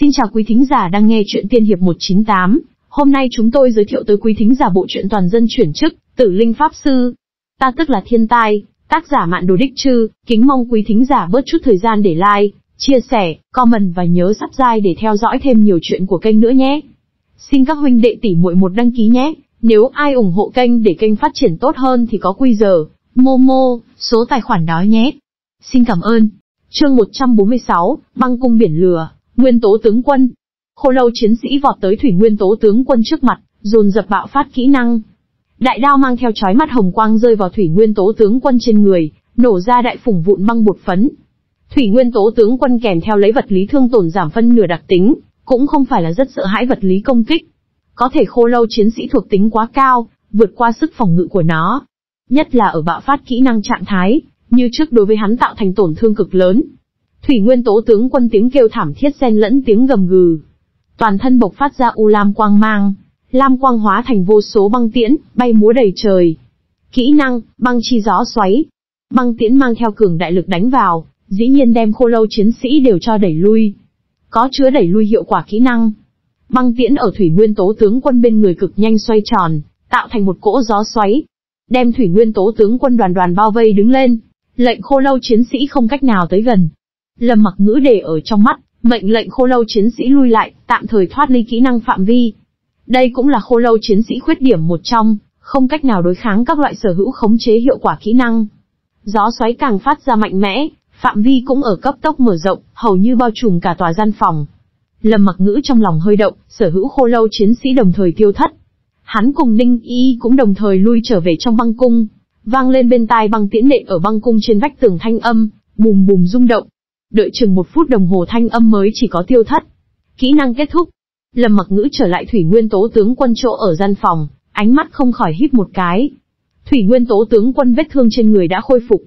Xin chào quý thính giả đang nghe truyện tiên hiệp 198. Hôm nay chúng tôi giới thiệu tới quý thính giả bộ truyện toàn dân chuyển chức, Tử Linh Pháp Sư. Ta tức là thiên tai, tác giả mạn đồ đích chư, kính mong quý thính giả bớt chút thời gian để like, chia sẻ, comment và nhớ subscribe để theo dõi thêm nhiều chuyện của kênh nữa nhé. Xin các huynh đệ tỷ muội một đăng ký nhé. Nếu ai ủng hộ kênh để kênh phát triển tốt hơn thì có quy giờ, Momo, số tài khoản đó nhé. Xin cảm ơn. Chương 146, băng cung biển lửa. Nguyên tố tướng quân. Khô lâu chiến sĩ vọt tới thủy nguyên tố tướng quân trước mặt, dồn dập bạo phát kỹ năng. Đại đao mang theo chói mắt hồng quang rơi vào thủy nguyên tố tướng quân trên người, nổ ra đại phủng vụn băng bột phấn. Thủy nguyên tố tướng quân kèm theo lấy vật lý thương tổn giảm phân nửa đặc tính, cũng không phải là rất sợ hãi vật lý công kích. Có thể khô lâu chiến sĩ thuộc tính quá cao, vượt qua sức phòng ngự của nó. Nhất là ở bạo phát kỹ năng trạng thái, như trước đối với hắn tạo thành tổn thương cực lớn. Thủy Nguyên Tố tướng quân tiếng kêu thảm thiết xen lẫn tiếng gầm gừ. Toàn thân bộc phát ra u lam quang mang, lam quang hóa thành vô số băng tiễn, bay múa đầy trời. Kỹ năng, băng chi gió xoáy. Băng tiễn mang theo cường đại lực đánh vào, dĩ nhiên đem khô lâu chiến sĩ đều cho đẩy lui. Có chứa đẩy lui hiệu quả kỹ năng. Băng tiễn ở thủy nguyên tố tướng quân bên người cực nhanh xoay tròn, tạo thành một cỗ gió xoáy. Đem thủy nguyên tố tướng quân đoàn đoàn bao vây đứng lên. Lệnh khô lâu chiến sĩ không cách nào tới gần, Lâm mặc ngữ để ở trong mắt, mệnh lệnh khô lâu chiến sĩ lui lại, tạm thời thoát ly kỹ năng phạm vi. Đây cũng là khô lâu chiến sĩ khuyết điểm một trong, không cách nào đối kháng các loại sở hữu khống chế hiệu quả kỹ năng. Gió xoáy càng phát ra mạnh mẽ, phạm vi cũng ở cấp tốc mở rộng, hầu như bao trùm cả tòa gian phòng. Lâm mặc ngữ trong lòng hơi động, sở hữu khô lâu chiến sĩ đồng thời tiêu thất. Hắn cùng Ninh Y cũng đồng thời lui trở về trong băng cung, vang lên bên tai băng tiễn nệ ở băng cung trên vách tường thanh âm, bùm bùm rung động, Đợi chừng một phút đồng hồ thanh âm mới chỉ có tiêu thất. Kỹ năng kết thúc. Lâm mặc ngữ trở lại thủy nguyên tố tướng quân chỗ ở gian phòng, ánh mắt không khỏi híp một cái. Thủy nguyên tố tướng quân vết thương trên người đã khôi phục.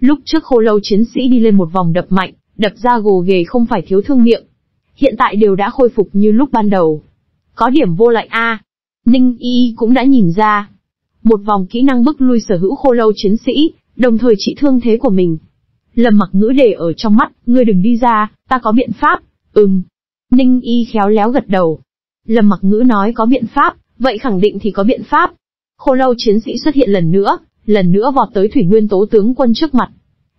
Lúc trước khô lâu chiến sĩ đi lên một vòng đập mạnh, đập ra gồ ghề không phải thiếu thương miệng. Hiện tại đều đã khôi phục như lúc ban đầu. Có điểm vô lại A. Ninh Y cũng đã nhìn ra. Một vòng kỹ năng bức lui sở hữu khô lâu chiến sĩ, đồng thời trị thương thế của mình. Lâm mặc ngữ để ở trong mắt, ngươi đừng đi ra, ta có biện pháp. Ừm. Ninh y khéo léo gật đầu. Lâm mặc ngữ nói có biện pháp, vậy khẳng định thì có biện pháp. Khô lâu chiến sĩ xuất hiện lần nữa, lần nữa vọt tới thủy nguyên tố tướng quân trước mặt.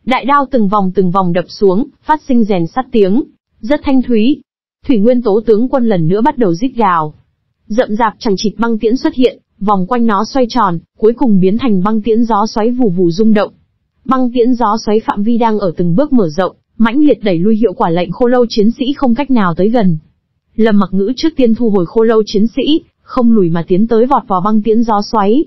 Đại đao từng vòng từng vòng đập xuống, phát sinh rèn sắt tiếng. Rất thanh thúy. Thủy nguyên tố tướng quân lần nữa bắt đầu rít gào. Rậm rạp chẳng chịt băng tiễn xuất hiện, vòng quanh nó xoay tròn, cuối cùng biến thành băng tiễn gió xoáy vù vù rung động. Băng tiễn gió xoáy phạm vi đang ở từng bước mở rộng, mãnh liệt đẩy lui hiệu quả lệnh khô lâu chiến sĩ không cách nào tới gần. Lâm mặc ngữ trước tiên thu hồi khô lâu chiến sĩ, không lùi mà tiến tới vọt vào băng tiễn gió xoáy.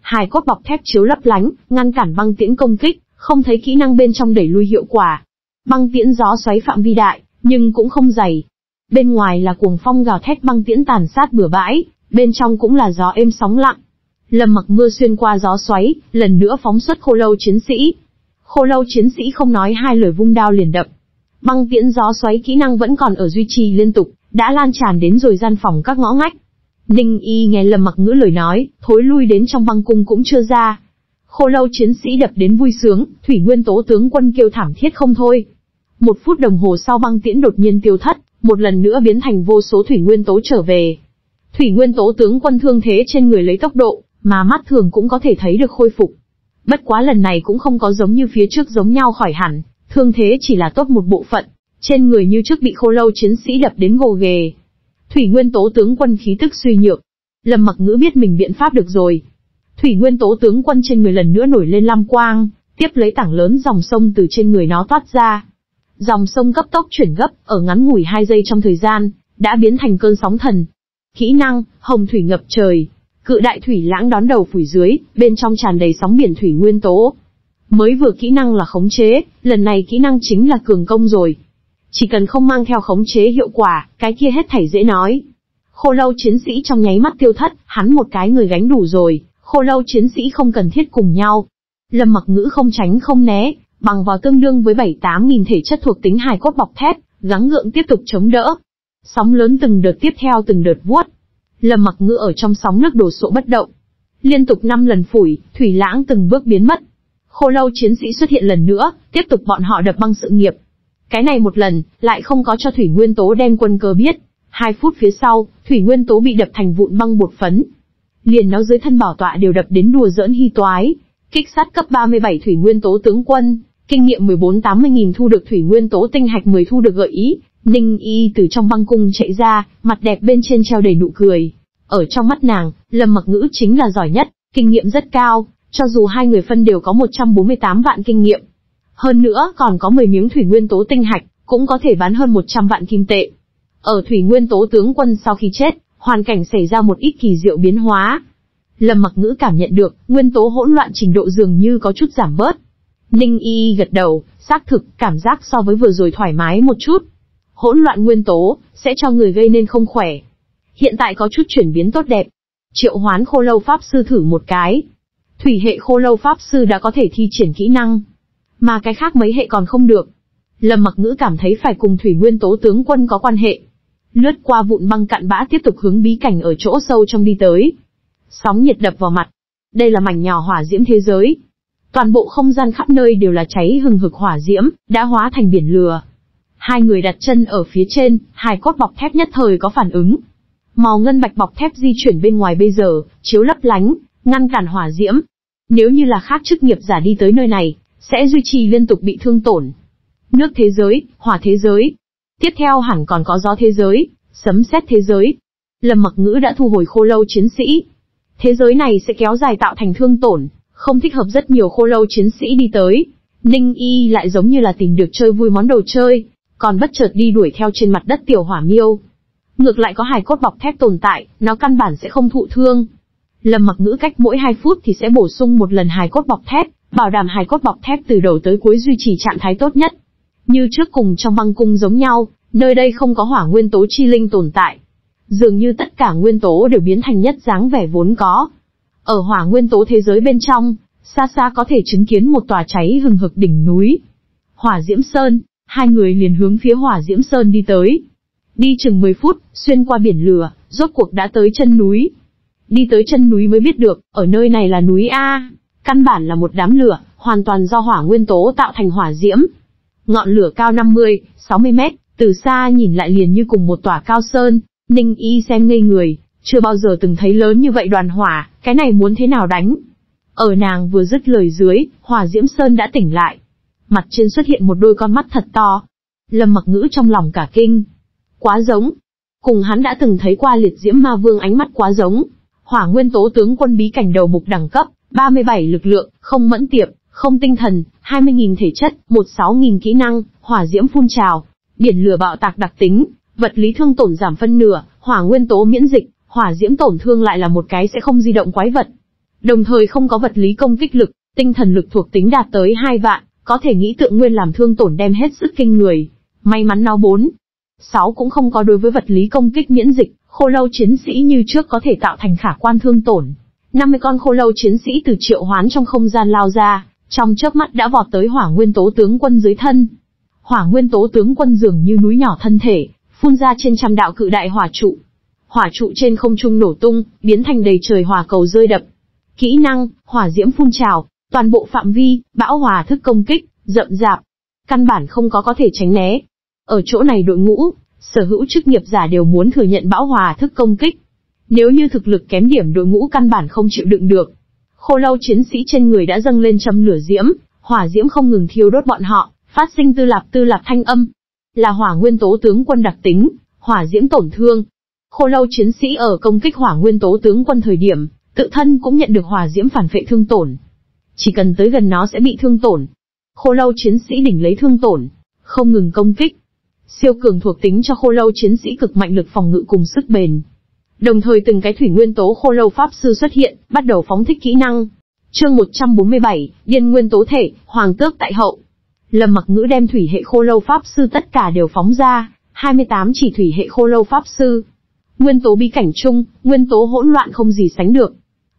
Hai cốt bọc thép chiếu lấp lánh, ngăn cản băng tiễn công kích, không thấy kỹ năng bên trong đẩy lui hiệu quả. Băng tiễn gió xoáy phạm vi đại, nhưng cũng không dày. Bên ngoài là cuồng phong gào thét băng tiễn tàn sát bừa bãi, bên trong cũng là gió êm sóng lặng. Lâm mặc mưa xuyên qua gió xoáy, lần nữa phóng xuất khô lâu chiến sĩ. Khô lâu chiến sĩ không nói hai lời vung đao liền đập. Băng tiễn gió xoáy kỹ năng vẫn còn ở duy trì liên tục, đã lan tràn đến rồi gian phòng các ngõ ngách. Ninh y nghe Lâm mặc ngữ lời nói, thối lui đến trong băng cung cũng chưa ra. Khô lâu chiến sĩ đập đến vui sướng, thủy nguyên tố tướng quân kêu thảm thiết không thôi. Một phút đồng hồ sau băng tiễn đột nhiên tiêu thất, một lần nữa biến thành vô số thủy nguyên tố trở về. Thủy nguyên tố tướng quân thương thế trên người lấy tốc độ, mà mắt thường cũng có thể thấy được khôi phục. Bất quá lần này cũng không có giống như phía trước giống nhau khỏi hẳn, thương thế chỉ là tốt một bộ phận, trên người như trước bị khô lâu chiến sĩ đập đến gồ ghề. Thủy nguyên tố tướng quân khí tức suy nhược. Lâm mặc ngữ biết mình biện pháp được rồi. Thủy nguyên tố tướng quân trên người lần nữa nổi lên lam quang, tiếp lấy tảng lớn dòng sông từ trên người nó toát ra. Dòng sông cấp tốc chuyển gấp, ở ngắn ngủi 2 giây trong thời gian, đã biến thành cơn sóng thần. Kỹ năng, hồng thủy ngập trời, Cự đại thủy lãng đón đầu phủi dưới, bên trong tràn đầy sóng biển thủy nguyên tố. Mới vừa kỹ năng là khống chế, lần này kỹ năng chính là cường công rồi. Chỉ cần không mang theo khống chế hiệu quả, cái kia hết thảy dễ nói. Khô lâu chiến sĩ trong nháy mắt tiêu thất, hắn một cái người gánh đủ rồi, khô lâu chiến sĩ không cần thiết cùng nhau. Lâm mặc ngữ không tránh không né, bằng vào tương đương với 7-8 nghìn thể chất thuộc tính hài cốt bọc thép, gắng gượng tiếp tục chống đỡ. Sóng lớn từng đợt tiếp theo từng đợt vuốt, Lâm mặc ngữ ở trong sóng nước đổ sộ bất động. Liên tục 5 lần phủi, thủy lãng từng bước biến mất. Khô lâu chiến sĩ xuất hiện lần nữa, tiếp tục bọn họ đập băng sự nghiệp. Cái này một lần, lại không có cho thủy nguyên tố đem quân cơ biết. Hai phút phía sau, thủy nguyên tố bị đập thành vụn băng bột phấn. Liền nó dưới thân bảo tọa đều đập đến đùa giỡn hy toái. Kích sát cấp 37 thủy nguyên tố tướng quân, kinh nghiệm 14-80 nghìn thu được thủy nguyên tố tinh hạch 10 thu được gợi ý, Ninh Y từ trong băng cung chạy ra, mặt đẹp bên trên treo đầy nụ cười. Ở trong mắt nàng, Lâm Mặc Ngữ chính là giỏi nhất, kinh nghiệm rất cao, cho dù hai người phân đều có 148 vạn kinh nghiệm. Hơn nữa còn có 10 miếng thủy nguyên tố tinh hạch, cũng có thể bán hơn 100 vạn kim tệ. Ở thủy nguyên tố tướng quân sau khi chết, hoàn cảnh xảy ra một ít kỳ diệu biến hóa. Lâm Mặc Ngữ cảm nhận được, nguyên tố hỗn loạn trình độ dường như có chút giảm bớt. Ninh Y gật đầu, xác thực, cảm giác so với vừa rồi thoải mái một chút. Hỗn loạn nguyên tố, sẽ cho người gây nên không khỏe. Hiện tại có chút chuyển biến tốt đẹp. Triệu hoán khô lâu pháp sư thử một cái. Thủy hệ khô lâu pháp sư đã có thể thi triển kỹ năng. Mà cái khác mấy hệ còn không được. Lâm mặc ngữ cảm thấy phải cùng thủy nguyên tố tướng quân có quan hệ. Lướt qua vụn băng cạn bã tiếp tục hướng bí cảnh ở chỗ sâu trong đi tới. Sóng nhiệt đập vào mặt. Đây là mảnh nhỏ hỏa diễm thế giới. Toàn bộ không gian khắp nơi đều là cháy hừng hực hỏa diễm, đã hóa thành biển lửa. Hai người đặt chân ở phía trên, hai cốt bọc thép nhất thời có phản ứng. Màu ngân bạch bọc thép di chuyển bên ngoài bây giờ, chiếu lấp lánh, ngăn cản hỏa diễm. Nếu như là khác chức nghiệp giả đi tới nơi này, sẽ duy trì liên tục bị thương tổn. Nước thế giới, hỏa thế giới. Tiếp theo hẳn còn có gió thế giới, sấm sét thế giới. Lâm mặc ngữ đã thu hồi khô lâu chiến sĩ. Thế giới này sẽ kéo dài tạo thành thương tổn, không thích hợp rất nhiều khô lâu chiến sĩ đi tới. Ninh y lại giống như là tìm được chơi vui món đồ chơi, còn bất chợt đi đuổi theo trên mặt đất tiểu hỏa miêu. Ngược lại có hài cốt bọc thép tồn tại, nó căn bản sẽ không thụ thương. Lâm mặc ngữ cách mỗi 2 phút thì sẽ bổ sung một lần hài cốt bọc thép, bảo đảm hài cốt bọc thép từ đầu tới cuối duy trì trạng thái tốt nhất. Như trước cùng trong băng cung giống nhau, nơi đây không có hỏa nguyên tố chi linh tồn tại. Dường như tất cả nguyên tố đều biến thành nhất dáng vẻ vốn có. Ở hỏa nguyên tố thế giới bên trong, xa xa có thể chứng kiến một tòa cháy hừng hực đỉnh núi. Hỏa Diễm Sơn, hai người liền hướng phía Hỏa Diễm Sơn đi tới. Đi chừng 10 phút, xuyên qua biển lửa, rốt cuộc đã tới chân núi. Đi tới chân núi mới biết được, ở nơi này là núi A. Căn bản là một đám lửa, hoàn toàn do hỏa nguyên tố tạo thành hỏa diễm. Ngọn lửa cao 50, 60 mét, từ xa nhìn lại liền như cùng một tòa cao sơn, Ninh Y xem ngây người, chưa bao giờ từng thấy lớn như vậy đoàn hỏa, cái này muốn thế nào đánh. Ở nàng vừa dứt lời dưới, hỏa diễm sơn đã tỉnh lại. Mặt trên xuất hiện một đôi con mắt thật to. Lâm mặc ngữ trong lòng cả kinh. Quá giống. Cùng hắn đã từng thấy qua liệt diễm ma vương ánh mắt quá giống. Hỏa nguyên tố tướng quân bí cảnh đầu mục đẳng cấp, 37 lực lượng, không mẫn tiệp, không tinh thần, 20.000 thể chất, 16.000 kỹ năng, hỏa diễm phun trào, biển lửa bạo tạc đặc tính, vật lý thương tổn giảm phân nửa, hỏa nguyên tố miễn dịch, hỏa diễm tổn thương lại là một cái sẽ không di động quái vật. Đồng thời không có vật lý công kích lực, tinh thần lực thuộc tính đạt tới 2 vạn, có thể nghĩ tượng nguyên làm thương tổn đem hết sức kinh người. May mắn nó 4. 6 cũng không có đối với vật lý công kích miễn dịch, khô lâu chiến sĩ như trước có thể tạo thành khả quan thương tổn. 50 con khô lâu chiến sĩ từ triệu hoán trong không gian lao ra, trong chớp mắt đã vọt tới hỏa nguyên tố tướng quân dưới thân. Hỏa nguyên tố tướng quân dường như núi nhỏ thân thể, phun ra trên trăm đạo cự đại hỏa trụ. Hỏa trụ trên không trung nổ tung, biến thành đầy trời hỏa cầu rơi đập. Kỹ năng, hỏa diễm phun trào, toàn bộ phạm vi, bão hòa thức công kích, rậm rạp. Căn bản không có có thể tránh né. Ở chỗ này đội ngũ, sở hữu chức nghiệp giả đều muốn thừa nhận bão hòa thức công kích. Nếu như thực lực kém điểm đội ngũ căn bản không chịu đựng được. Khô lâu chiến sĩ trên người đã dâng lên châm lửa diễm, hỏa diễm không ngừng thiêu đốt bọn họ, phát sinh tư lạp tư lạp thanh âm. Là hỏa nguyên tố tướng quân đặc tính, hỏa diễm tổn thương. Khô lâu chiến sĩ ở công kích hỏa nguyên tố tướng quân thời điểm, tự thân cũng nhận được hỏa diễm phản vệ thương tổn. Chỉ cần tới gần nó sẽ bị thương tổn. Khô lâu chiến sĩ đỉnh lấy thương tổn, không ngừng công kích. Siêu cường thuộc tính cho khô lâu chiến sĩ cực mạnh lực phòng ngự cùng sức bền. Đồng thời từng cái thủy nguyên tố khô lâu pháp sư xuất hiện, bắt đầu phóng thích kỹ năng. Chương 147, Điên nguyên tố thể, Hoàng tước tại hậu. Lâm mặc ngữ đem thủy hệ khô lâu pháp sư tất cả đều phóng ra, 28 chỉ thủy hệ khô lâu pháp sư. Nguyên tố bi cảnh chung, nguyên tố hỗn loạn không gì sánh được.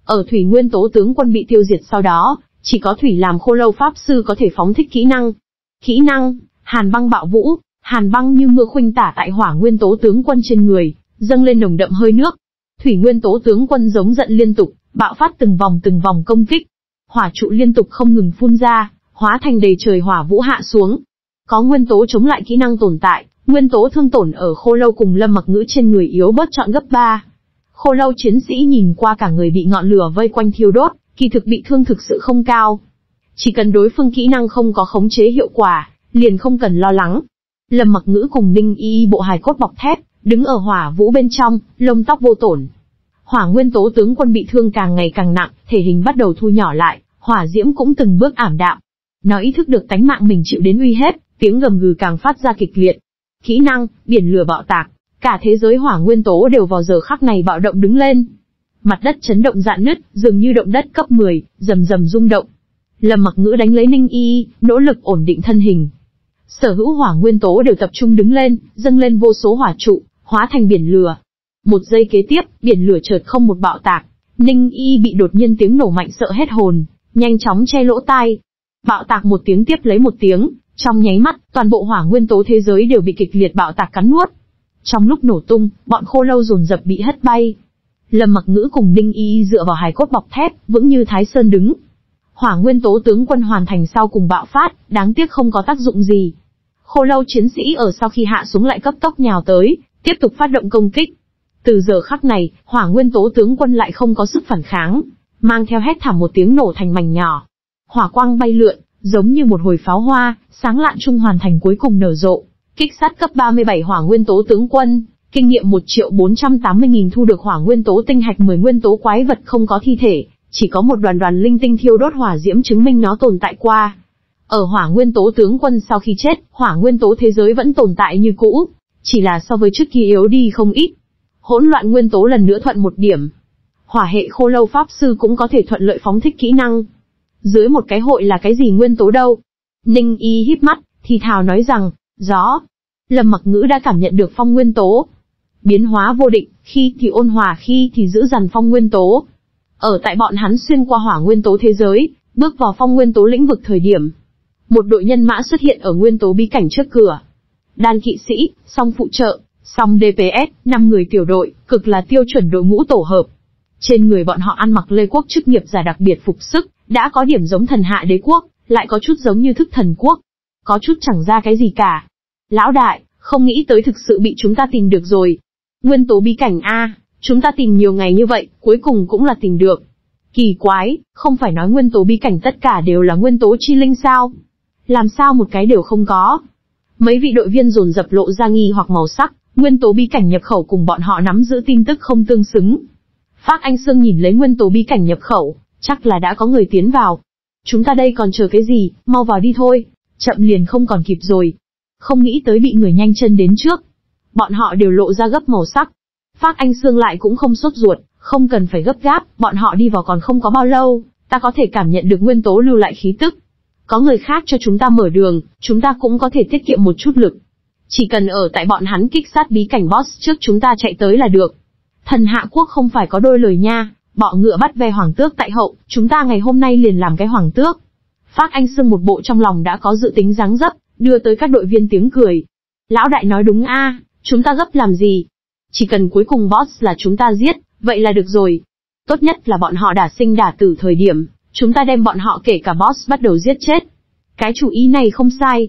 Ở thủy nguyên tố tướng quân bị tiêu diệt sau đó, chỉ có thủy làm khô lâu pháp sư có thể phóng thích kỹ năng. Kỹ năng, hàn băng bạo vũ, hàn băng như mưa khuynh tả tại hỏa nguyên tố tướng quân trên người, dâng lên nồng đậm hơi nước. Thủy nguyên tố tướng quân giống giận liên tục, bạo phát từng vòng từng vòng công kích. Hỏa trụ liên tục không ngừng phun ra, hóa thành đầy trời hỏa vũ hạ xuống. Có nguyên tố chống lại kỹ năng tồn tại, nguyên tố thương tổn ở khô lâu cùng lâm mặc ngữ trên người yếu bớt chọn gấp 3. Khô lâu chiến sĩ nhìn qua cả người bị ngọn lửa vây quanh thiêu đốt, kỳ thực bị thương thực sự không cao. Chỉ cần đối phương kỹ năng không có khống chế hiệu quả, liền không cần lo lắng. Lâm mặc ngữ cùng ninh y bộ hài cốt bọc thép, đứng ở hỏa vũ bên trong, lông tóc vô tổn. Hỏa nguyên tố tướng quân bị thương càng ngày càng nặng, thể hình bắt đầu thu nhỏ lại, hỏa diễm cũng từng bước ảm đạm. Nó ý thức được tánh mạng mình chịu đến uy hiếp, tiếng gầm gừ càng phát ra kịch liệt. Kỹ năng, biển lửa bạo tạc, cả thế giới hỏa nguyên tố đều vào giờ khắc này bạo động đứng lên. Mặt đất chấn động dạn nứt, dường như động đất cấp 10, rầm rầm rung động. Lâm mặc ngữ đánh lấy ninh y, nỗ lực ổn định thân hình. Sở hữu hỏa nguyên tố đều tập trung đứng lên, dâng lên vô số hỏa trụ, hóa thành biển lửa. Một giây kế tiếp, biển lửa chợt không một bạo tạc. Ninh y bị đột nhiên tiếng nổ mạnh sợ hết hồn, nhanh chóng che lỗ tai. Bạo tạc một tiếng tiếp lấy một tiếng, trong nháy mắt, toàn bộ hỏa nguyên tố thế giới đều bị kịch liệt bạo tạc cắn nuốt. Trong lúc nổ tung, bọn khô lâu dồn dập bị hất bay. Lâm mặc ngữ cùng đinh Y dựa vào hài cốt bọc thép, vững như Thái Sơn đứng. Hỏa nguyên tố tướng quân hoàn thành sau cùng bạo phát, đáng tiếc không có tác dụng gì. Khô lâu chiến sĩ ở sau khi hạ xuống lại cấp tốc nhào tới, tiếp tục phát động công kích. Từ giờ khắc này, hỏa nguyên tố tướng quân lại không có sức phản kháng, mang theo hét thảm một tiếng nổ thành mảnh nhỏ. Hỏa quang bay lượn, giống như một hồi pháo hoa, sáng lạn trung hoàn thành cuối cùng nở rộ. Kích sát cấp 37 hỏa nguyên tố tướng quân, kinh nghiệm 1 triệu 480 nghìn thu được hỏa nguyên tố tinh hạch 10 nguyên tố quái vật không có thi thể, chỉ có một đoàn đoàn linh tinh thiêu đốt hỏa diễm chứng minh nó tồn tại qua. Ở hỏa nguyên tố tướng quân sau khi chết, hỏa nguyên tố thế giới vẫn tồn tại như cũ, chỉ là so với trước kia yếu đi không ít. Hỗn loạn nguyên tố lần nữa thuận một điểm. Hỏa hệ khô lâu pháp sư cũng có thể thuận lợi phóng thích kỹ năng. Dưới một cái hội là cái gì nguyên tố đâu? Ninh y híp mắt, thì thào nói rằng, gió. Lâm mặc ngữ đã cảm nhận được phong nguyên tố. Biến hóa vô định, khi thì ôn hòa khi thì giữ dằn phong nguyên tố. Ở tại bọn hắn xuyên qua hỏa nguyên tố thế giới, bước vào phong nguyên tố lĩnh vực thời điểm. Một đội nhân mã xuất hiện ở nguyên tố bí cảnh trước cửa. Đan kỵ sĩ, song phụ trợ, song DPS, 5 người tiểu đội, cực là tiêu chuẩn đội ngũ tổ hợp. Trên người bọn họ ăn mặc lê quốc chức nghiệp giả đặc biệt phục sức, đã có điểm giống thần hạ đế quốc, lại có chút giống như thức thần quốc. Có chút chẳng ra cái gì cả. Lão đại, không nghĩ tới thực sự bị chúng ta tìm được rồi. Nguyên tố bí cảnh A, chúng ta tìm nhiều ngày như vậy, cuối cùng cũng là tìm được. Kỳ quái, không phải nói nguyên tố bí cảnh tất cả đều là nguyên tố chi linh sao? Làm sao một cái đều không có? Mấy vị đội viên dồn dập lộ ra nghi hoặc màu sắc, nguyên tố bí cảnh nhập khẩu cùng bọn họ nắm giữ tin tức không tương xứng. Phát Anh Sương nhìn lấy nguyên tố bí cảnh nhập khẩu, chắc là đã có người tiến vào. Chúng ta đây còn chờ cái gì, mau vào đi thôi, chậm liền không còn kịp rồi. Không nghĩ tới bị người nhanh chân đến trước. Bọn họ đều lộ ra gấp màu sắc. phác Anh Sương lại cũng không sốt ruột, không cần phải gấp gáp, bọn họ đi vào còn không có bao lâu, ta có thể cảm nhận được nguyên tố lưu lại khí tức. Có người khác cho chúng ta mở đường, chúng ta cũng có thể tiết kiệm một chút lực. Chỉ cần ở tại bọn hắn kích sát bí cảnh boss trước chúng ta chạy tới là được. Thần hạ quốc không phải có đôi lời nha, bọ ngựa bắt ve hoàng tước tại hậu, chúng ta ngày hôm nay liền làm cái hoàng tước. phác Anh Sương một bộ trong lòng đã có dự tính dáng dấp, đưa tới các đội viên tiếng cười. Lão đại nói đúng a, chúng ta gấp làm gì? Chỉ cần cuối cùng boss là chúng ta giết, vậy là được rồi. Tốt nhất là bọn họ đả sinh đả tử thời điểm, chúng ta đem bọn họ kể cả boss bắt đầu giết chết. Cái chủ ý này không sai.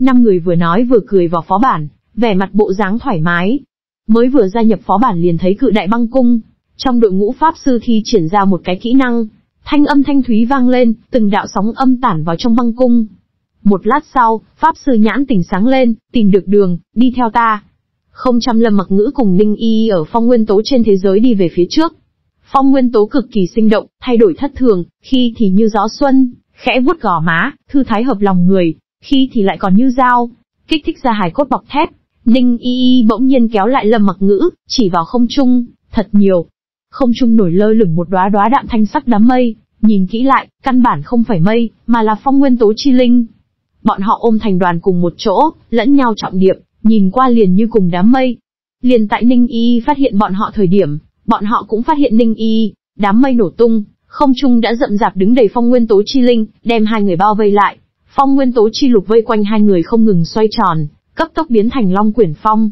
Năm người vừa nói vừa cười vào phó bản, vẻ mặt bộ dáng thoải mái. Mới vừa gia nhập phó bản liền thấy cự đại băng cung. Trong đội ngũ pháp sư thi triển ra một cái kỹ năng. Thanh âm thanh thúy vang lên, từng đạo sóng âm tản vào trong băng cung. Một lát sau, pháp sư nhãn tỉnh sáng lên, tìm được đường, đi theo ta. Không trăm lâm mặc ngữ cùng Ninh Y ở phong nguyên tố trên thế giới đi về phía trước. Phong nguyên tố cực kỳ sinh động, thay đổi thất thường, khi thì như gió xuân, khẽ vuốt gò má, thư thái hợp lòng người, khi thì lại còn như dao, kích thích ra hài cốt bọc thép. Ninh y y bỗng nhiên kéo lại lâm mặc ngữ, chỉ vào không trung, thật nhiều. Không trung nổi lơ lửng một đóa đóa đạm thanh sắc đám mây, nhìn kỹ lại, căn bản không phải mây, mà là phong nguyên tố chi linh. Bọn họ ôm thành đoàn cùng một chỗ, lẫn nhau trọng điệp, nhìn qua liền như cùng đám mây. Liền tại Ninh Y phát hiện bọn họ thời điểm, bọn họ cũng phát hiện Ninh Y, đám mây nổ tung, không trung đã rậm rạp đứng đầy phong nguyên tố chi linh, đem hai người bao vây lại. Phong nguyên tố chi lục vây quanh hai người không ngừng xoay tròn, cấp tốc biến thành long quyển phong.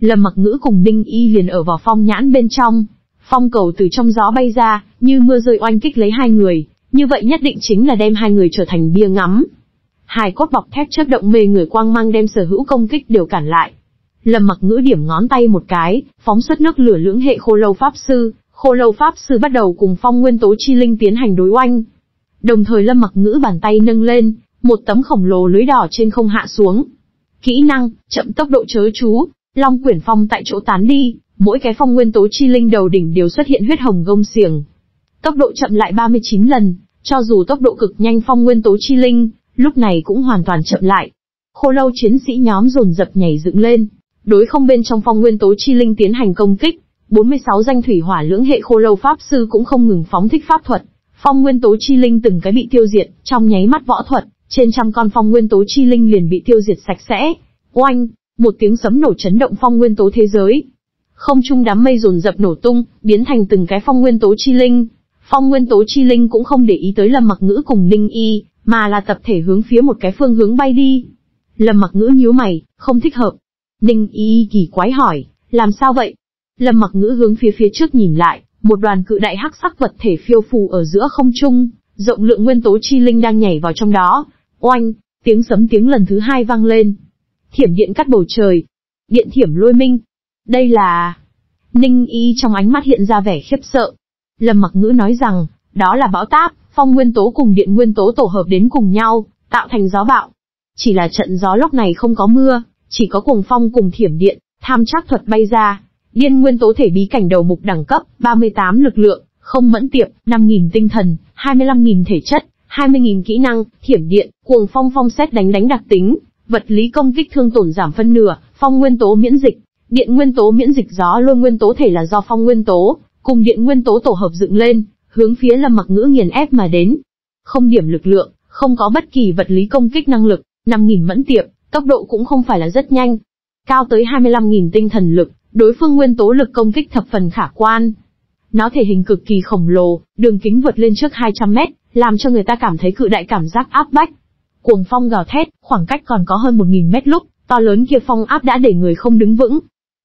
Lâm mặc ngữ cùng Ninh Y liền ở vào phong nhãn bên trong. Phong cầu từ trong gió bay ra, như mưa rơi oanh kích lấy hai người, như vậy nhất định chính là đem hai người trở thành bia ngắm. Hai cốt bọc thép chớp động mê người quang mang đem sở hữu công kích đều cản lại. Lâm mặc ngữ điểm ngón tay một cái, phóng xuất nước lửa lưỡng hệ khô lâu pháp sư, khô lâu pháp sư bắt đầu cùng phong nguyên tố chi linh tiến hành đối oanh. Đồng thời lâm mặc ngữ bàn tay nâng lên, một tấm khổng lồ lưới đỏ trên không hạ xuống. Kỹ năng, chậm tốc độ chớ chú, long quyển phong tại chỗ tán đi, mỗi cái phong nguyên tố chi linh đầu đỉnh đều xuất hiện huyết hồng gông xiềng. Tốc độ chậm lại 39 lần, cho dù tốc độ cực nhanh phong nguyên tố chi linh, lúc này cũng hoàn toàn chậm lại. Khô lâu chiến sĩ nhóm dồn dập nhảy dựng lên, đối không bên trong phong nguyên tố chi linh tiến hành công kích. 46 danh thủy hỏa lưỡng hệ khô lâu pháp sư cũng không ngừng phóng thích pháp thuật. Phong nguyên tố chi linh từng cái bị tiêu diệt, trong nháy mắt võ thuật, trên trăm con phong nguyên tố chi linh liền bị tiêu diệt sạch sẽ. Oanh, một tiếng sấm nổ chấn động phong nguyên tố thế giới. Không trung đám mây dồn dập nổ tung, biến thành từng cái phong nguyên tố chi linh. Phong nguyên tố chi linh cũng không để ý tới Lâm Mặc Ngữ cùng Ninh Y, mà là tập thể hướng phía một cái phương hướng bay đi. Lâm Mặc Ngữ nhíu mày, không thích hợp. Ninh Y kỳ quái hỏi, làm sao vậy? Lâm Mặc Ngữ hướng phía phía trước nhìn lại, một đoàn cự đại hắc sắc vật thể phiêu phù ở giữa không trung, rộng lượng nguyên tố chi linh đang nhảy vào trong đó. Oanh, tiếng sấm tiếng lần thứ hai vang lên. Thiểm điện cắt bầu trời. Điện thiểm lôi minh. Đây là... Ninh y trong ánh mắt hiện ra vẻ khiếp sợ. Lâm mặc ngữ nói rằng, đó là bão táp, phong nguyên tố cùng điện nguyên tố tổ hợp đến cùng nhau, tạo thành gió bạo. Chỉ là trận gió lúc này không có mưa, chỉ có cùng phong cùng thiểm điện, tham trác thuật bay ra. Điên nguyên tố thể bí cảnh đầu mục đẳng cấp, 38 lực lượng, không mẫn tiệp, 5.000 tinh thần, 25.000 thể chất, 20.000 kỹ năng, thiểm điện, cuồng phong phong xét đánh đánh đặc tính, vật lý công kích thương tổn giảm phân nửa, phong nguyên tố miễn dịch, điện nguyên tố miễn dịch gió lôi nguyên tố thể là do phong nguyên tố, cùng điện nguyên tố tổ hợp dựng lên, hướng phía lâm mặc ngữ nghiền ép mà đến. Không điểm lực lượng, không có bất kỳ vật lý công kích năng lực, 5.000 mẫn tiệp, tốc độ cũng không phải là rất nhanh. Cao tới 25.000 tinh thần lực, đối phương nguyên tố lực công kích thập phần khả quan. Nó thể hình cực kỳ khổng lồ, đường kính vượt lên trước 200 mét, làm cho người ta cảm thấy cự đại cảm giác áp bách. Cuồng phong gào thét, khoảng cách còn có hơn 1.000 mét lúc, to lớn kia phong áp đã để người không đứng vững.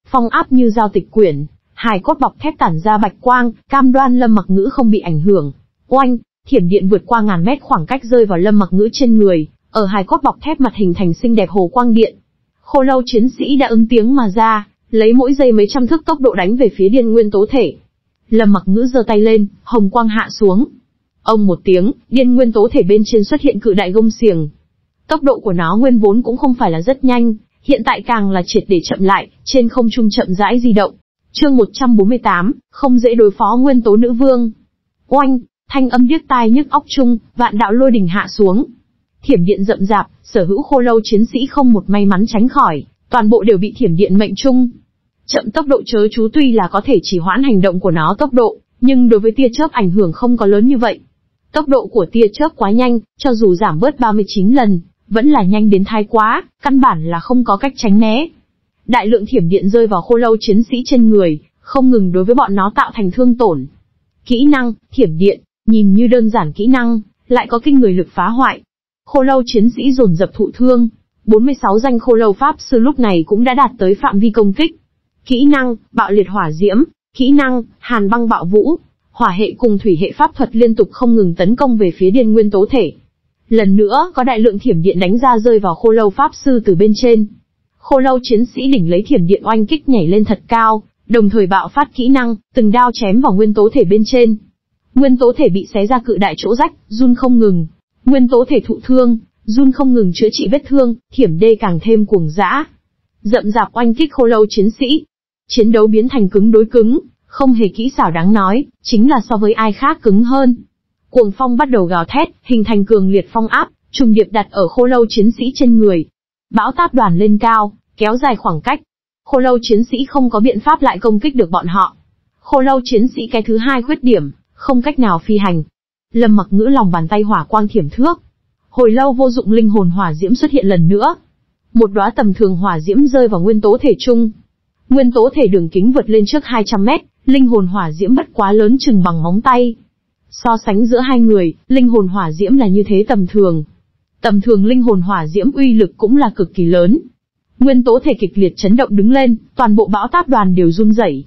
Phong áp như giao tịch quyển, hài cốt bọc thép tản ra bạch quang, cam đoan lâm mặc ngữ không bị ảnh hưởng. Oanh, thiểm điện vượt qua ngàn mét khoảng cách rơi vào lâm mặc ngữ trên người, ở hài cốt bọc thép mặt hình thành xinh đẹp hồ quang điện. Khô lâu chiến sĩ đã ứng tiếng mà ra, lấy mỗi giây mấy trăm thước tốc độ đánh về phía điên nguyên tố thể. Lâm mặc ngữ giơ tay lên, hồng quang hạ xuống, Ông một tiếng, điên nguyên tố thể bên trên xuất hiện cự đại gông xiềng. Tốc độ của nó nguyên vốn cũng không phải là rất nhanh, hiện tại càng là triệt để chậm lại, trên không trung chậm rãi di động. Chương 148, không dễ đối phó nguyên tố nữ vương. Oanh, thanh âm điếc tai nhức óc chung, vạn đạo lôi đỉnh hạ xuống. Thiểm điện rậm rạp, sở hữu khô lâu chiến sĩ không một may mắn tránh khỏi, toàn bộ đều bị thiểm điện mệnh chung. Chậm tốc độ chớ chú tuy là có thể chỉ hoãn hành động của nó tốc độ, nhưng đối với tia chớp ảnh hưởng không có lớn như vậy. Tốc độ của tia chớp quá nhanh, cho dù giảm bớt 39 lần, vẫn là nhanh đến thái quá, căn bản là không có cách tránh né. Đại lượng thiểm điện rơi vào khô lâu chiến sĩ trên người, không ngừng đối với bọn nó tạo thành thương tổn. Kỹ năng, thiểm điện, nhìn như đơn giản kỹ năng, lại có kinh người lực phá hoại. Khô lâu chiến sĩ dồn dập thụ thương, 46 danh khô lâu pháp sư lúc này cũng đã đạt tới phạm vi công kích. Kỹ năng, bạo liệt hỏa diễm, kỹ năng, hàn băng bạo vũ, hỏa hệ cùng thủy hệ pháp thuật liên tục không ngừng tấn công về phía điên nguyên tố thể. Lần nữa, có đại lượng thiểm điện đánh ra rơi vào khô lâu pháp sư từ bên trên. Khô lâu chiến sĩ đỉnh lấy thiểm điện oanh kích nhảy lên thật cao, đồng thời bạo phát kỹ năng, từng đao chém vào nguyên tố thể bên trên. Nguyên tố thể bị xé ra cự đại chỗ rách, run không ngừng. Nguyên tố thể thụ thương, run không ngừng chữa trị vết thương, thiểm đê càng thêm cuồng dã. Dậm dạp oanh kích khô lâu chiến sĩ. Chiến đấu biến thành cứng đối cứng, không hề kỹ xảo đáng nói, chính là so với ai khác cứng hơn. Cuồng phong bắt đầu gào thét, hình thành cường liệt phong áp, trùng điệp đặt ở khô lâu chiến sĩ trên người. Bão táp đoàn lên cao, kéo dài khoảng cách. Khô lâu chiến sĩ không có biện pháp lại công kích được bọn họ. Khô lâu chiến sĩ cái thứ hai khuyết điểm, không cách nào phi hành. Lâm mặc ngữ lòng bàn tay hỏa quang thiểm thước. Hồi lâu vô dụng linh hồn hỏa diễm xuất hiện lần nữa. Một đóa tầm thường hỏa diễm rơi vào nguyên tố thể trung. Nguyên tố thể đường kính vượt lên trước 200 mét, linh hồn hỏa diễm bất quá lớn chừng bằng móng tay. So sánh giữa hai người, linh hồn hỏa diễm là như thế tầm thường. Tầm thường linh hồn hỏa diễm uy lực cũng là cực kỳ lớn. Nguyên tố thể kịch liệt chấn động đứng lên, toàn bộ bão táp đoàn đều run rẩy.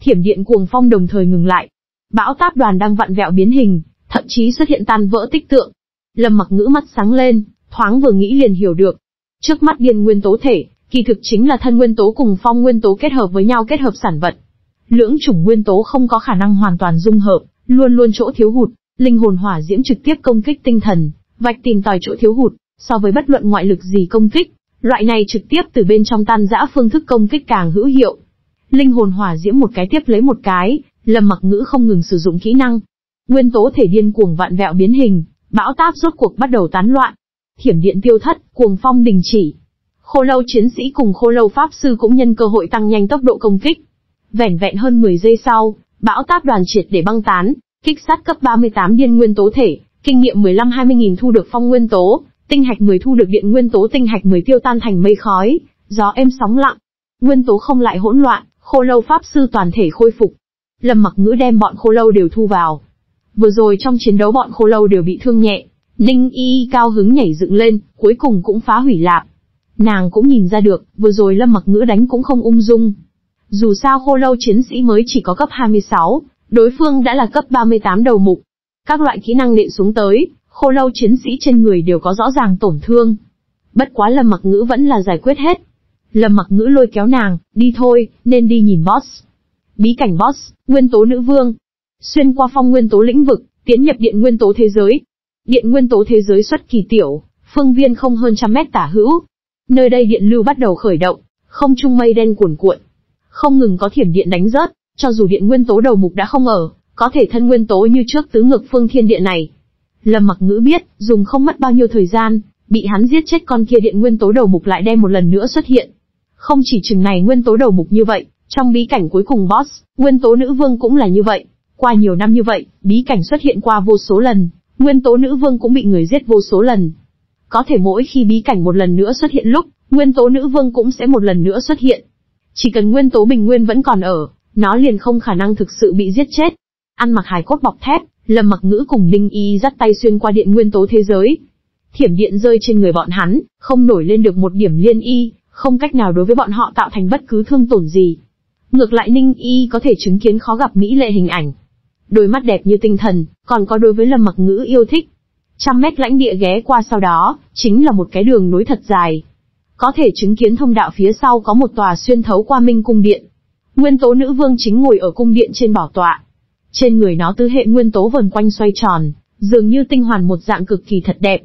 Thiểm điện cuồng phong đồng thời ngừng lại. Bão táp đoàn đang vặn vẹo biến hình, thậm chí xuất hiện tan vỡ tích tượng. Lâm mặc ngữ mắt sáng lên, thoáng vừa nghĩ liền hiểu được. Trước mắt điên nguyên tố thể, kỳ thực chính là thân nguyên tố cùng phong nguyên tố kết hợp với nhau kết hợp sản vật. Lưỡng chủng nguyên tố không có khả năng hoàn toàn dung hợp, luôn luôn chỗ thiếu hụt, linh hồn hỏa diễm trực tiếp công kích tinh thần, vạch tìm tòi chỗ thiếu hụt, so với bất luận ngoại lực gì công kích, loại này trực tiếp từ bên trong tan rã phương thức công kích càng hữu hiệu. Linh hồn hỏa diễm một cái tiếp lấy một cái, Lâm Mặc Ngữ không ngừng sử dụng kỹ năng. Nguyên tố thể điên cuồng vạn vẹo biến hình, bão táp rốt cuộc bắt đầu tán loạn. Thiểm điện tiêu thất, cuồng phong đình chỉ. Khô lâu chiến sĩ cùng khô lâu pháp sư cũng nhân cơ hội tăng nhanh tốc độ công kích. Vẻn vẹn hơn 10 giây sau, bão táp đoàn triệt để băng tán, kích sát cấp 38 điên nguyên tố thể, kinh nghiệm 15-20 nghìn thu được phong nguyên tố, tinh hạch 10 thu được điện nguyên tố tinh hạch 10 tiêu tan thành mây khói, gió êm sóng lặng. Nguyên tố không lại hỗn loạn, khô lâu pháp sư toàn thể khôi phục. Lâm mặc ngữ đem bọn khô lâu đều thu vào. Vừa rồi trong chiến đấu bọn khô lâu đều bị thương nhẹ, Ninh y cao hứng nhảy dựng lên, cuối cùng cũng phá hủy lạp. Nàng cũng nhìn ra được, vừa rồi lâm mặc ngữ đánh cũng không ung dung. Dù sao khô lâu chiến sĩ mới chỉ có cấp 26, đối phương đã là cấp 38 đầu mục. Các loại kỹ năng nện xuống tới, khô lâu chiến sĩ trên người đều có rõ ràng tổn thương. Bất quá lâm mặc ngữ vẫn là giải quyết hết. Lâm mặc ngữ lôi kéo nàng, đi thôi, nên đi nhìn boss. Bí cảnh boss, nguyên tố nữ vương. Xuyên qua phong nguyên tố lĩnh vực, tiến nhập điện nguyên tố thế giới. Điện nguyên tố thế giới xuất kỳ tiểu, phương viên không hơn trăm mét tả hữu. Nơi đây điện lưu bắt đầu khởi động, không trung mây đen cuồn cuộn. Không ngừng có thiểm điện đánh rớt, cho dù điện nguyên tố đầu mục đã không ở, có thể thân nguyên tố như trước tứ ngược phương thiên địa này. Lâm mặc ngữ biết, dùng không mất bao nhiêu thời gian, bị hắn giết chết con kia điện nguyên tố đầu mục lại đem một lần nữa xuất hiện. Không chỉ chừng này nguyên tố đầu mục như vậy, trong bí cảnh cuối cùng boss, nguyên tố nữ vương cũng là như vậy. Qua nhiều năm như vậy, bí cảnh xuất hiện qua vô số lần, nguyên tố nữ vương cũng bị người giết vô số lần. Có thể mỗi khi bí cảnh một lần nữa xuất hiện lúc, nguyên tố nữ vương cũng sẽ một lần nữa xuất hiện. Chỉ cần nguyên tố bình nguyên vẫn còn ở, nó liền không khả năng thực sự bị giết chết. Ăn mặc hài cốt bọc thép, Lâm Mặc Ngữ cùng Đinh Y dắt tay xuyên qua điện nguyên tố thế giới. Thiểm điện rơi trên người bọn hắn, không nổi lên được một điểm liên y, không cách nào đối với bọn họ tạo thành bất cứ thương tổn gì. Ngược lại Ninh Y có thể chứng kiến khó gặp mỹ lệ hình ảnh. Đôi mắt đẹp như tinh thần, còn có đối với Lâm Mặc Ngữ yêu thích. Trăm mét lãnh địa ghé qua sau đó, chính là một cái đường nối thật dài. Có thể chứng kiến thông đạo phía sau có một tòa xuyên thấu qua minh cung điện. Nguyên tố nữ vương chính ngồi ở cung điện trên bảo tọa. Trên người nó tứ hệ nguyên tố vần quanh xoay tròn, dường như tinh hoàn một dạng cực kỳ thật đẹp.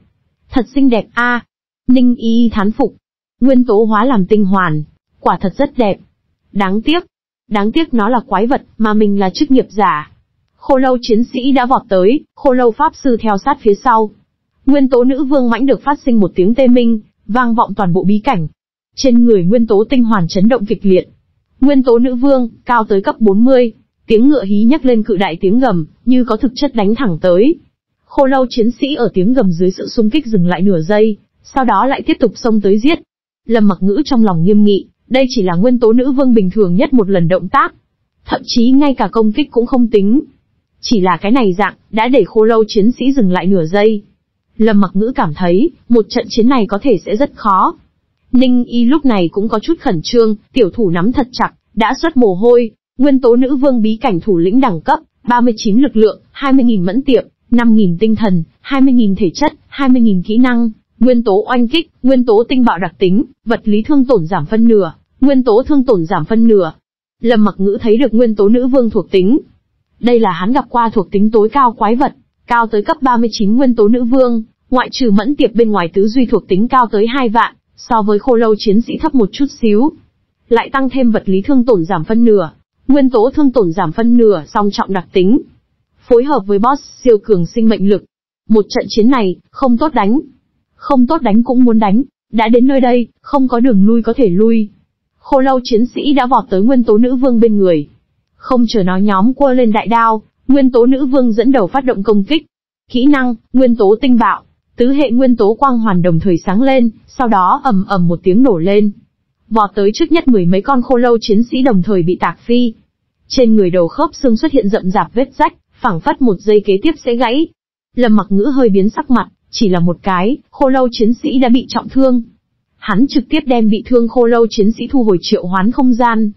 Thật xinh đẹp a. Ninh y thán phục. Nguyên tố hóa làm tinh hoàn, quả thật rất đẹp. Đáng tiếc, đáng tiếc nó là quái vật, mà mình là chức nghiệp giả. Khô lâu chiến sĩ đã vọt tới, khô lâu pháp sư theo sát phía sau. Nguyên tố nữ vương mãnh được phát sinh một tiếng tê minh, vang vọng toàn bộ bí cảnh. Trên người nguyên tố tinh hoàn chấn động kịch liệt. Nguyên tố nữ vương, cao tới cấp 40, tiếng ngựa hí nhắc lên cự đại tiếng gầm, như có thực chất đánh thẳng tới. Khô lâu chiến sĩ ở tiếng gầm dưới sự xung kích dừng lại nửa giây, sau đó lại tiếp tục xông tới giết. Lâm mặc ngữ trong lòng nghiêm nghị, đây chỉ là nguyên tố nữ vương bình thường nhất một lần động tác. Thậm chí ngay cả công kích cũng không tính. Chỉ là cái này dạng, đã để khô lâu chiến sĩ dừng lại nửa giây. Lâm mặc ngữ cảm thấy, một trận chiến này có thể sẽ rất khó. Ninh y lúc này cũng có chút khẩn trương, tiểu thủ nắm thật chặt, đã xuất mồ hôi, nguyên tố nữ vương bí cảnh thủ lĩnh đẳng cấp, 39 lực lượng, 20.000 mẫn tiệp, 5.000 tinh thần, 20.000 thể chất, 20.000 kỹ năng, nguyên tố oanh kích, nguyên tố tinh bạo đặc tính, vật lý thương tổn giảm phân nửa, nguyên tố thương tổn giảm phân nửa. Lâm mặc ngữ thấy được nguyên tố nữ vương thuộc tính. Đây là hắn gặp qua thuộc tính tối cao quái vật, cao tới cấp 39 nguyên tố nữ vương, ngoại trừ mẫn tiệp bên ngoài tứ duy thuộc tính cao tới 2 vạn, so với khô lâu chiến sĩ thấp một chút xíu. Lại tăng thêm vật lý thương tổn giảm phân nửa, nguyên tố thương tổn giảm phân nửa song trọng đặc tính. Phối hợp với boss siêu cường sinh mệnh lực. Một trận chiến này, không tốt đánh. Không tốt đánh cũng muốn đánh, đã đến nơi đây, không có đường lui có thể lui. Khô lâu chiến sĩ đã vọt tới nguyên tố nữ vương bên người. Không chờ nó nhóm quơ lên đại đao, nguyên tố nữ vương dẫn đầu phát động công kích. Kỹ năng, nguyên tố tinh bạo, tứ hệ nguyên tố quang hoàn đồng thời sáng lên, sau đó ầm ầm một tiếng nổ lên. Vọt tới trước nhất mười mấy con khô lâu chiến sĩ đồng thời bị tạc phi. Trên người đầu khớp xương xuất hiện rậm rạp vết rách, phẳng phất một giây kế tiếp sẽ gãy. Lâm mặc ngữ hơi biến sắc mặt, chỉ là một cái, khô lâu chiến sĩ đã bị trọng thương. Hắn trực tiếp đem bị thương khô lâu chiến sĩ thu hồi triệu hoán không gian.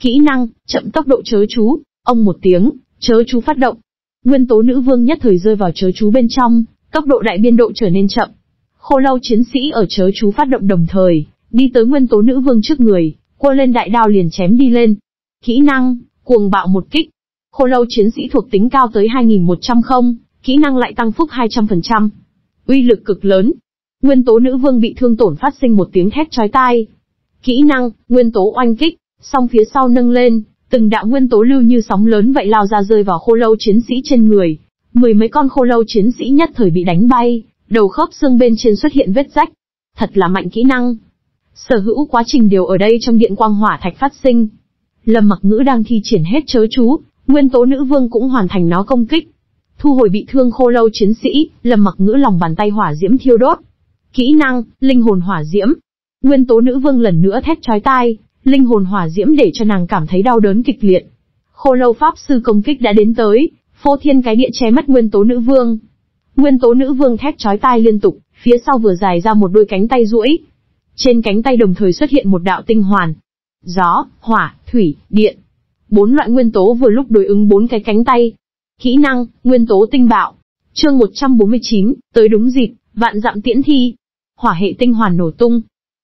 Kỹ năng, chậm tốc độ chớ chú, ông một tiếng, chớ chú phát động. Nguyên tố nữ vương nhất thời rơi vào chớ chú bên trong, tốc độ đại biên độ trở nên chậm. Khô lâu chiến sĩ ở chớ chú phát động đồng thời, đi tới nguyên tố nữ vương trước người, quơ lên đại đao liền chém đi lên. Kỹ năng, cuồng bạo một kích. Khô lâu chiến sĩ thuộc tính cao tới 2100 không, kỹ năng lại tăng phúc 200%. Uy lực cực lớn. Nguyên tố nữ vương bị thương tổn phát sinh một tiếng thét chói tai. Kỹ năng, nguyên tố oanh kích, song phía sau nâng lên, từng đạo nguyên tố lưu như sóng lớn vậy lao ra rơi vào khô lâu chiến sĩ trên người. Mười mấy con khô lâu chiến sĩ nhất thời bị đánh bay, đầu khớp xương bên trên xuất hiện vết rách. Thật là mạnh kỹ năng. Sở hữu quá trình đều ở đây trong điện quang hỏa thạch phát sinh. Lâm mặc ngữ đang thi triển hết chớ chú, nguyên tố nữ vương cũng hoàn thành nó công kích. Thu hồi bị thương khô lâu chiến sĩ, lâm mặc ngữ lòng bàn tay hỏa diễm thiêu đốt. Kỹ năng, linh hồn hỏa diễm. Nguyên tố nữ vương lần nữa thét chói tai, linh hồn hỏa diễm để cho nàng cảm thấy đau đớn kịch liệt. Khô lâu pháp sư công kích đã đến tới, phô thiên cái địa che mất nguyên tố nữ vương. Nguyên tố nữ vương thét chói tai liên tục, phía sau vừa dài ra một đôi cánh tay duỗi. Trên cánh tay đồng thời xuất hiện một đạo tinh hoàn. Gió, hỏa, thủy, điện. Bốn loại nguyên tố vừa lúc đối ứng bốn cái cánh tay. Kỹ năng, nguyên tố tinh bạo. Chương 149, tới đúng dịp, vạn dặm tiễn thi. Hỏa hệ tinh hoàn nổ tung.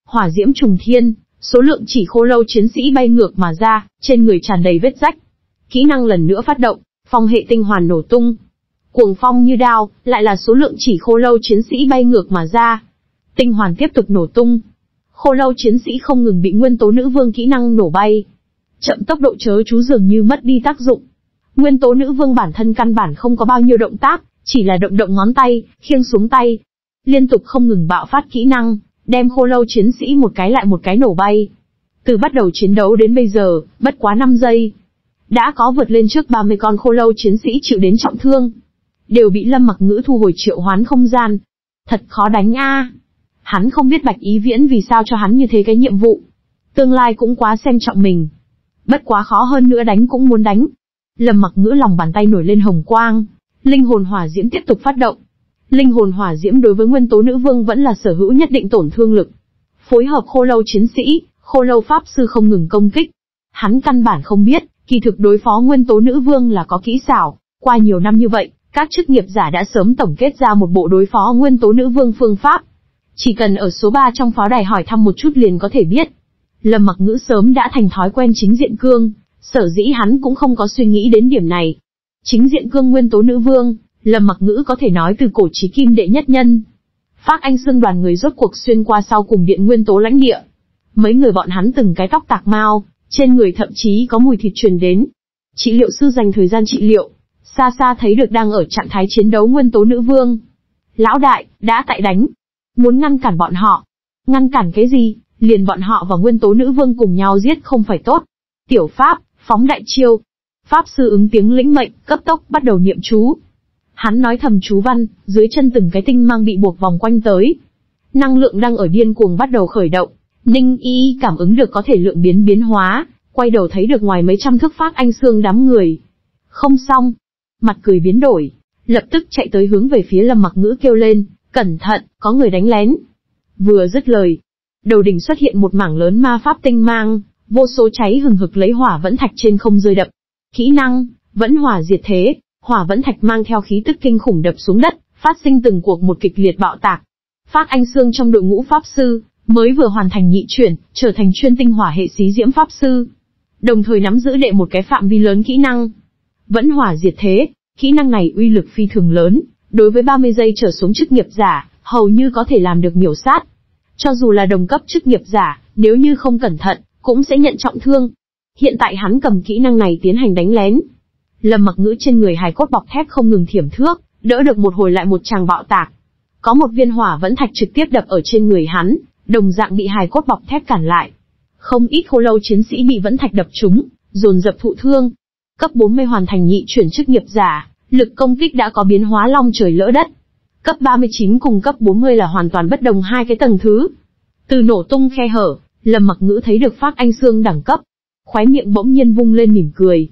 Hỏa diễm trùng thiên, số lượng chỉ khô lâu chiến sĩ bay ngược mà ra, trên người tràn đầy vết rách. Kỹ năng lần nữa phát động, phong hệ tinh hoàn nổ tung, Cuồng phong như đao, lại là số lượng chỉ khô lâu chiến sĩ bay ngược mà ra. Tinh hoàn tiếp tục nổ tung. Khô lâu chiến sĩ không ngừng bị nguyên tố nữ vương kỹ năng nổ bay. Chậm tốc độ chớ chú dường như mất đi tác dụng. Nguyên tố nữ vương bản thân căn bản không có bao nhiêu động tác, chỉ là động động ngón tay, khiêng xuống tay. Liên tục không ngừng bạo phát kỹ năng, đem khô lâu chiến sĩ một cái lại một cái nổ bay. Từ bắt đầu chiến đấu đến bây giờ, bất quá 5 giây. Đã có vượt lên trước 30 con khô lâu chiến sĩ chịu đến trọng thương đều bị Lâm Mặc Ngữ thu hồi triệu hoán không gian. Thật khó đánh a. Hắn không biết Bạch Ý Viễn vì sao cho hắn như thế cái nhiệm vụ. Tương lai cũng quá xem trọng mình. Bất quá khó hơn nữa đánh cũng muốn đánh. Lâm Mặc Ngữ lòng bàn tay nổi lên hồng quang, linh hồn hỏa diễm tiếp tục phát động. Linh hồn hỏa diễm đối với nguyên tố nữ vương vẫn là sở hữu nhất định tổn thương lực. Phối hợp khô lâu chiến sĩ, khô lâu pháp sư không ngừng công kích. Hắn căn bản không biết, kỳ thực đối phó nguyên tố nữ vương là có kỹ xảo, qua nhiều năm như vậy, các chức nghiệp giả đã sớm tổng kết ra một bộ đối phó nguyên tố nữ vương phương pháp. Chỉ cần ở số 3 trong pháo đài hỏi thăm một chút liền có thể biết. Lâm mặc ngữ sớm đã thành thói quen chính diện cương, sở dĩ hắn cũng không có suy nghĩ đến điểm này. Chính diện cương nguyên tố nữ vương, Lâm mặc ngữ có thể nói từ cổ chí kim đệ nhất nhân. Phát Anh Sương đoàn người rốt cuộc xuyên qua sau cùng điện nguyên tố lãnh địa. Mấy người bọn hắn từng cái tóc tạc mau, trên người thậm chí có mùi thịt truyền đến. Trị liệu sư dành thời gian trị liệu, xa xa thấy được đang ở trạng thái chiến đấu nguyên tố nữ vương. Lão đại, đã tại đánh. Muốn ngăn cản bọn họ. Ngăn cản cái gì, liền bọn họ và nguyên tố nữ vương cùng nhau giết không phải tốt. Tiểu Pháp, phóng đại chiêu. Pháp sư ứng tiếng lĩnh mệnh, cấp tốc bắt đầu niệm chú. Hắn nói thầm chú văn, dưới chân từng cái tinh mang bị buộc vòng quanh tới. Năng lượng đang ở điên cuồng bắt đầu khởi động. Ninh y cảm ứng được có thể lượng biến biến hóa, quay đầu thấy được ngoài mấy trăm thước phát anh xương đám người. Không xong, mặt cười biến đổi, lập tức chạy tới hướng về phía Lâm Mặc Ngữ kêu lên, cẩn thận, có người đánh lén. Vừa dứt lời, đầu đỉnh xuất hiện một mảng lớn ma pháp tinh mang, vô số cháy hừng hực lấy hỏa vẫn thạch trên không rơi đập. Kỹ năng, vẫn hỏa diệt thế, hỏa vẫn thạch mang theo khí tức kinh khủng đập xuống đất, phát sinh từng cuộc một kịch liệt bạo tạc. Phát Anh Sương trong đội ngũ pháp sư, mới vừa hoàn thành nhị chuyển, trở thành chuyên tinh hỏa hệ xí diễm pháp sư. Đồng thời nắm giữ đệ một cái phạm vi lớn kỹ năng, vẫn hỏa diệt thế, kỹ năng này uy lực phi thường lớn, đối với 30 giây trở xuống chức nghiệp giả, hầu như có thể làm được miểu sát. Cho dù là đồng cấp chức nghiệp giả, nếu như không cẩn thận, cũng sẽ nhận trọng thương. Hiện tại hắn cầm kỹ năng này tiến hành đánh lén. Lâm mặc ngữ trên người hài cốt bọc thép không ngừng thiểm thước, đỡ được một hồi lại một tràng bạo tạc. Có một viên hỏa vẫn thạch trực tiếp đập ở trên người hắn, đồng dạng bị hài cốt bọc thép cản lại. Không ít khô lâu chiến sĩ bị vẫn thạch đập trúng, dồn dập thụ thương, Cấp 40 hoàn thành nhị chuyển chức nghiệp giả, lực công kích đã có biến hóa long trời lỡ đất. Cấp 39 cùng cấp 40 là hoàn toàn bất đồng hai cái tầng thứ. Từ nổ tung khe hở, Lâm Mặc Ngữ thấy được phát anh xương đẳng cấp. Khóe miệng bỗng nhiên vung lên mỉm cười.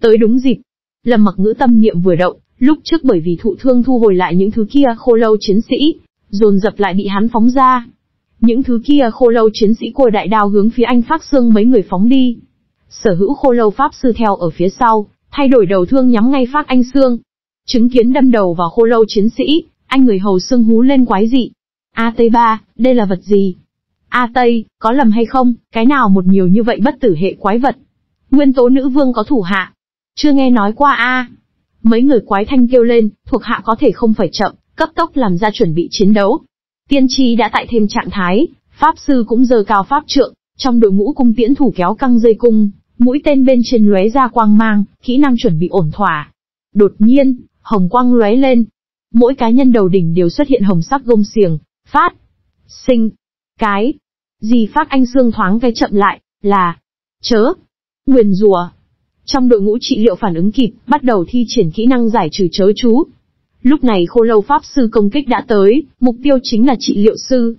Tới đúng dịp. Lâm Mặc Ngữ tâm niệm vừa động, lúc trước bởi vì thụ thương thu hồi lại những thứ kia khô lâu chiến sĩ, dồn dập lại bị hắn phóng ra. Những thứ kia khô lâu chiến sĩ của đại đao hướng phía anh phát xương mấy người phóng đi. Sở hữu khô lâu pháp sư theo ở phía sau, thay đổi đầu thương nhắm ngay phát anh xương. Chứng kiến đâm đầu vào khô lâu chiến sĩ, anh người hầu xương hú lên quái dị. A Tây Ba, đây là vật gì? A Tây, có lầm hay không, cái nào một nhiều như vậy bất tử hệ quái vật? Nguyên tố nữ vương có thủ hạ. Chưa nghe nói qua A. Mấy người quái thanh kêu lên, thuộc hạ có thể không phải chậm, cấp tốc làm ra chuẩn bị chiến đấu. Tiên tri đã tại thêm trạng thái, pháp sư cũng giờ cao pháp trượng, trong đội ngũ cung tiễn thủ kéo căng dây cung, mũi tên bên trên lóe ra quang mang, kỹ năng chuẩn bị ổn thỏa. Đột nhiên, hồng quang lóe lên. Mỗi cá nhân đầu đỉnh đều xuất hiện hồng sắc gông xiềng, phát, sinh, cái. Gì phát anh xương thoáng cái chậm lại, là, chớ, nguyền rùa. Trong đội ngũ trị liệu phản ứng kịp, bắt đầu thi triển kỹ năng giải trừ chớ chú. Lúc này khô lâu pháp sư công kích đã tới, mục tiêu chính là trị liệu sư.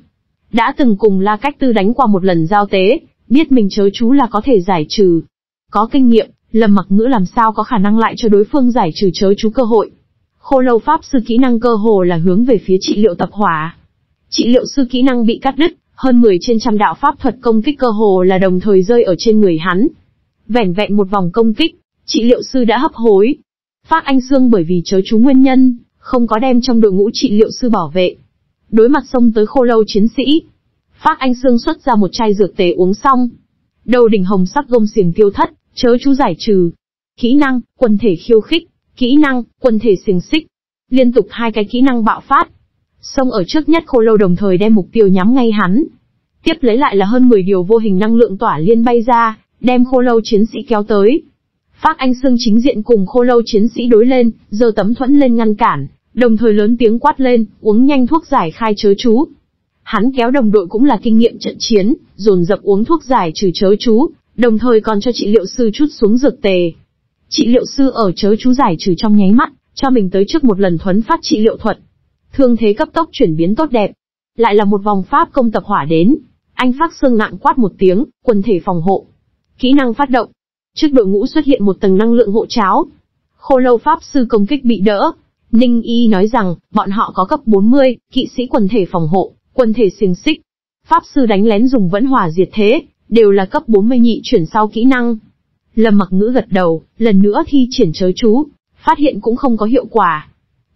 Đã từng cùng La Cách Tư đánh qua một lần giao tế, biết mình chớ chú là có thể giải trừ. Có kinh nghiệm, Lâm Mặc Ngữ làm sao có khả năng lại cho đối phương giải trừ chớ chú cơ hội. Khô lâu pháp sư kỹ năng cơ hồ là hướng về phía trị liệu tập hỏa. Trị liệu sư kỹ năng bị cắt đứt, hơn 10 trên trăm đạo pháp thuật công kích cơ hồ là đồng thời rơi ở trên người hắn. Vẻn vẹn một vòng công kích, trị liệu sư đã hấp hối. Phát Anh Sương bởi vì chớ chú nguyên nhân, không có đem trong đội ngũ trị liệu sư bảo vệ. Đối mặt xông tới khô lâu chiến sĩ. Phát Anh Sương xuất ra một chai dược tề uống xong. Đầu đỉnh hồng sắc gông xiềng tiêu thất, chớ chú giải trừ. Kỹ năng, quần thể khiêu khích. Kỹ năng, quần thể xiềng xích. Liên tục hai cái kỹ năng bạo phát. Xông ở trước nhất khô lâu đồng thời đem mục tiêu nhắm ngay hắn. Tiếp lấy lại là hơn 10 điều vô hình năng lượng tỏa liên bay ra, đem khô lâu chiến sĩ kéo tới. Phát Anh Sương chính diện cùng khô lâu chiến sĩ đối lên, giơ tấm thuẫn lên ngăn cản, đồng thời lớn tiếng quát lên, uống nhanh thuốc giải khai chớ chú. Hắn kéo đồng đội cũng là kinh nghiệm trận chiến, dồn dập uống thuốc giải trừ chớ chú, đồng thời còn cho trị liệu sư chút xuống dược tề. Trị liệu sư ở chớ chú giải trừ trong nháy mắt, cho mình tới trước một lần thuấn phát trị liệu thuật. Thương thế cấp tốc chuyển biến tốt đẹp. Lại là một vòng pháp công tập hỏa đến. Anh phát xương nặng quát một tiếng, quần thể phòng hộ. Kỹ năng phát động. Trước đội ngũ xuất hiện một tầng năng lượng hộ cháo. Khô lâu pháp sư công kích bị đỡ. Ninh Y nói rằng, bọn họ có cấp 40, kỵ sĩ quần thể phòng hộ, quần thể xiềng xích. Pháp sư đánh lén dùng vẫn hỏa diệt thế, đều là cấp 40 nhị chuyển sau kỹ năng. Lâm mặc ngữ gật đầu, lần nữa thi triển chớ chú, phát hiện cũng không có hiệu quả.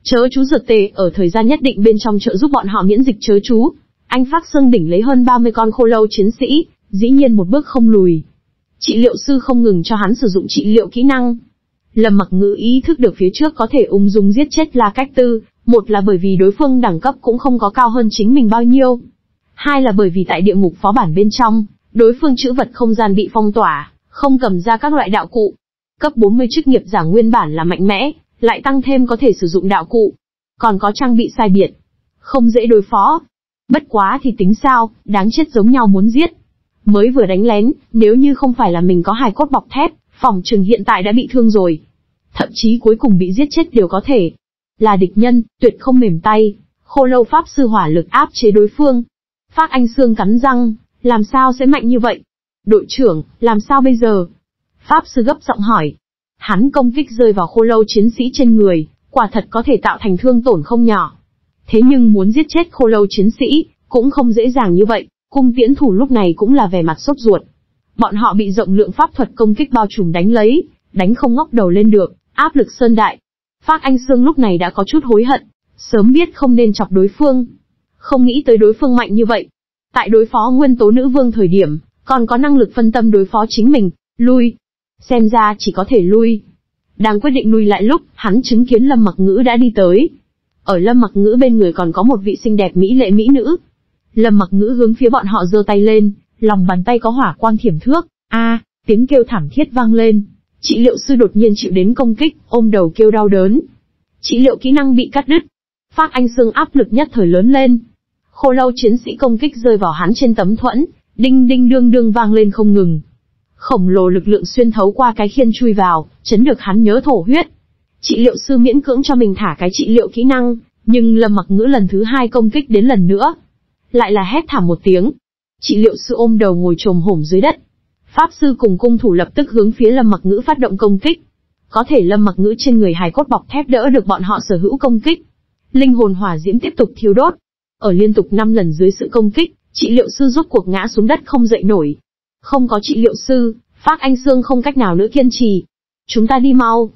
Chớ chú dược tề ở thời gian nhất định bên trong trợ giúp bọn họ miễn dịch chớ chú. Anh phát xương đỉnh lấy hơn 30 con khô lâu chiến sĩ, dĩ nhiên một bước không lùi. Trị liệu sư không ngừng cho hắn sử dụng trị liệu kỹ năng. Lâm mặc ngữ ý thức được phía trước có thể ung dung giết chết La Cách Tư, một là bởi vì đối phương đẳng cấp cũng không có cao hơn chính mình bao nhiêu. Hai là bởi vì tại địa ngục phó bản bên trong, đối phương chữ vật không gian bị phong tỏa, không cầm ra các loại đạo cụ. Cấp 40 chức nghiệp giả nguyên bản là mạnh mẽ, lại tăng thêm có thể sử dụng đạo cụ. Còn có trang bị sai biệt. Không dễ đối phó. Bất quá thì tính sao, đáng chết giống nhau muốn giết. Mới vừa đánh lén, nếu như không phải là mình có hài cốt bọc thép, phòng trừng hiện tại đã bị thương rồi. Thậm chí cuối cùng bị giết chết đều có thể. Là địch nhân, tuyệt không mềm tay. Khô lâu pháp sư hỏa lực áp chế đối phương. Phát anh xương cắn răng, làm sao sẽ mạnh như vậy? Đội trưởng, làm sao bây giờ? Pháp sư gấp giọng hỏi. Hắn công kích rơi vào khô lâu chiến sĩ trên người, quả thật có thể tạo thành thương tổn không nhỏ. Thế nhưng muốn giết chết khô lâu chiến sĩ, cũng không dễ dàng như vậy, cung tiễn thủ lúc này cũng là vẻ mặt sốt ruột. Bọn họ bị rộng lượng pháp thuật công kích bao trùm đánh lấy, đánh không ngóc đầu lên được, áp lực sơn đại. Phác Anh Sương lúc này đã có chút hối hận, sớm biết không nên chọc đối phương. Không nghĩ tới đối phương mạnh như vậy. Tại đối phó nguyên tố nữ vương thời điểm, còn có năng lực phân tâm đối phó chính mình, lui. Xem ra chỉ có thể lui. Đang quyết định lui lại lúc, hắn chứng kiến Lâm Mặc Ngữ đã đi tới. Ở Lâm Mặc Ngữ bên người còn có một vị xinh đẹp mỹ lệ mỹ nữ. Lâm Mặc Ngữ hướng phía bọn họ giơ tay lên, lòng bàn tay có hỏa quang thiểm thước. A, tiếng kêu thảm thiết vang lên. Trị liệu sư đột nhiên chịu đến công kích, ôm đầu kêu đau đớn. Trị liệu kỹ năng bị cắt đứt. Phát anh xương áp lực nhất thời lớn lên. Khô lâu chiến sĩ công kích rơi vào hắn trên tấm thuẫn, đinh đinh đương đương vang lên không ngừng. Khổng lồ lực lượng xuyên thấu qua cái khiên chui vào, chấn được hắn nhớ thổ huyết. Trị liệu sư miễn cưỡng cho mình thả cái trị liệu kỹ năng, nhưng lâm mặc ngữ lần thứ hai công kích đến lần nữa. Lại là hét thảm một tiếng. Trị liệu sư ôm đầu ngồi trồm hổm dưới đất, Pháp sư cùng cung thủ lập tức hướng phía Lâm Mặc Ngữ phát động công kích. Có thể Lâm Mặc Ngữ trên người hài cốt bọc thép đỡ được bọn họ sở hữu công kích. Linh hồn hỏa diễm tiếp tục thiêu đốt. Ở liên tục 5 lần dưới sự công kích, trị liệu sư rút cuộc ngã xuống đất không dậy nổi. Không có trị liệu sư, Phác Anh Sương không cách nào nữa kiên trì. Chúng ta đi mau.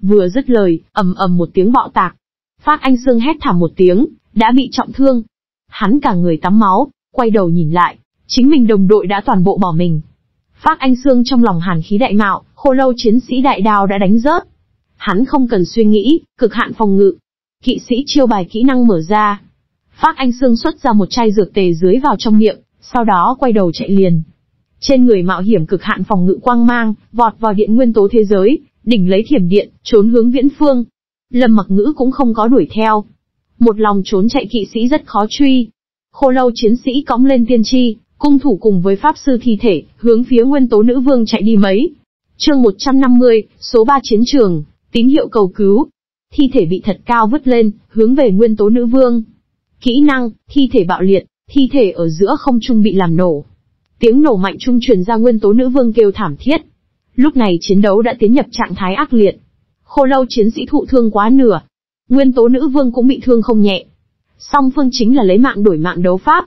Vừa dứt lời, ầm ầm một tiếng bạo tạc. Phác Anh Sương hét thảm một tiếng, đã bị trọng thương. Hắn cả người tắm máu, quay đầu nhìn lại, chính mình đồng đội đã toàn bộ bỏ mình. Phác Anh Sương trong lòng hàn khí đại mạo, khô lâu chiến sĩ đại đao đã đánh rớt. Hắn không cần suy nghĩ, cực hạn phòng ngự. Kỵ sĩ chiêu bài kỹ năng mở ra. Phác Anh Sương xuất ra một chai dược tề dưới vào trong miệng, sau đó quay đầu chạy liền. Trên người mạo hiểm cực hạn phòng ngự quang mang, vọt vào điện nguyên tố thế giới, đỉnh lấy thiểm điện, trốn hướng viễn phương. Lâm mặc ngữ cũng không có đuổi theo. Một lòng trốn chạy kỵ sĩ rất khó truy. Khô lâu chiến sĩ cõng lên tiên tri, cung thủ cùng với pháp sư thi thể, hướng phía nguyên tố nữ vương chạy đi mấy. chương 150, số 3 chiến trường, tín hiệu cầu cứu. Thi thể bị thật cao vứt lên, hướng về nguyên tố nữ vương. Kỹ năng, thi thể bạo liệt, thi thể ở giữa không trung bị làm nổ. Tiếng nổ mạnh trung truyền ra nguyên tố nữ vương kêu thảm thiết. Lúc này chiến đấu đã tiến nhập trạng thái ác liệt. Khô lâu chiến sĩ thụ thương quá nửa. Nguyên tố nữ vương cũng bị thương không nhẹ. Song phương chính là lấy mạng đổi mạng đấu pháp.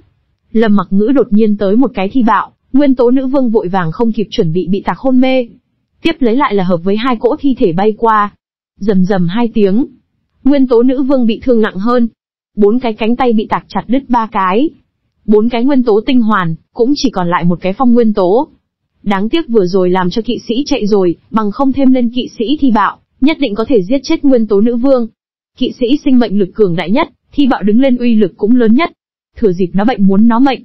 Lâm mặc ngữ đột nhiên tới một cái thi bạo, nguyên tố nữ vương vội vàng không kịp chuẩn bị bị tạc hôn mê. Tiếp lấy lại là hợp với hai cỗ thi thể bay qua. Rầm rầm hai tiếng. Nguyên tố nữ vương bị thương nặng hơn. Bốn cái cánh tay bị tạc chặt đứt ba cái. Bốn cái nguyên tố tinh hoàn, cũng chỉ còn lại một cái phong nguyên tố. Đáng tiếc vừa rồi làm cho kỵ sĩ chạy rồi, bằng không thêm lên kỵ sĩ thi bạo, nhất định có thể giết chết nguyên tố nữ vương. Kỵ sĩ sinh mệnh lực cường đại nhất, thi bạo đứng lên uy lực cũng lớn nhất. Thừa dịp nó bệnh muốn nó mệnh.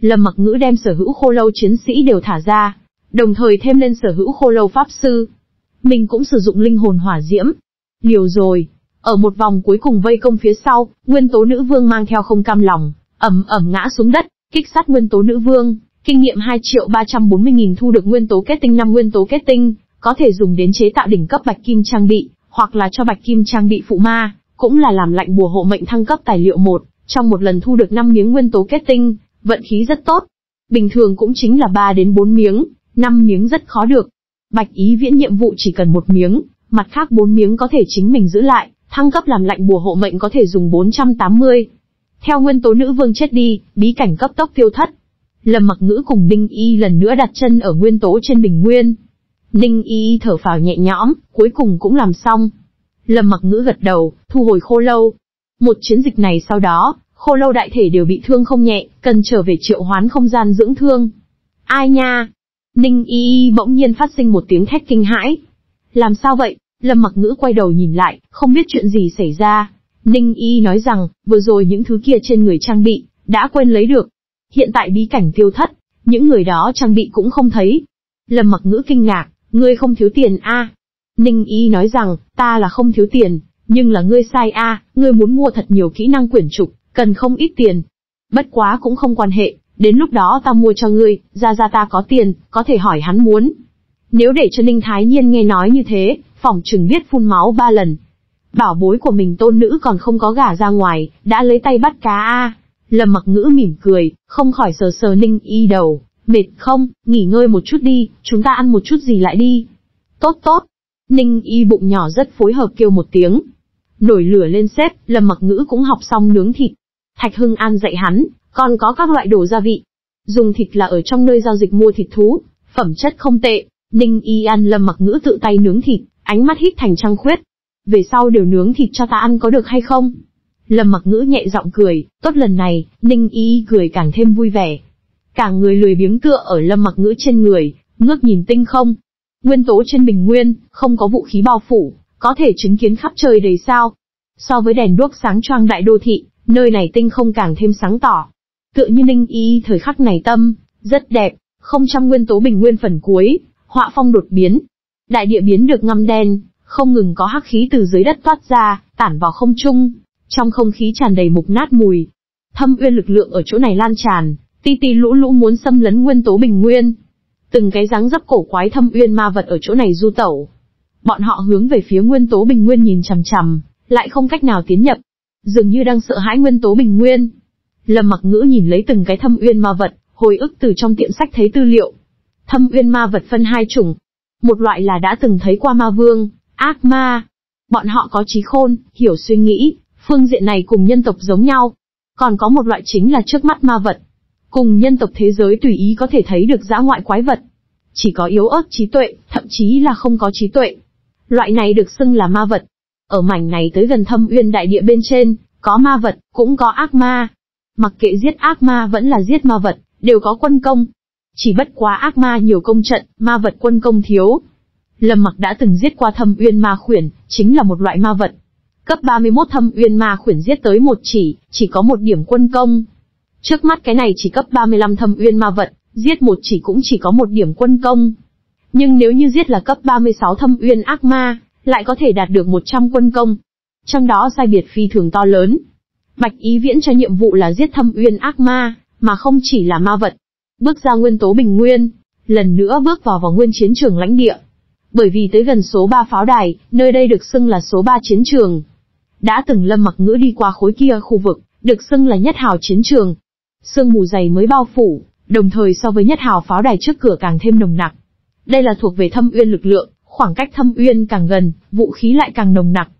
Lâm mặc ngữ đem sở hữu khô lâu chiến sĩ đều thả ra, đồng thời thêm lên sở hữu khô lâu pháp sư. Mình cũng sử dụng linh hồn hỏa diễm. Liều rồi. Ở một vòng cuối cùng vây công phía sau, nguyên tố nữ vương mang theo không cam lòng, ẩm ẩm ngã xuống đất, kích sát nguyên tố nữ vương, kinh nghiệm 2 triệu 340 nghìn thu được nguyên tố kết tinh 5 nguyên tố kết tinh, có thể dùng đến chế tạo đỉnh cấp bạch kim trang bị, hoặc là cho bạch kim trang bị phụ ma, cũng là làm lạnh bùa hộ mệnh thăng cấp tài liệu một, trong một lần thu được 5 miếng nguyên tố kết tinh, vận khí rất tốt. Bình thường cũng chính là 3 đến 4 miếng, 5 miếng rất khó được. Bạch ý viễn nhiệm vụ chỉ cần một miếng, mặt khác 4 miếng có thể chính mình giữ lại, thăng cấp làm lạnh bùa hộ mệnh có thể dùng 480. Theo nguyên tố nữ vương chết đi, bí cảnh cấp tốc tiêu thất. Lâm mặc ngữ cùng Ninh Y lần nữa đặt chân ở nguyên tố trên bình nguyên. Ninh Y thở phào nhẹ nhõm, cuối cùng cũng làm xong. Lâm mặc ngữ gật đầu, thu hồi khô lâu. Một chiến dịch này sau đó, khô lâu đại thể đều bị thương không nhẹ, cần trở về triệu hoán không gian dưỡng thương. Ai nha? Ninh Y bỗng nhiên phát sinh một tiếng thét kinh hãi. Làm sao vậy? Lâm mặc ngữ quay đầu nhìn lại, không biết chuyện gì xảy ra. Ninh Y nói rằng, vừa rồi những thứ kia trên người trang bị, đã quên lấy được. Hiện tại bí cảnh tiêu thất, những người đó trang bị cũng không thấy. Lâm mặc ngữ kinh ngạc, ngươi không thiếu tiền a? Ninh Y nói rằng, ta là không thiếu tiền, nhưng là ngươi sai a, ngươi muốn mua thật nhiều kỹ năng quyển trục, cần không ít tiền. Bất quá cũng không quan hệ, đến lúc đó ta mua cho ngươi, ra ra ta có tiền, có thể hỏi hắn muốn. Nếu để cho Ninh Thái Nhiên nghe nói như thế, phòng chừng biết phun máu ba lần. Bảo bối của mình tôn nữ còn không có gả ra ngoài, đã lấy tay bắt cá a. Lâm mặc ngữ mỉm cười, không khỏi sờ sờ Ninh Y đầu, mệt không, nghỉ ngơi một chút đi, chúng ta ăn một chút gì lại đi. Tốt tốt. Ninh Y bụng nhỏ rất phối hợp kêu một tiếng. Nổi lửa lên xếp, Lâm mặc ngữ cũng học xong nướng thịt. Thạch Hưng An dạy hắn, còn có các loại đồ gia vị. Dùng thịt là ở trong nơi giao dịch mua thịt thú, phẩm chất không tệ. Ninh Y ăn Lâm mặc ngữ tự tay nướng thịt, ánh mắt hít thành trăng khuyết. Về sau đều nướng thịt cho ta ăn có được hay không? Lâm mặc ngữ nhẹ giọng cười, tốt lần này, Ninh Y cười càng thêm vui vẻ. Cả người lười biếng tựa ở lâm mặc ngữ trên người, ngước nhìn tinh không. Nguyên tố trên bình nguyên, không có vũ khí bao phủ, có thể chứng kiến khắp trời đầy sao. So với đèn đuốc sáng choang đại đô thị, nơi này tinh không càng thêm sáng tỏ. Tựa như Ninh Y thời khắc này tâm, rất đẹp, không trăm nguyên tố bình nguyên phần cuối, họa phong đột biến. Đại địa biến được ngăm đen, không ngừng có hắc khí từ dưới đất toát ra, tản vào không trung. Trong không khí tràn đầy mục nát mùi. Thâm uyên lực lượng ở chỗ này lan tràn, ti ti lũ lũ muốn xâm lấn nguyên tố bình nguyên. Từng cái dáng dấp cổ quái thâm uyên ma vật ở chỗ này du tẩu. Bọn họ hướng về phía nguyên tố bình nguyên nhìn chằm chằm, lại không cách nào tiến nhập. Dường như đang sợ hãi nguyên tố bình nguyên. Lâm mặc ngữ nhìn lấy từng cái thâm uyên ma vật, hồi ức từ trong tiện sách thấy tư liệu. Thâm uyên ma vật phân hai chủng. Một loại là đã từng thấy qua ma vương, ác ma. Bọn họ có trí khôn, hiểu suy nghĩ, phương diện này cùng nhân tộc giống nhau. Còn có một loại chính là trước mắt ma vật. Cùng nhân tộc thế giới tùy ý có thể thấy được dã ngoại quái vật. Chỉ có yếu ớt trí tuệ, thậm chí là không có trí tuệ. Loại này được xưng là ma vật. Ở mảnh này tới gần thâm uyên đại địa bên trên, có ma vật, cũng có ác ma. Mặc kệ giết ác ma vẫn là giết ma vật, đều có quân công. Chỉ bất quá ác ma nhiều công trận, ma vật quân công thiếu. Lâm Mặc đã từng giết qua thâm uyên ma khuyển, chính là một loại ma vật. Cấp 31 thâm uyên ma khuyển giết tới một chỉ, chỉ có một điểm quân công. Trước mắt cái này chỉ cấp 35 thâm uyên ma vật, giết một chỉ cũng chỉ có một điểm quân công. Nhưng nếu như giết là cấp 36 thâm uyên ác ma, lại có thể đạt được 100 quân công. Trong đó sai biệt phi thường to lớn. Bạch Ý Viễn cho nhiệm vụ là giết thâm uyên ác ma, mà không chỉ là ma vật. Bước ra nguyên tố bình nguyên, lần nữa bước vào vào nguyên chiến trường lãnh địa. Bởi vì tới gần số 3 pháo đài, nơi đây được xưng là số 3 chiến trường. Đã từng lâm mặc ngữ đi qua khối kia khu vực, được xưng là nhất hào chiến trường. Sương mù dày mới bao phủ, đồng thời so với nhất hào pháo đài trước cửa càng thêm nồng nặc. Đây là thuộc về thâm uyên lực lượng, khoảng cách thâm uyên càng gần, vũ khí lại càng nồng nặc.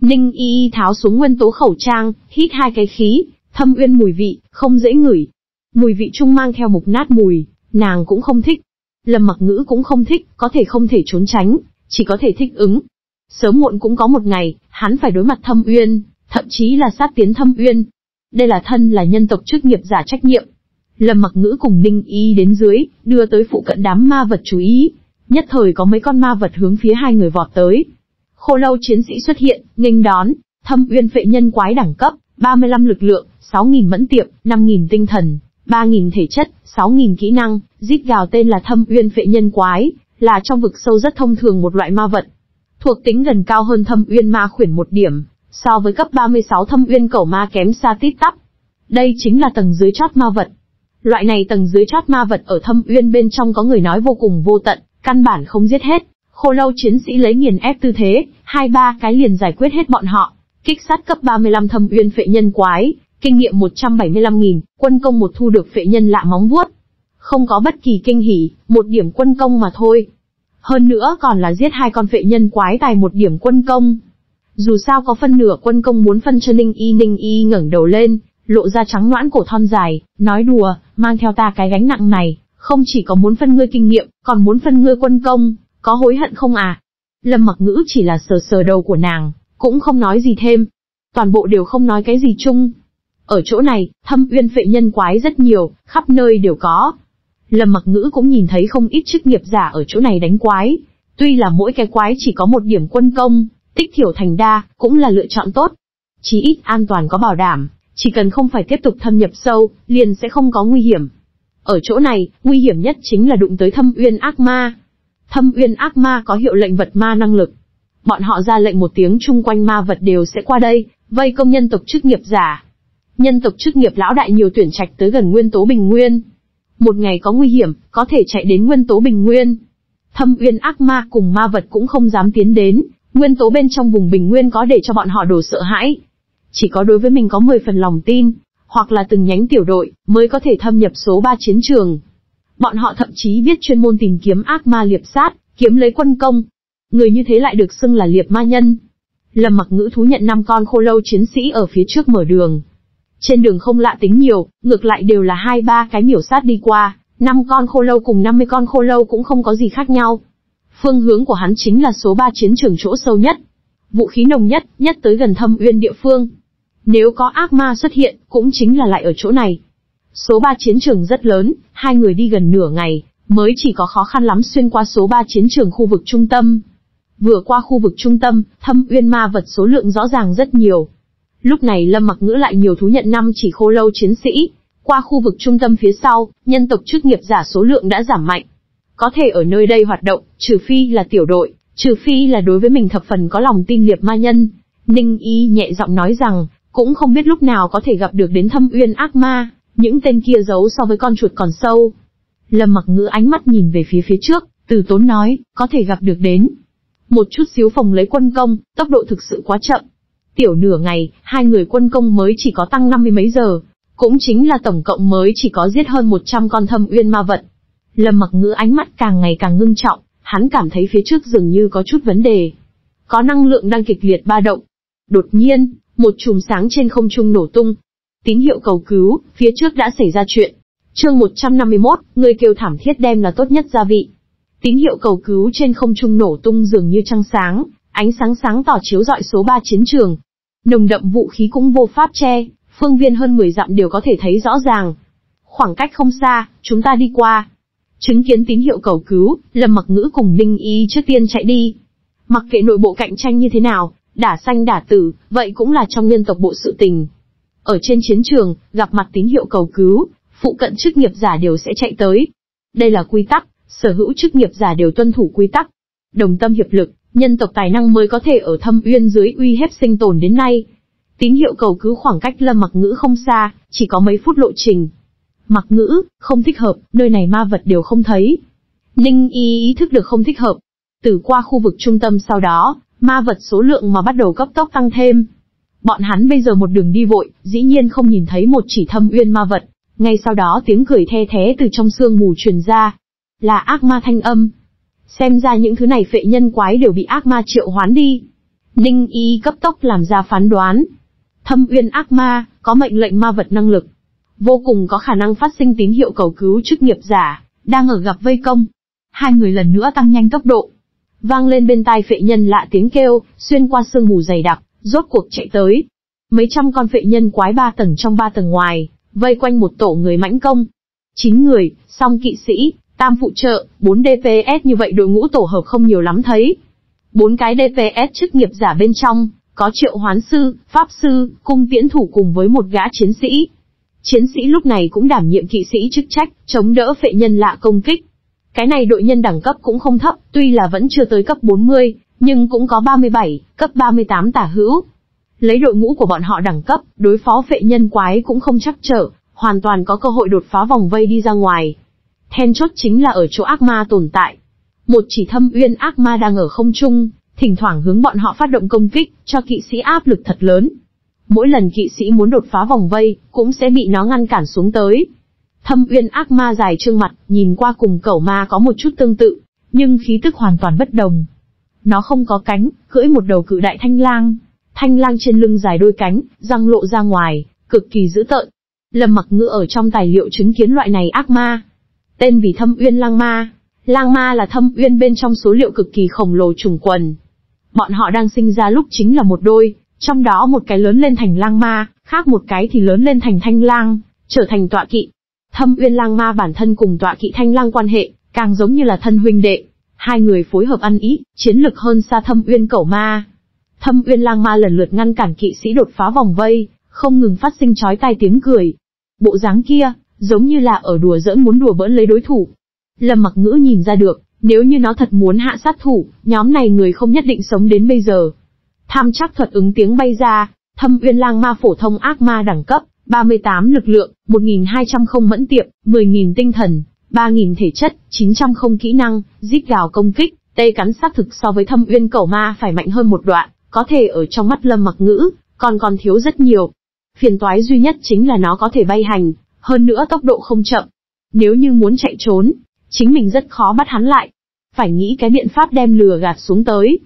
Ninh y y tháo xuống nguyên tố khẩu trang, hít hai cái khí, thâm uyên mùi vị, không dễ ngửi. Mùi vị chung mang theo mục nát mùi, nàng cũng không thích. Lâm mặc ngữ cũng không thích, có thể không thể trốn tránh, chỉ có thể thích ứng. Sớm muộn cũng có một ngày, hắn phải đối mặt thâm uyên, thậm chí là sát tiến thâm uyên. Đây là thân là nhân tộc chức nghiệp giả trách nhiệm. Lâm mặc ngữ cùng Ninh Y đến dưới, đưa tới phụ cận đám ma vật chú ý. Nhất thời có mấy con ma vật hướng phía hai người vọt tới. Khô lâu chiến sĩ xuất hiện, nghênh đón, thâm uyên phệ nhân quái đẳng cấp, 35 lực lượng, 6.000 mẫn tiệm, 5.000 tinh thần, 3.000 thể chất, 6.000 kỹ năng, giết gào tên là thâm uyên phệ nhân quái, là trong vực sâu rất thông thường một loại ma vật. Thuộc tính gần cao hơn thâm uyên ma khuyển một điểm, so với cấp 36 thâm uyên cẩu ma kém xa tít tắp. Đây chính là tầng dưới chót ma vật. Loại này tầng dưới chót ma vật ở thâm uyên bên trong có người nói vô cùng vô tận, căn bản không giết hết. Khô lâu chiến sĩ lấy nghiền ép tư thế, hai ba cái liền giải quyết hết bọn họ. Kích sát cấp 35 thâm uyên phệ nhân quái, kinh nghiệm 175.000, quân công một thu được phệ nhân lạ móng vuốt. Không có bất kỳ kinh hỉ, một điểm quân công mà thôi. Hơn nữa còn là giết hai con phệ nhân quái tài một điểm quân công. Dù sao có phân nửa quân công muốn phân cho Ninh Y Ninh Y ngẩng đầu lên, lộ ra trắng noãn cổ thon dài, nói đùa, mang theo ta cái gánh nặng này, không chỉ có muốn phân ngươi kinh nghiệm, còn muốn phân ngươi quân công, có hối hận không à? Lâm mặc ngữ chỉ là sờ sờ đầu của nàng, cũng không nói gì thêm. Toàn bộ đều không nói cái gì chung. Ở chỗ này, thâm uyên phệ nhân quái rất nhiều, khắp nơi đều có. Lâm mặc ngữ cũng nhìn thấy không ít chức nghiệp giả ở chỗ này đánh quái. Tuy là mỗi cái quái chỉ có một điểm quân công, tích thiểu thành đa, cũng là lựa chọn tốt. Chí ít an toàn có bảo đảm, chỉ cần không phải tiếp tục thâm nhập sâu, liền sẽ không có nguy hiểm. Ở chỗ này, nguy hiểm nhất chính là đụng tới thâm uyên ác ma. Thâm uyên ác ma có hiệu lệnh vật ma năng lực. Bọn họ ra lệnh một tiếng chung quanh ma vật đều sẽ qua đây, vây công nhân tộc chức nghiệp giả. Nhân tộc chức nghiệp lão đại nhiều tuyển trạch tới gần nguyên tố bình nguyên. Một ngày có nguy hiểm, có thể chạy đến nguyên tố bình nguyên. Thâm uyên ác ma cùng ma vật cũng không dám tiến đến, nguyên tố bên trong vùng bình nguyên có để cho bọn họ đổ sợ hãi. Chỉ có đối với mình có 10 phần lòng tin, hoặc là từng nhánh tiểu đội, mới có thể thâm nhập số 3 chiến trường. Bọn họ thậm chí biết chuyên môn tìm kiếm ác ma liệp sát, kiếm lấy quân công. Người như thế lại được xưng là liệp ma nhân. Lâm mặc ngữ thú nhận năm con khô lâu chiến sĩ ở phía trước mở đường. Trên đường không lạ tính nhiều, ngược lại đều là hai ba cái miểu sát đi qua, năm con khô lâu cùng 50 con khô lâu cũng không có gì khác nhau. Phương hướng của hắn chính là số 3 chiến trường chỗ sâu nhất. Vũ khí nồng nhất, nhất tới gần thâm uyên địa phương. Nếu có ác ma xuất hiện, cũng chính là lại ở chỗ này. Số 3 chiến trường rất lớn, hai người đi gần nửa ngày, mới chỉ có khó khăn lắm xuyên qua số 3 chiến trường khu vực trung tâm. Vừa qua khu vực trung tâm, thâm uyên ma vật số lượng rõ ràng rất nhiều. Lúc này Lâm mặc ngữ lại nhiều thú nhận năm chỉ khô lâu chiến sĩ. Qua khu vực trung tâm phía sau, nhân tộc chức nghiệp giả số lượng đã giảm mạnh. Có thể ở nơi đây hoạt động, trừ phi là tiểu đội, trừ phi là đối với mình thập phần có lòng tin liệp ma nhân. Ninh Y nhẹ giọng nói rằng, cũng không biết lúc nào có thể gặp được đến thâm uyên ác ma, những tên kia giấu so với con chuột còn sâu. Lâm mặc ngữ ánh mắt nhìn về phía phía trước, từ tốn nói, có thể gặp được đến. Một chút xíu phòng lấy quân công, tốc độ thực sự quá chậm. Tiểu nửa ngày, hai người quân công mới chỉ có tăng năm mươi mấy giờ, cũng chính là tổng cộng mới chỉ có giết hơn 100 con thâm uyên ma vật. Lâm mặc ngữ ánh mắt càng ngày càng ngưng trọng, hắn cảm thấy phía trước dường như có chút vấn đề. Có năng lượng đang kịch liệt ba động. Đột nhiên, một chùm sáng trên không trung nổ tung. Tín hiệu cầu cứu, phía trước đã xảy ra chuyện. Chương 151, người kêu thảm thiết đem là tốt nhất gia vị. Tín hiệu cầu cứu trên không trung nổ tung dường như trăng sáng, ánh sáng sáng tỏ chiếu rọi số 3 chiến trường. Nồng đậm vũ khí cũng vô pháp che, phương viên hơn 10 dặm đều có thể thấy rõ ràng. Khoảng cách không xa, chúng ta đi qua. Chứng kiến tín hiệu cầu cứu, Lâm Mặc Ngữ cùng Ninh Y trước tiên chạy đi. Mặc kệ nội bộ cạnh tranh như thế nào, đả xanh đả tử, vậy cũng là trong nhân tộc bộ sự tình. Ở trên chiến trường, gặp mặt tín hiệu cầu cứu, phụ cận chức nghiệp giả đều sẽ chạy tới. Đây là quy tắc, sở hữu chức nghiệp giả đều tuân thủ quy tắc. Đồng tâm hiệp lực, nhân tộc tài năng mới có thể ở thâm uyên dưới uy hiếp sinh tồn đến nay. Tín hiệu cầu cứu khoảng cách lâm mặc ngữ không xa, chỉ có mấy phút lộ trình. Mặc ngữ, không thích hợp, nơi này ma vật đều không thấy. Ninh y ý thức được không thích hợp. Từ qua khu vực trung tâm sau đó, ma vật số lượng mà bắt đầu cấp tốc tăng thêm. Bọn hắn bây giờ một đường đi vội, dĩ nhiên không nhìn thấy một chỉ thâm uyên ma vật. Ngay sau đó tiếng cười the thế từ trong sương mù truyền ra. Là ác ma thanh âm. Xem ra những thứ này phệ nhân quái đều bị ác ma triệu hoán đi. Ninh y cấp tốc làm ra phán đoán. Thâm uyên ác ma, có mệnh lệnh ma vật năng lực. Vô cùng có khả năng phát sinh tín hiệu cầu cứu chức nghiệp giả, đang ở gặp vây công. Hai người lần nữa tăng nhanh tốc độ. Vang lên bên tai phệ nhân lạ tiếng kêu, xuyên qua sương mù dày đặc, rốt cuộc chạy tới. Mấy trăm con phệ nhân quái ba tầng trong ba tầng ngoài, vây quanh một tổ người mãnh công. Chín người, song kỵ sĩ, tam phụ trợ, bốn DPS như vậy đội ngũ tổ hợp không nhiều lắm thấy. Bốn cái DPS chức nghiệp giả bên trong, có triệu hoán sư, pháp sư, cung tiễn thủ cùng với một gã chiến sĩ. Chiến sĩ lúc này cũng đảm nhiệm kỵ sĩ chức trách, chống đỡ phệ nhân lạ công kích. Cái này đội nhân đẳng cấp cũng không thấp, tuy là vẫn chưa tới cấp 40, nhưng cũng có 37, cấp 38 tả hữu. Lấy đội ngũ của bọn họ đẳng cấp, đối phó phệ nhân quái cũng không chắc trở, hoàn toàn có cơ hội đột phá vòng vây đi ra ngoài. Then chốt chính là ở chỗ ác ma tồn tại. Một chỉ thâm uyên ác ma đang ở không trung, thỉnh thoảng hướng bọn họ phát động công kích, cho kỵ sĩ áp lực thật lớn. Mỗi lần kỵ sĩ muốn đột phá vòng vây, cũng sẽ bị nó ngăn cản xuống tới. Thâm uyên ác ma dài trương mặt, nhìn qua cùng cẩu ma có một chút tương tự, nhưng khí tức hoàn toàn bất đồng. Nó không có cánh, cưỡi một đầu cự đại thanh lang. Thanh lang trên lưng dài đôi cánh, răng lộ ra ngoài, cực kỳ dữ tợn. Lâm mặc ngữ ở trong tài liệu chứng kiến loại này ác ma. Tên vì thâm uyên lang ma. Lang ma là thâm uyên bên trong số liệu cực kỳ khổng lồ trùng quần. Bọn họ đang sinh ra lúc chính là một đôi, trong đó một cái lớn lên thành lang ma, khác một cái thì lớn lên thành thanh lang, trở thành tọa kỵ. Thâm Uyên Lang Ma bản thân cùng tọa kỵ Thanh Lang quan hệ, càng giống như là thân huynh đệ. Hai người phối hợp ăn ý, chiến lực hơn xa Thâm Uyên Cẩu Ma. Thâm Uyên Lang Ma lần lượt ngăn cản kỵ sĩ đột phá vòng vây, không ngừng phát sinh chói tai tiếng cười. Bộ dáng kia, giống như là ở đùa giỡn muốn đùa bỡn lấy đối thủ. Lâm Mặc Ngữ nhìn ra được, nếu như nó thật muốn hạ sát thủ, nhóm này người không nhất định sống đến bây giờ. Tham chắc thuật ứng tiếng bay ra, Thâm Uyên Lang Ma phổ thông ác ma đẳng cấp, 38 lực lượng, 1.200 không mẫn tiệm 10.000 tinh thần, 3.000 thể chất, 900 không kỹ năng, giết gào công kích, tê cắn xác thực so với thâm uyên cẩu ma phải mạnh hơn một đoạn, có thể ở trong mắt lâm mặc ngữ, còn còn thiếu rất nhiều. Phiền toái duy nhất chính là nó có thể bay hành, hơn nữa tốc độ không chậm. Nếu như muốn chạy trốn, chính mình rất khó bắt hắn lại. Phải nghĩ cái biện pháp đem lừa gạt xuống tới.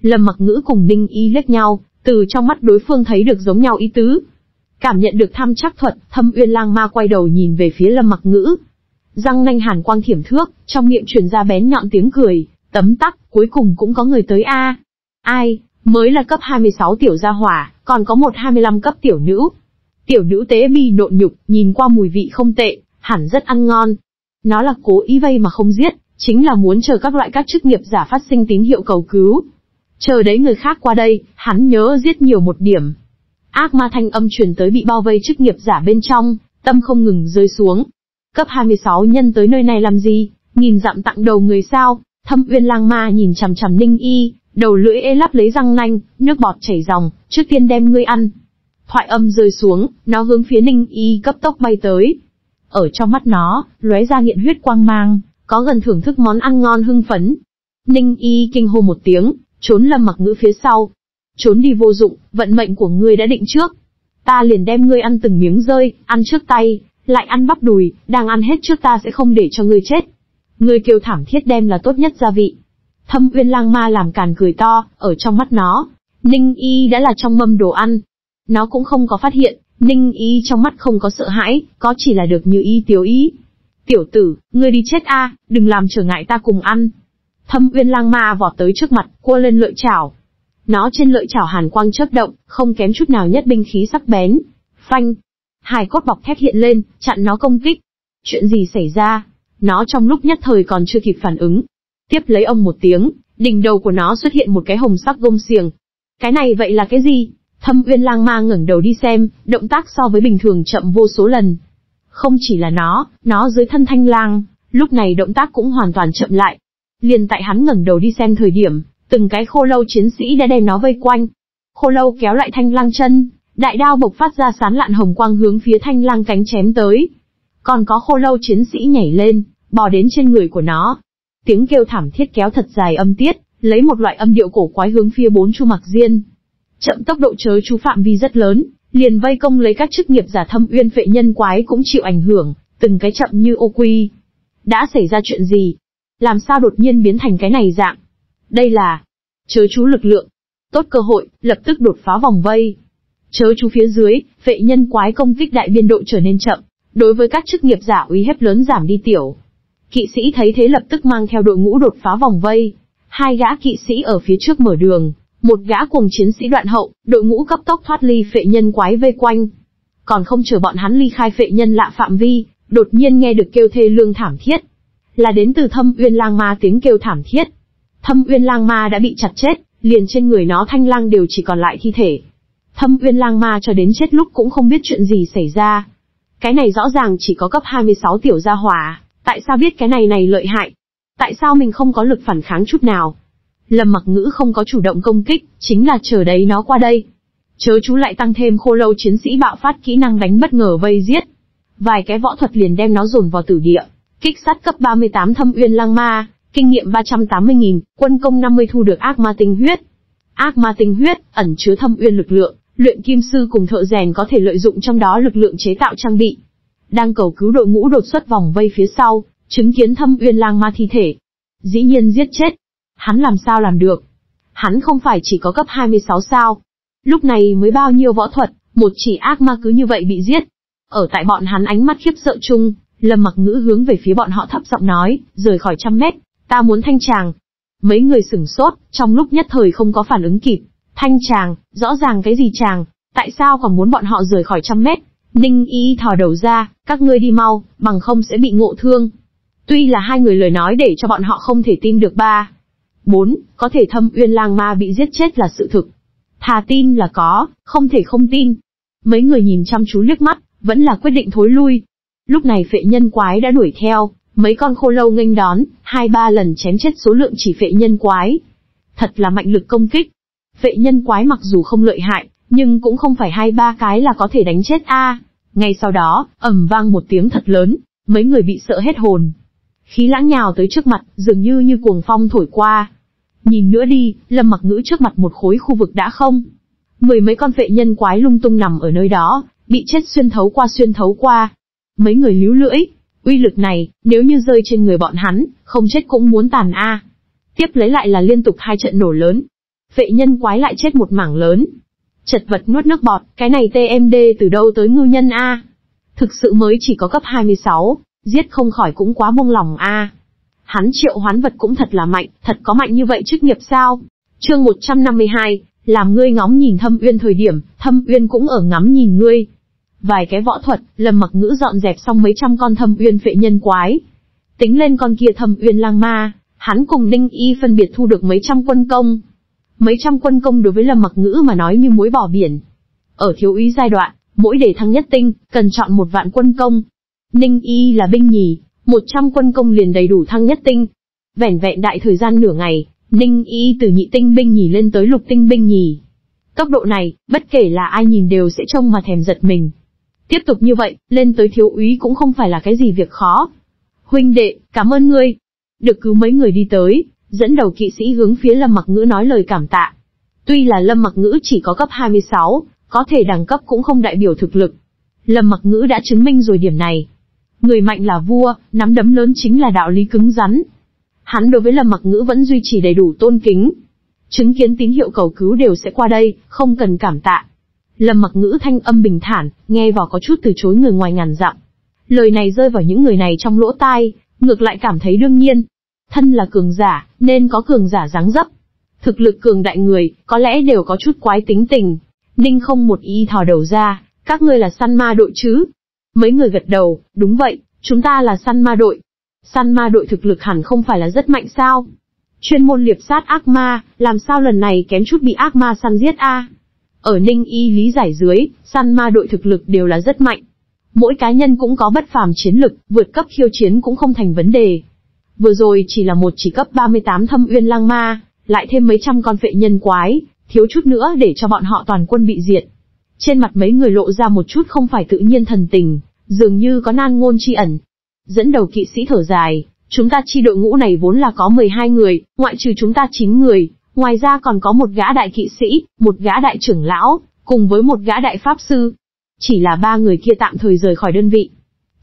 Lâm mặc ngữ cùng Ninh Y liếc nhau, từ trong mắt đối phương thấy được giống nhau ý tứ, Cảm nhận được tham chắc thuật, thâm uyên lang ma quay đầu nhìn về phía lâm mặc ngữ. Răng nanh hàn quang thiểm thước, trong miệng truyền ra bén nhọn tiếng cười, tấm tắc, cuối cùng cũng có người tới a. Ai, mới là cấp 26 tiểu gia hỏa, còn có một 25 cấp tiểu nữ. Tiểu nữ tế bi nộn nhục, nhìn qua mùi vị không tệ, hẳn rất ăn ngon. Nó là cố ý vây mà không giết, chính là muốn chờ các loại các chức nghiệp giả phát sinh tín hiệu cầu cứu. Chờ đấy người khác qua đây, hắn nhớ giết nhiều một điểm, Ác ma thanh âm truyền tới bị bao vây chức nghiệp giả bên trong, tâm không ngừng rơi xuống. Cấp 26 nhân tới nơi này làm gì, nhìn dặm tặng đầu người sao, thâm uyên lang ma nhìn chằm chằm ninh y, đầu lưỡi ê lắp lấy răng nanh, nước bọt chảy ròng, trước tiên đem ngươi ăn. Thoại âm rơi xuống, nó hướng phía ninh y cấp tốc bay tới. Ở trong mắt nó, lóe ra nghiện huyết quang mang, có gần thưởng thức món ăn ngon hưng phấn. Ninh y kinh hô một tiếng, trốn lâm mặc ngữ phía sau, Trốn đi vô dụng, vận mệnh của ngươi đã định trước. Ta liền đem ngươi ăn từng miếng rơi, ăn trước tay, lại ăn bắp đùi, đang ăn hết trước ta sẽ không để cho ngươi chết. Ngươi kêu thảm thiết đem là tốt nhất gia vị. Thâm uyên lang ma làm càn cười to, ở trong mắt nó, Ninh Y đã là trong mâm đồ ăn. Nó cũng không có phát hiện, Ninh Y trong mắt không có sợ hãi, có chỉ là được như Y tiểu ý. Tiểu tử, ngươi đi chết a, đừng làm trở ngại ta cùng ăn. Thâm uyên lang ma vọt tới trước mặt, cua lên lợi chảo, nó trên lợi chảo hàn quang chớp động, không kém chút nào nhất binh khí sắc bén. Phanh. Hài cốt bọc thép hiện lên, chặn nó công kích. Chuyện gì xảy ra? Nó trong lúc nhất thời còn chưa kịp phản ứng. Tiếp lấy ông một tiếng, đỉnh đầu của nó xuất hiện một cái hồng sắc gông xiềng. Cái này vậy là cái gì? Thâm Uyên Lang Ma ngẩng đầu đi xem, động tác so với bình thường chậm vô số lần. Không chỉ là nó, nó dưới thân Thanh Lang, lúc này động tác cũng hoàn toàn chậm lại. Liền tại hắn ngẩng đầu đi xem thời điểm, từng cái khô lâu chiến sĩ đã đem nó vây quanh. Khô lâu kéo lại Thanh Lang chân, đại đao bộc phát ra sán lạn hồng quang hướng phía Thanh Lang cánh chém tới. Còn có khô lâu chiến sĩ nhảy lên, bò đến trên người của nó. Tiếng kêu thảm thiết kéo thật dài âm tiết, lấy một loại âm điệu cổ quái hướng phía bốn chu mặc diên. Chậm tốc độ chớ chú phạm vi rất lớn, liền vây công lấy các chức nghiệp giả thâm uyên phệ nhân quái cũng chịu ảnh hưởng, từng cái chậm như ô quy. Đã xảy ra chuyện gì? Làm sao đột nhiên biến thành cái này dạng? Đây là chớ chú lực lượng. Tốt cơ hội, lập tức đột phá vòng vây. Chớ chú phía dưới, vệ nhân quái công kích đại biên độ trở nên chậm, đối với các chức nghiệp giả uy hiếp lớn giảm đi tiểu. Kỵ sĩ thấy thế lập tức mang theo đội ngũ đột phá vòng vây. Hai gã kỵ sĩ ở phía trước mở đường, một gã cùng chiến sĩ đoạn hậu, đội ngũ cấp tốc thoát ly phệ nhân quái vây quanh. Còn không chờ bọn hắn ly khai phệ nhân lạ phạm vi, đột nhiên nghe được kêu thê lương thảm thiết. Là đến từ thâm uyên lang ma tiếng kêu thảm thiết. Thâm uyên lang ma đã bị chặt chết, liền trên người nó thanh lang đều chỉ còn lại thi thể. Thâm uyên lang ma cho đến chết lúc cũng không biết chuyện gì xảy ra. Cái này rõ ràng chỉ có cấp 26 tiểu gia hỏa, tại sao biết cái này này lợi hại? Tại sao mình không có lực phản kháng chút nào? Lâm mặc ngữ không có chủ động công kích, chính là chờ đấy nó qua đây. Chớ chú lại tăng thêm khô lâu chiến sĩ bạo phát kỹ năng đánh bất ngờ vây giết. Vài cái võ thuật liền đem nó dồn vào tử địa. Kích sát cấp 38 thâm uyên lang ma, kinh nghiệm 380.000, quân công 50 thu được ác ma tinh huyết. Ác ma tinh huyết, ẩn chứa thâm uyên lực lượng, luyện kim sư cùng thợ rèn có thể lợi dụng trong đó lực lượng chế tạo trang bị. Đang cầu cứu đội ngũ đột xuất vòng vây phía sau, chứng kiến thâm uyên lang ma thi thể. Dĩ nhiên giết chết, Hắn làm sao làm được? Hắn không phải chỉ có cấp 26 sao? Lúc này mới bao nhiêu võ thuật, một chỉ ác ma cứ như vậy bị giết. Ở tại bọn hắn ánh mắt khiếp sợ chung, Lâm mặc ngữ hướng về phía bọn họ thấp giọng nói, rời khỏi trăm mét, ta muốn thanh tràng. Mấy người sửng sốt, trong lúc nhất thời không có phản ứng kịp. Thanh tràng, rõ ràng cái gì chàng tại sao còn muốn bọn họ rời khỏi trăm mét? Ninh y thò đầu ra, các ngươi đi mau, bằng không sẽ bị ngộ thương. Tuy là hai người lời nói để cho bọn họ không thể tin được ba, bốn Có thể thâm uyên lang ma bị giết chết là sự thực. Thà tin là có, không thể không tin. Mấy người nhìn chăm chú liếc mắt, vẫn là quyết định thối lui. Lúc này phệ nhân quái đã đuổi theo, mấy con khô lâu nghênh đón, hai ba lần chém chết số lượng chỉ phệ nhân quái. Thật là mạnh lực công kích. Phệ nhân quái mặc dù không lợi hại, nhưng cũng không phải hai ba cái là có thể đánh chết a. Ngay sau đó, ầm vang một tiếng thật lớn, mấy người bị sợ hết hồn. Khí lãng nhào tới trước mặt, dường như như cuồng phong thổi qua, Nhìn nữa đi, lâm mặc ngữ trước mặt một khối khu vực đã không. Mười mấy con vệ nhân quái lung tung nằm ở nơi đó, bị chết xuyên thấu qua xuyên thấu qua. Mấy người líu lưỡi, uy lực này, nếu như rơi trên người bọn hắn, không chết cũng muốn tàn a. Tiếp lấy lại là liên tục hai trận nổ lớn. Vệ nhân quái lại chết một mảng lớn. Chật vật nuốt nước bọt, cái này TMD từ đâu tới ngư nhân a? Thực sự mới chỉ có cấp 26, giết không khỏi cũng quá buông lòng a. Hắn triệu hoán vật cũng thật là mạnh, thật có mạnh như vậy chức nghiệp sao? Chương 152, làm ngươi ngóng nhìn thâm uyên thời điểm, thâm uyên cũng ở ngắm nhìn ngươi. Vài cái võ thuật, lâm mặc ngữ dọn dẹp xong mấy trăm con thâm uyên phệ nhân quái. Tính lên con kia thâm uyên lang ma, hắn cùng Đinh Y phân biệt thu được mấy trăm quân công. Mấy trăm quân công đối với lâm mặc ngữ mà nói như muối bỏ biển. Ở thiếu úy giai đoạn, mỗi đề thăng nhất tinh, cần chọn một vạn quân công. Ninh Y là binh nhì, 100 quân công liền đầy đủ thăng nhất tinh. Vẻn vẹn đại thời gian nửa ngày, Ninh Y từ nhị tinh binh nhì lên tới lục tinh binh nhì. Tốc độ này, bất kể là ai nhìn đều sẽ trông mà thèm giật mình. Tiếp tục như vậy, lên tới thiếu úy cũng không phải là cái gì việc khó. Huynh đệ, cảm ơn ngươi. Được cứu mấy người đi tới, dẫn đầu kỵ sĩ hướng phía Lâm Mặc Ngữ nói lời cảm tạ. Tuy là Lâm Mặc Ngữ chỉ có cấp 26, có thể đẳng cấp cũng không đại biểu thực lực. Lâm Mặc Ngữ đã chứng minh rồi điểm này, Người mạnh là vua, nắm đấm lớn chính là đạo lý cứng rắn. Hắn đối với Lâm Mặc Ngữ vẫn duy trì đầy đủ tôn kính. Chứng kiến tín hiệu cầu cứu đều sẽ qua đây, không cần cảm tạ. Lâm Mặc Ngữ thanh âm bình thản, nghe vào có chút từ chối người ngoài ngàn dặm. Lời này rơi vào những người này trong lỗ tai, ngược lại cảm thấy đương nhiên. Thân là cường giả, nên có cường giả dáng dấp. Thực lực cường đại người, có lẽ đều có chút quái tính tình. Ninh không một y thò đầu ra, Các ngươi là săn ma đội chứ? Mấy người gật đầu, đúng vậy, chúng ta là săn ma đội. Săn ma đội thực lực hẳn không phải là rất mạnh sao? Chuyên môn liệp sát ác ma, làm sao lần này kém chút bị ác ma săn giết a? Ở Ninh Y lý giải dưới, săn ma đội thực lực đều là rất mạnh. Mỗi cá nhân cũng có bất phàm chiến lực, vượt cấp khiêu chiến cũng không thành vấn đề. Vừa rồi chỉ là một chỉ cấp 38 thâm uyên lang ma, lại thêm mấy trăm con vệ nhân quái, thiếu chút nữa để cho bọn họ toàn quân bị diệt. Trên mặt mấy người lộ ra một chút không phải tự nhiên thần tình, dường như có nan ngôn chi ẩn. Dẫn đầu kỵ sĩ thở dài, chúng ta chi đội ngũ này vốn là có 12 người, ngoại trừ chúng ta 9 người, ngoài ra còn có một gã đại kỵ sĩ, một gã đại trưởng lão, cùng với một gã đại pháp sư. Chỉ là ba người kia tạm thời rời khỏi đơn vị.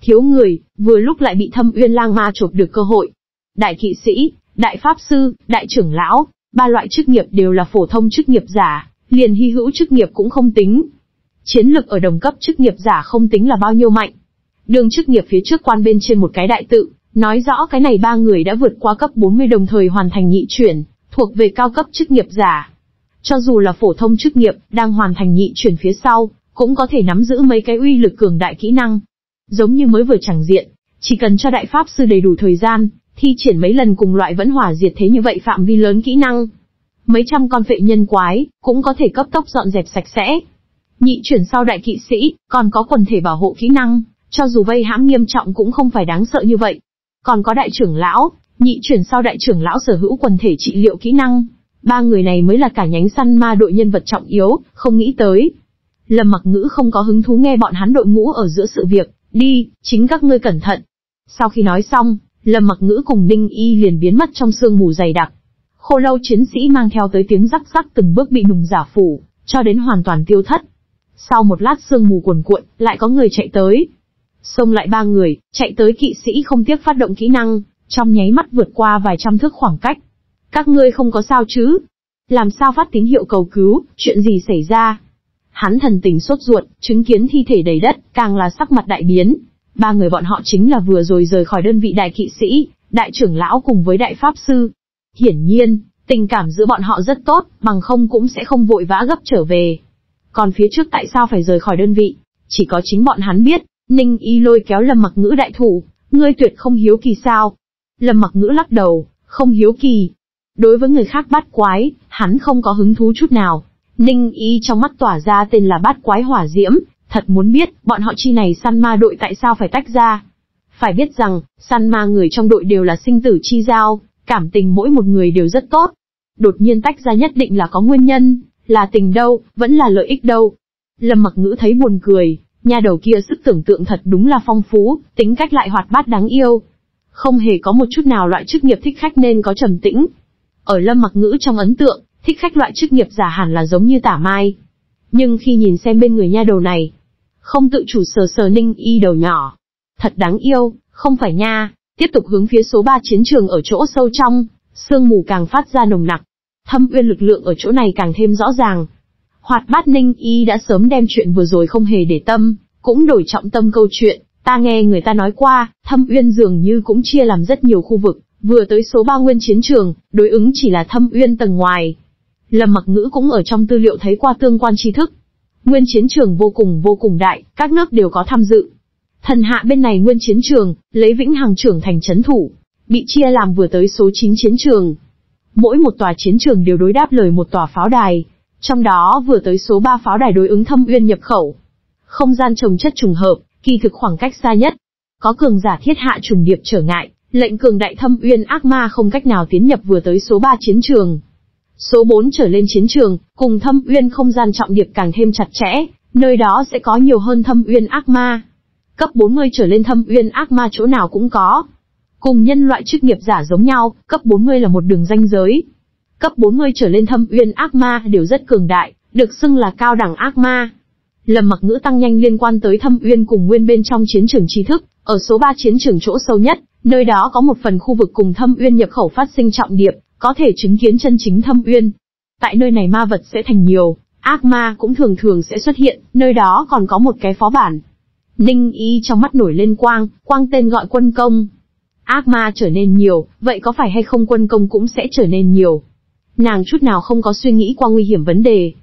Thiếu người, vừa lúc lại bị thâm uyên lang ma chộp được cơ hội. Đại kỵ sĩ, đại pháp sư, đại trưởng lão, ba loại chức nghiệp đều là phổ thông chức nghiệp giả, liền hy hữu chức nghiệp cũng không tính. Chiến lực ở đồng cấp chức nghiệp giả không tính là bao nhiêu mạnh. Đường chức nghiệp phía trước quan bên trên một cái đại tự, nói rõ cái này ba người đã vượt qua cấp 40 đồng thời hoàn thành nhị chuyển, thuộc về cao cấp chức nghiệp giả. Cho dù là phổ thông chức nghiệp, đang hoàn thành nhị chuyển phía sau, cũng có thể nắm giữ mấy cái uy lực cường đại kỹ năng. Giống như mới vừa chẳng diện, chỉ cần cho đại pháp sư đầy đủ thời gian, thi triển mấy lần cùng loại vẫn hỏa diệt thế như vậy phạm vi lớn kỹ năng. Mấy trăm con vệ nhân quái, cũng có thể cấp tốc dọn dẹp sạch sẽ. Nhị chuyển sau đại kỵ sĩ, còn có quần thể bảo hộ kỹ năng, cho dù vây hãm nghiêm trọng cũng không phải đáng sợ như vậy. Còn có đại trưởng lão, nhị chuyển sau đại trưởng lão sở hữu quần thể trị liệu kỹ năng. Ba người này mới là cả nhánh săn ma đội nhân vật trọng yếu, không nghĩ tới. Lâm mặc ngữ không có hứng thú nghe bọn hắn đội ngũ ở giữa sự việc, đi, chính các ngươi cẩn thận. Sau khi nói xong, Lâm mặc ngữ cùng Ninh Y liền biến mất trong sương mù dày đặc. Khô lâu chiến sĩ mang theo tới tiếng rắc rắc từng bước bị nùng giả phủ, cho đến hoàn toàn tiêu thất. Sau một lát sương mù cuồn cuộn, lại có người chạy tới. Xông lại ba người, chạy tới kỵ sĩ không tiếc phát động kỹ năng, trong nháy mắt vượt qua vài trăm thước khoảng cách. Các ngươi không có sao chứ? Làm sao phát tín hiệu cầu cứu, chuyện gì xảy ra? Hắn thần tình sốt ruột, chứng kiến thi thể đầy đất, càng là sắc mặt đại biến. Ba người bọn họ chính là vừa rồi rời khỏi đơn vị đại kỵ sĩ, đại trưởng lão cùng với đại pháp sư. Hiển nhiên, tình cảm giữa bọn họ rất tốt, bằng không cũng sẽ không vội vã gấp trở về. Còn phía trước tại sao phải rời khỏi đơn vị? Chỉ có chính bọn hắn biết, Ninh Y lôi kéo Lâm Mặc Ngữ đại thủ, ngươi tuyệt không hiếu kỳ sao? Lâm Mặc Ngữ lắc đầu, không hiếu kỳ. Đối với người khác bắt quái, hắn không có hứng thú chút nào. Ninh Y trong mắt tỏa ra tên là bát quái hỏa diễm, thật muốn biết, bọn họ chi này săn ma đội tại sao phải tách ra. Phải biết rằng, săn ma người trong đội đều là sinh tử chi giao, cảm tình mỗi một người đều rất tốt. Đột nhiên tách ra nhất định là có nguyên nhân, là tình đâu, vẫn là lợi ích đâu. Lâm mặc ngữ thấy buồn cười, nhà đầu kia sức tưởng tượng thật đúng là phong phú, tính cách lại hoạt bát đáng yêu. Không hề có một chút nào loại chức nghiệp thích khách nên có trầm tĩnh. Ở lâm mặc ngữ trong ấn tượng, thích khách loại chức nghiệp giả hẳn là giống như tả mai. Nhưng khi nhìn xem bên người nha đầu này, không tự chủ sờ sờ ninh y đầu nhỏ. Thật đáng yêu, không phải nha, tiếp tục hướng phía số 3 chiến trường ở chỗ sâu trong, sương mù càng phát ra nồng nặc. Thâm uyên lực lượng ở chỗ này càng thêm rõ ràng. Hoạt bát ninh y đã sớm đem chuyện vừa rồi không hề để tâm, cũng đổi trọng tâm câu chuyện, ta nghe người ta nói qua, thâm uyên dường như cũng chia làm rất nhiều khu vực, vừa tới số ba nguyên chiến trường, đối ứng chỉ là thâm uyên tầng ngoài. Lâm mặc ngữ cũng ở trong tư liệu thấy qua tương quan tri thức, Nguyên chiến trường vô cùng vô cùng đại, các nước đều có tham dự. Thần hạ bên này nguyên chiến trường, lấy Vĩnh Hằng trưởng thành chấn thủ, bị chia làm vừa tới số 9 chiến trường. Mỗi một tòa chiến trường đều đối đáp lời một tòa pháo đài, trong đó vừa tới số 3 pháo đài đối ứng thâm uyên nhập khẩu. Không gian trồng chất trùng hợp, kỳ thực khoảng cách xa nhất. Có cường giả thiết hạ trùng điệp trở ngại, lệnh cường đại thâm uyên ác ma không cách nào tiến nhập vừa tới số 3 chiến trường. Số 4 trở lên chiến trường, cùng thâm uyên không gian trọng điệp càng thêm chặt chẽ, nơi đó sẽ có nhiều hơn thâm uyên ác ma. Cấp 40 trở lên thâm uyên ác ma chỗ nào cũng có. Cùng nhân loại chức nghiệp giả giống nhau, cấp 40 là một đường ranh giới. Cấp 40 trở lên thâm uyên ác ma đều rất cường đại, được xưng là cao đẳng ác ma. Lầm mặc ngữ tăng nhanh liên quan tới thâm uyên cùng nguyên bên trong chiến trường trí thức, ở số 3 chiến trường chỗ sâu nhất, nơi đó có một phần khu vực cùng thâm uyên nhập khẩu phát sinh trọng điệp, có thể chứng kiến chân chính thâm uyên. Tại nơi này ma vật sẽ thành nhiều, ác ma cũng thường thường sẽ xuất hiện, nơi đó còn có một cái phó bản. Ninh y trong mắt nổi lên quang, quang tên gọi quân công. Ác ma trở nên nhiều, vậy có phải hay không quân công cũng sẽ trở nên nhiều. Nàng chút nào không có suy nghĩ qua nguy hiểm vấn đề.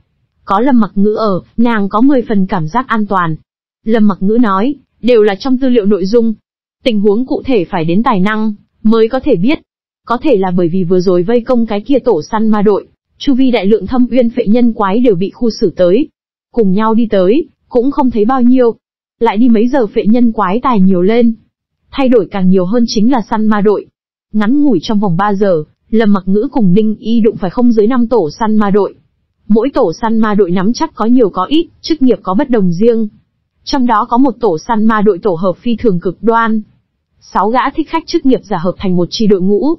Có Lâm Mặc Ngữ ở, nàng có 10 phần cảm giác an toàn. Lâm Mặc Ngữ nói, đều là trong tư liệu nội dung. Tình huống cụ thể phải đến tài năng, mới có thể biết. Có thể là bởi vì vừa rồi vây công cái kia tổ săn ma đội, chu vi đại lượng thâm uyên phệ nhân quái đều bị khu xử tới. Cùng nhau đi tới, cũng không thấy bao nhiêu. Lại đi mấy giờ phệ nhân quái tài nhiều lên. Thay đổi càng nhiều hơn chính là săn ma đội. Ngắn ngủi trong vòng 3 giờ, Lâm Mặc Ngữ cùng Ninh Y đụng phải không dưới 5 tổ săn ma đội. Mỗi tổ săn ma đội nắm chắc có nhiều có ít, chức nghiệp có bất đồng riêng. Trong đó có một tổ săn ma đội tổ hợp phi thường cực đoan. Sáu gã thích khách chức nghiệp giả hợp thành một chi đội ngũ.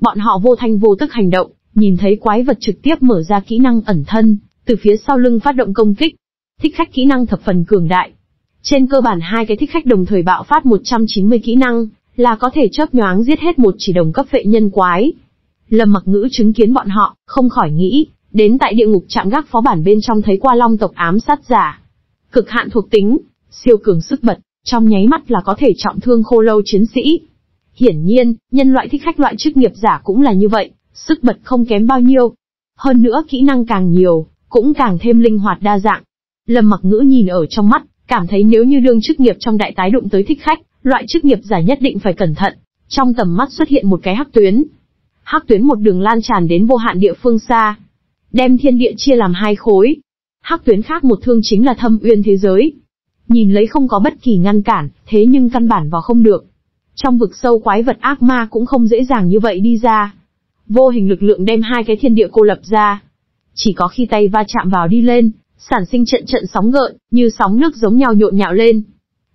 Bọn họ vô thanh vô tức hành động, nhìn thấy quái vật trực tiếp mở ra kỹ năng ẩn thân, từ phía sau lưng phát động công kích. Thích khách kỹ năng thập phần cường đại. Trên cơ bản hai cái thích khách đồng thời bạo phát 190 kỹ năng, là có thể chớp nhoáng giết hết một chỉ đồng cấp vệ nhân quái. Lâm mặc ngữ chứng kiến bọn họ, không khỏi nghĩ, đến tại địa ngục chạm gác phó bản bên trong thấy qua long tộc ám sát giả. Cực hạn thuộc tính, siêu cường sức bật, trong nháy mắt là có thể trọng thương khô lâu chiến sĩ. Hiển nhiên, nhân loại thích khách loại chức nghiệp giả cũng là như vậy, sức bật không kém bao nhiêu. Hơn nữa kỹ năng càng nhiều, cũng càng thêm linh hoạt đa dạng. Lâm mặc ngữ nhìn ở trong mắt, cảm thấy nếu như đương chức nghiệp trong đại tái đụng tới thích khách, loại chức nghiệp giả nhất định phải cẩn thận. Trong tầm mắt xuất hiện một cái hắc tuyến. Hắc tuyến một đường lan tràn đến vô hạn địa phương xa. Đem thiên địa chia làm hai khối. Hắc tuyến khác một thương chính là thâm uyên thế giới. Nhìn lấy không có bất kỳ ngăn cản, thế nhưng căn bản vào không được. Trong vực sâu quái vật ác ma cũng không dễ dàng như vậy đi ra. Vô hình lực lượng đem hai cái thiên địa cô lập ra. Chỉ có khi tay va chạm vào đi lên, sản sinh trận trận sóng gợn, như sóng nước giống nhau nhộn nhạo lên.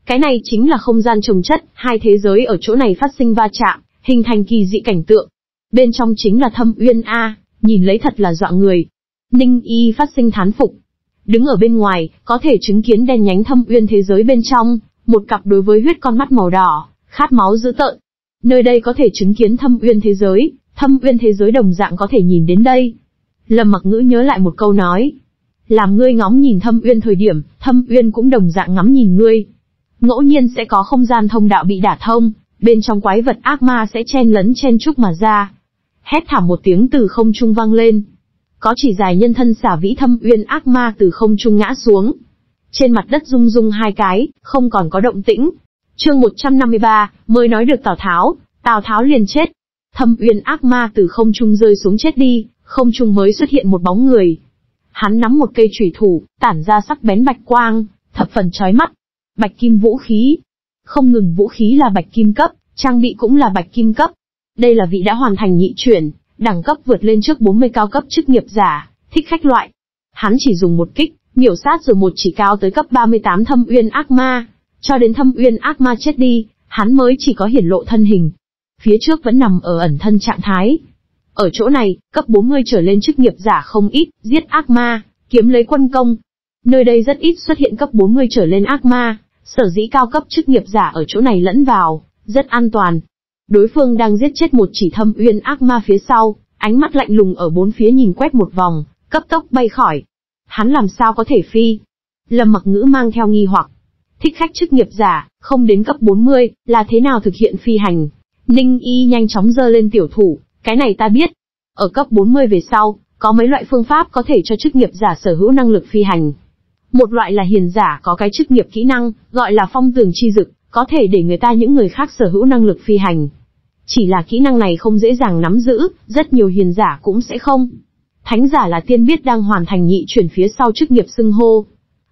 Cái này chính là không gian trồng chất, hai thế giới ở chỗ này phát sinh va chạm, hình thành kỳ dị cảnh tượng. Bên trong chính là thâm uyên A, nhìn lấy thật là dọa người. Ninh y phát sinh thán phục. Đứng ở bên ngoài, có thể chứng kiến đen nhánh thâm uyên thế giới bên trong, một cặp đối với huyết con mắt màu đỏ, khát máu dữ tợn. Nơi đây có thể chứng kiến thâm uyên thế giới, thâm uyên thế giới đồng dạng có thể nhìn đến đây. Lâm mặc ngữ nhớ lại một câu nói. Làm ngươi ngóng nhìn thâm uyên thời điểm, thâm uyên cũng đồng dạng ngắm nhìn ngươi. Ngẫu nhiên sẽ có không gian thông đạo bị đả thông, bên trong quái vật ác ma sẽ chen lấn chen trúc mà ra. Hét thảm một tiếng từ không trung vang lên. Có chỉ dài nhân thân xả vĩ thâm uyên ác ma từ không trung ngã xuống. Trên mặt đất rung rung hai cái, không còn có động tĩnh. Chương 153, mới nói được Tào Tháo, Tào Tháo liền chết. Thâm uyên ác ma từ không trung rơi xuống chết đi, không trung mới xuất hiện một bóng người. Hắn nắm một cây chủy thủ, tản ra sắc bén bạch quang, thập phần chói mắt. Bạch kim vũ khí. Không ngừng vũ khí là bạch kim cấp, trang bị cũng là bạch kim cấp. Đây là vị đã hoàn thành nhị chuyển, đẳng cấp vượt lên trước 40 cao cấp chức nghiệp giả, thích khách loại. Hắn chỉ dùng một kích, miểu sát rồi một chỉ cao tới cấp 38 thâm uyên ác ma. Cho đến thâm uyên ác ma chết đi, hắn mới chỉ có hiển lộ thân hình. Phía trước vẫn nằm ở ẩn thân trạng thái. Ở chỗ này, cấp 40 trở lên chức nghiệp giả không ít, giết ác ma, kiếm lấy quân công. Nơi đây rất ít xuất hiện cấp 40 trở lên ác ma, sở dĩ cao cấp chức nghiệp giả ở chỗ này lẫn vào, rất an toàn. Đối phương đang giết chết một chỉ thâm uyên ác ma phía sau, ánh mắt lạnh lùng ở bốn phía nhìn quét một vòng, cấp tốc bay khỏi. Hắn làm sao có thể phi? Lâm mặc ngữ mang theo nghi hoặc. Thích khách chức nghiệp giả, không đến cấp 40, là thế nào thực hiện phi hành? Ninh y nhanh chóng dơ lên tiểu thủ, cái này ta biết. Ở cấp 40 về sau, có mấy loại phương pháp có thể cho chức nghiệp giả sở hữu năng lực phi hành. Một loại là hiền giả có cái chức nghiệp kỹ năng, gọi là phong tường chi dực, có thể để người ta những người khác sở hữu năng lực phi hành. Chỉ là kỹ năng này không dễ dàng nắm giữ, rất nhiều hiền giả cũng sẽ không. Thánh giả là tiên biết đang hoàn thành nhị chuyển phía sau chức nghiệp xưng hô.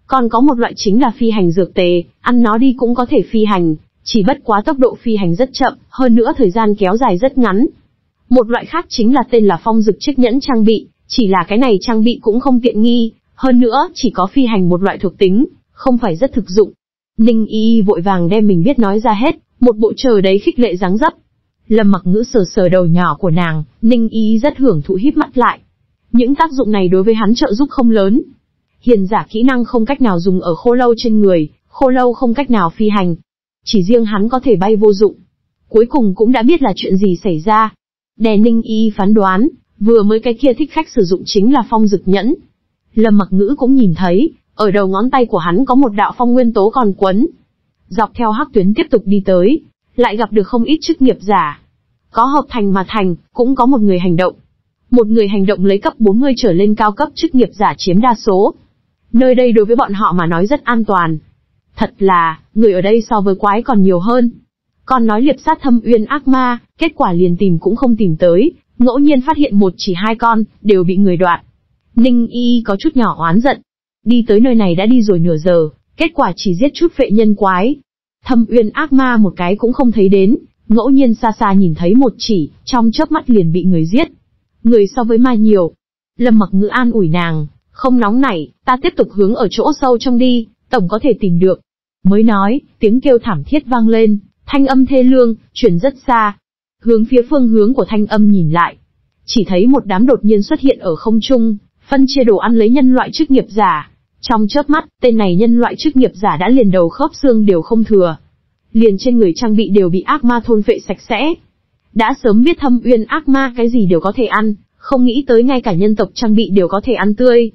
Còn có một loại chính là phi hành dược tề, ăn nó đi cũng có thể phi hành, chỉ bất quá tốc độ phi hành rất chậm, hơn nữa thời gian kéo dài rất ngắn. Một loại khác chính là tên là phong dực chiếc nhẫn trang bị, chỉ là cái này trang bị cũng không tiện nghi, hơn nữa chỉ có phi hành một loại thuộc tính, không phải rất thực dụng. Ninh y vội vàng đem mình biết nói ra hết, một bộ trời đấy khích lệ dáng dấp. Lâm mặc ngữ sờ sờ đầu nhỏ của nàng, Ninh y rất hưởng thụ híp mắt lại. Những tác dụng này đối với hắn trợ giúp không lớn. Hiền giả kỹ năng không cách nào dùng ở khô lâu trên người, khô lâu không cách nào phi hành. Chỉ riêng hắn có thể bay vô dụng. Cuối cùng cũng đã biết là chuyện gì xảy ra. Đè Ninh y phán đoán, vừa mới cái kia thích khách sử dụng chính là phong dực nhẫn. Lâm mặc ngữ cũng nhìn thấy, ở đầu ngón tay của hắn có một đạo phong nguyên tố còn quấn. Dọc theo hắc tuyến tiếp tục đi tới, lại gặp được không ít chức nghiệp giả. Có hợp thành mà thành, cũng có một người hành động. Một người hành động lấy cấp 40 trở lên cao cấp chức nghiệp giả chiếm đa số. Nơi đây đối với bọn họ mà nói rất an toàn. Thật là, người ở đây so với quái còn nhiều hơn. Còn nói liệp sát thâm uyên ác ma, kết quả liền tìm cũng không tìm tới, ngẫu nhiên phát hiện một chỉ hai con, đều bị người đoạt. Ninh Y có chút nhỏ oán giận. Đi tới nơi này đã đi rồi nửa giờ, kết quả chỉ giết chút phệ nhân quái. Thâm uyên ác ma một cái cũng không thấy đến, ngẫu nhiên xa xa nhìn thấy một chỉ, trong chớp mắt liền bị người giết. Người so với ma nhiều. Lâm mặc ngữ an ủi nàng, không nóng nảy, ta tiếp tục hướng ở chỗ sâu trong đi, tổng có thể tìm được. Mới nói, tiếng kêu thảm thiết vang lên, thanh âm thê lương, chuyển rất xa. Hướng phía phương hướng của thanh âm nhìn lại. Chỉ thấy một đám đột nhiên xuất hiện ở không trung, phân chia đồ ăn lấy nhân loại chức nghiệp giả. Trong chớp mắt, tên này nhân loại chức nghiệp giả đã liền đầu khớp xương đều không thừa. Liền trên người trang bị đều bị ác ma thôn vệ sạch sẽ. Đã sớm biết thâm uyên ác ma cái gì đều có thể ăn, không nghĩ tới ngay cả nhân tộc trang bị đều có thể ăn tươi.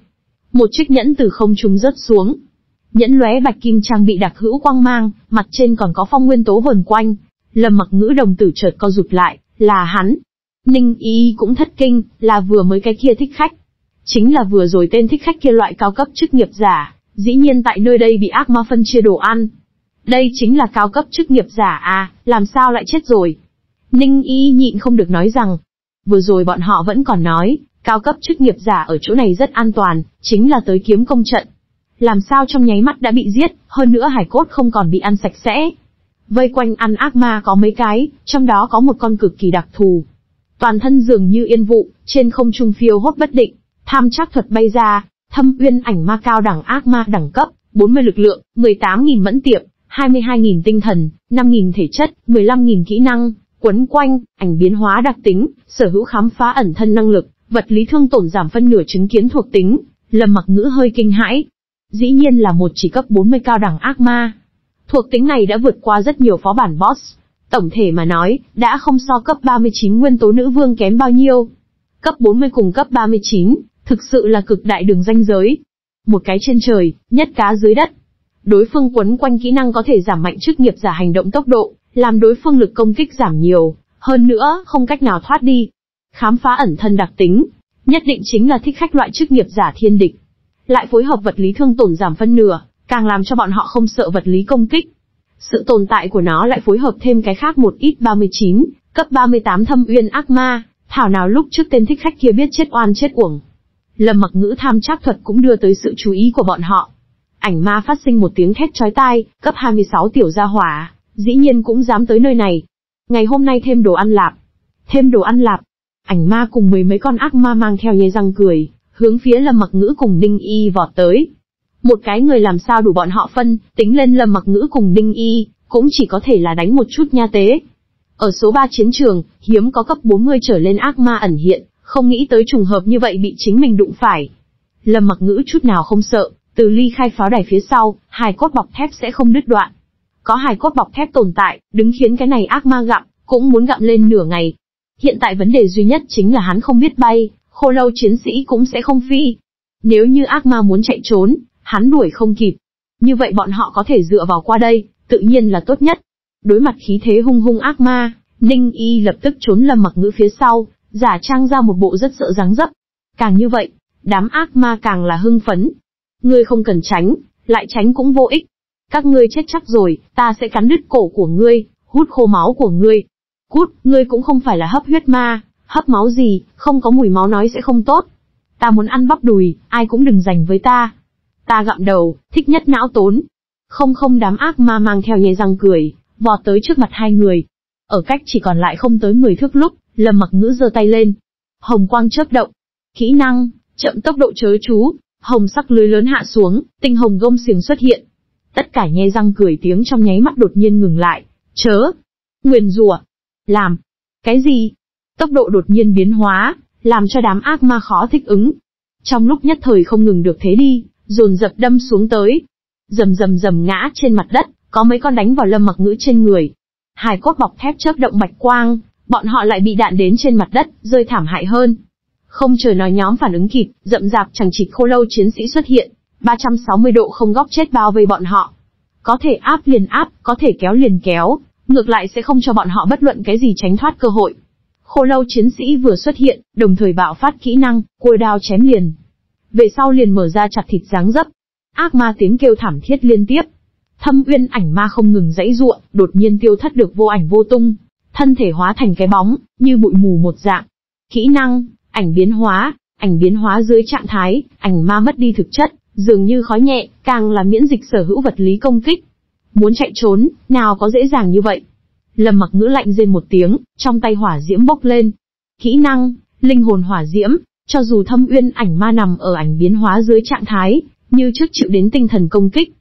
Một chiếc nhẫn từ không trung rớt xuống. Nhẫn lóe bạch kim trang bị đặc hữu quang mang, mặt trên còn có phong nguyên tố vần quanh. Lâm mặc ngữ đồng tử chợt co rụt lại, là hắn. Ninh y cũng thất kinh, là vừa mới cái kia thích khách. Chính là vừa rồi tên thích khách kia loại cao cấp chức nghiệp giả, dĩ nhiên tại nơi đây bị ác ma phân chia đồ ăn. Đây chính là cao cấp chức nghiệp giả à, làm sao lại chết rồi? Ninh y nhịn không được nói rằng, vừa rồi bọn họ vẫn còn nói, cao cấp chức nghiệp giả ở chỗ này rất an toàn, chính là tới kiếm công trận. Làm sao trong nháy mắt đã bị giết, hơn nữa hải cốt không còn bị ăn sạch sẽ. Vây quanh ăn ác ma có mấy cái, trong đó có một con cực kỳ đặc thù. Toàn thân dường như yên vụ, trên không trung phiêu hốt bất định, tham chắc thuật bay ra, thâm uyên ảnh ma cao đẳng ác ma đẳng cấp, 40 lực lượng, 18.000 mẫn tiệp, 22.000 tinh thần, 5.000 thể chất, 15.000 kỹ năng, quấn quanh, ảnh biến hóa đặc tính, sở hữu khám phá ẩn thân năng lực, vật lý thương tổn giảm phân nửa chứng kiến thuộc tính, Lâm Mặc Ngữ hơi kinh hãi. Dĩ nhiên là một chỉ cấp 40 cao đẳng ác ma. Thuộc tính này đã vượt qua rất nhiều phó bản boss. Tổng thể mà nói, đã không so cấp 39 nguyên tố nữ vương kém bao nhiêu. Cấp 40 cùng cấp 39, thực sự là cực đại đường danh giới. Một cái trên trời, nhất cá dưới đất. Đối phương quấn quanh kỹ năng có thể giảm mạnh chức nghiệp giả hành động tốc độ, làm đối phương lực công kích giảm nhiều, hơn nữa, không cách nào thoát đi. Khám phá ẩn thân đặc tính, nhất định chính là thích khách loại chức nghiệp giả thiên địch. Lại phối hợp vật lý thương tổn giảm phân nửa, càng làm cho bọn họ không sợ vật lý công kích. Sự tồn tại của nó lại phối hợp thêm cái khác một ít 39, cấp 38 thâm uyên ác ma, thảo nào lúc trước tên thích khách kia biết chết oan chết uổng. Lâm mặc ngữ tham trác thuật cũng đưa tới sự chú ý của bọn họ. Ảnh ma phát sinh một tiếng thét chói tai, cấp 26 tiểu gia hỏa, dĩ nhiên cũng dám tới nơi này. Ngày hôm nay thêm đồ ăn lạp. Thêm đồ ăn lạp. Ảnh ma cùng mười mấy con ác ma mang theo nhe răng cười, hướng phía Lâm Mặc Ngữ cùng Đinh Y vọt tới. Một cái người làm sao đủ bọn họ phân, tính lên Lâm Mặc Ngữ cùng Đinh Y, cũng chỉ có thể là đánh một chút nha tế. Ở số 3 chiến trường, hiếm có cấp 40 trở lên ác ma ẩn hiện, không nghĩ tới trùng hợp như vậy bị chính mình đụng phải. Lâm Mặc Ngữ chút nào không sợ, từ ly khai pháo đài phía sau, hài cốt bọc thép sẽ không đứt đoạn. Có hài cốt bọc thép tồn tại, đứng khiến cái này ác ma gặm, cũng muốn gặm lên nửa ngày. Hiện tại vấn đề duy nhất chính là hắn không biết bay, khô lâu chiến sĩ cũng sẽ không phi. Nếu như ác ma muốn chạy trốn, hắn đuổi không kịp. Như vậy bọn họ có thể dựa vào qua đây, tự nhiên là tốt nhất. Đối mặt khí thế hung hung ác ma, Ninh Y lập tức trốn lâm mặc ngữ phía sau, giả trang ra một bộ rất sợ dáng dấp. Càng như vậy, đám ác ma càng là hưng phấn. Ngươi không cần tránh, lại tránh cũng vô ích. Các ngươi chết chắc rồi, ta sẽ cắn đứt cổ của ngươi, hút khô máu của ngươi. Cút, ngươi cũng không phải là hấp huyết ma, hấp máu gì, không có mùi máu nói sẽ không tốt. Ta muốn ăn bắp đùi, ai cũng đừng giành với ta. Ta gặm đầu, thích nhất não tốn. Không không đám ác ma mang theo nhai răng cười, vọt tới trước mặt hai người. Ở cách chỉ còn lại không tới 10 thước lúc, Lâm mặc ngữ giơ tay lên. Hồng quang chớp động. Kỹ năng, chậm tốc độ chớ chú, hồng sắc lưới lớn hạ xuống, tinh hồng gông xiềng xuất hiện. Tất cả nhe răng cười tiếng trong nháy mắt đột nhiên ngừng lại. Chớ! Nguyền rủa Làm! Cái gì? Tốc độ đột nhiên biến hóa, làm cho đám ác ma khó thích ứng. Trong lúc nhất thời không ngừng được thế đi, dồn dập đâm xuống tới. Rầm rầm rầm ngã trên mặt đất, có mấy con đánh vào lâm mặc ngữ trên người. Hài cốt bọc thép chớp động bạch quang, bọn họ lại bị đạn đến trên mặt đất, rơi thảm hại hơn. Không chờ nói nhóm phản ứng kịp, rậm rạp chẳng chịt khô lâu chiến sĩ xuất hiện, 360 độ không góc chết bao vây bọn họ. Có thể áp liền áp, có thể kéo liền kéo, ngược lại sẽ không cho bọn họ bất luận cái gì tránh thoát cơ hội. Khô lâu chiến sĩ vừa xuất hiện, đồng thời bạo phát kỹ năng, cua đao chém liền. Về sau liền mở ra chặt thịt dáng dấp. Ác ma tiếng kêu thảm thiết liên tiếp. Thâm uyên ảnh ma không ngừng dãy ruộng, đột nhiên tiêu thất được vô ảnh vô tung. Thân thể hóa thành cái bóng, như bụi mù một dạng. Kỹ năng, ảnh biến hóa, ảnh biến hóa dưới trạng thái, ảnh ma mất đi thực chất, dường như khói nhẹ, càng là miễn dịch sở hữu vật lý công kích. Muốn chạy trốn, nào có dễ dàng như vậy. Lâm mặc ngữ lạnh rên một tiếng, trong tay hỏa diễm bốc lên. Kỹ năng, linh hồn hỏa diễm, cho dù thâm uyên ảnh ma nằm ở ảnh biến hóa dưới trạng thái, như trước chịu đến tinh thần công kích.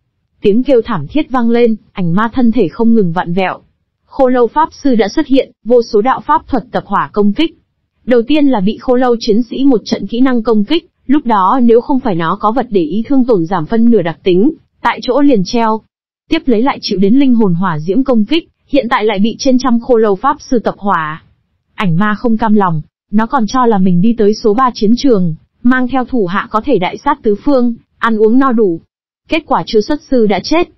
Tiếng kêu thảm thiết vang lên, ảnh ma thân thể không ngừng vặn vẹo. Khô lâu pháp sư đã xuất hiện, vô số đạo pháp thuật tập hỏa công kích. Đầu tiên là bị khô lâu chiến sĩ một trận kỹ năng công kích, lúc đó nếu không phải nó có vật để ý thương tổn giảm phân nửa đặc tính, tại chỗ liền treo. Tiếp lấy lại chịu đến linh hồn hỏa diễm công kích, hiện tại lại bị trên trăm khô lâu pháp sư tập hỏa. Ảnh ma không cam lòng, nó còn cho là mình đi tới số 3 chiến trường, mang theo thủ hạ có thể đại sát tứ phương, ăn uống no đủ. Kết quả chưa xuất sư đã chết.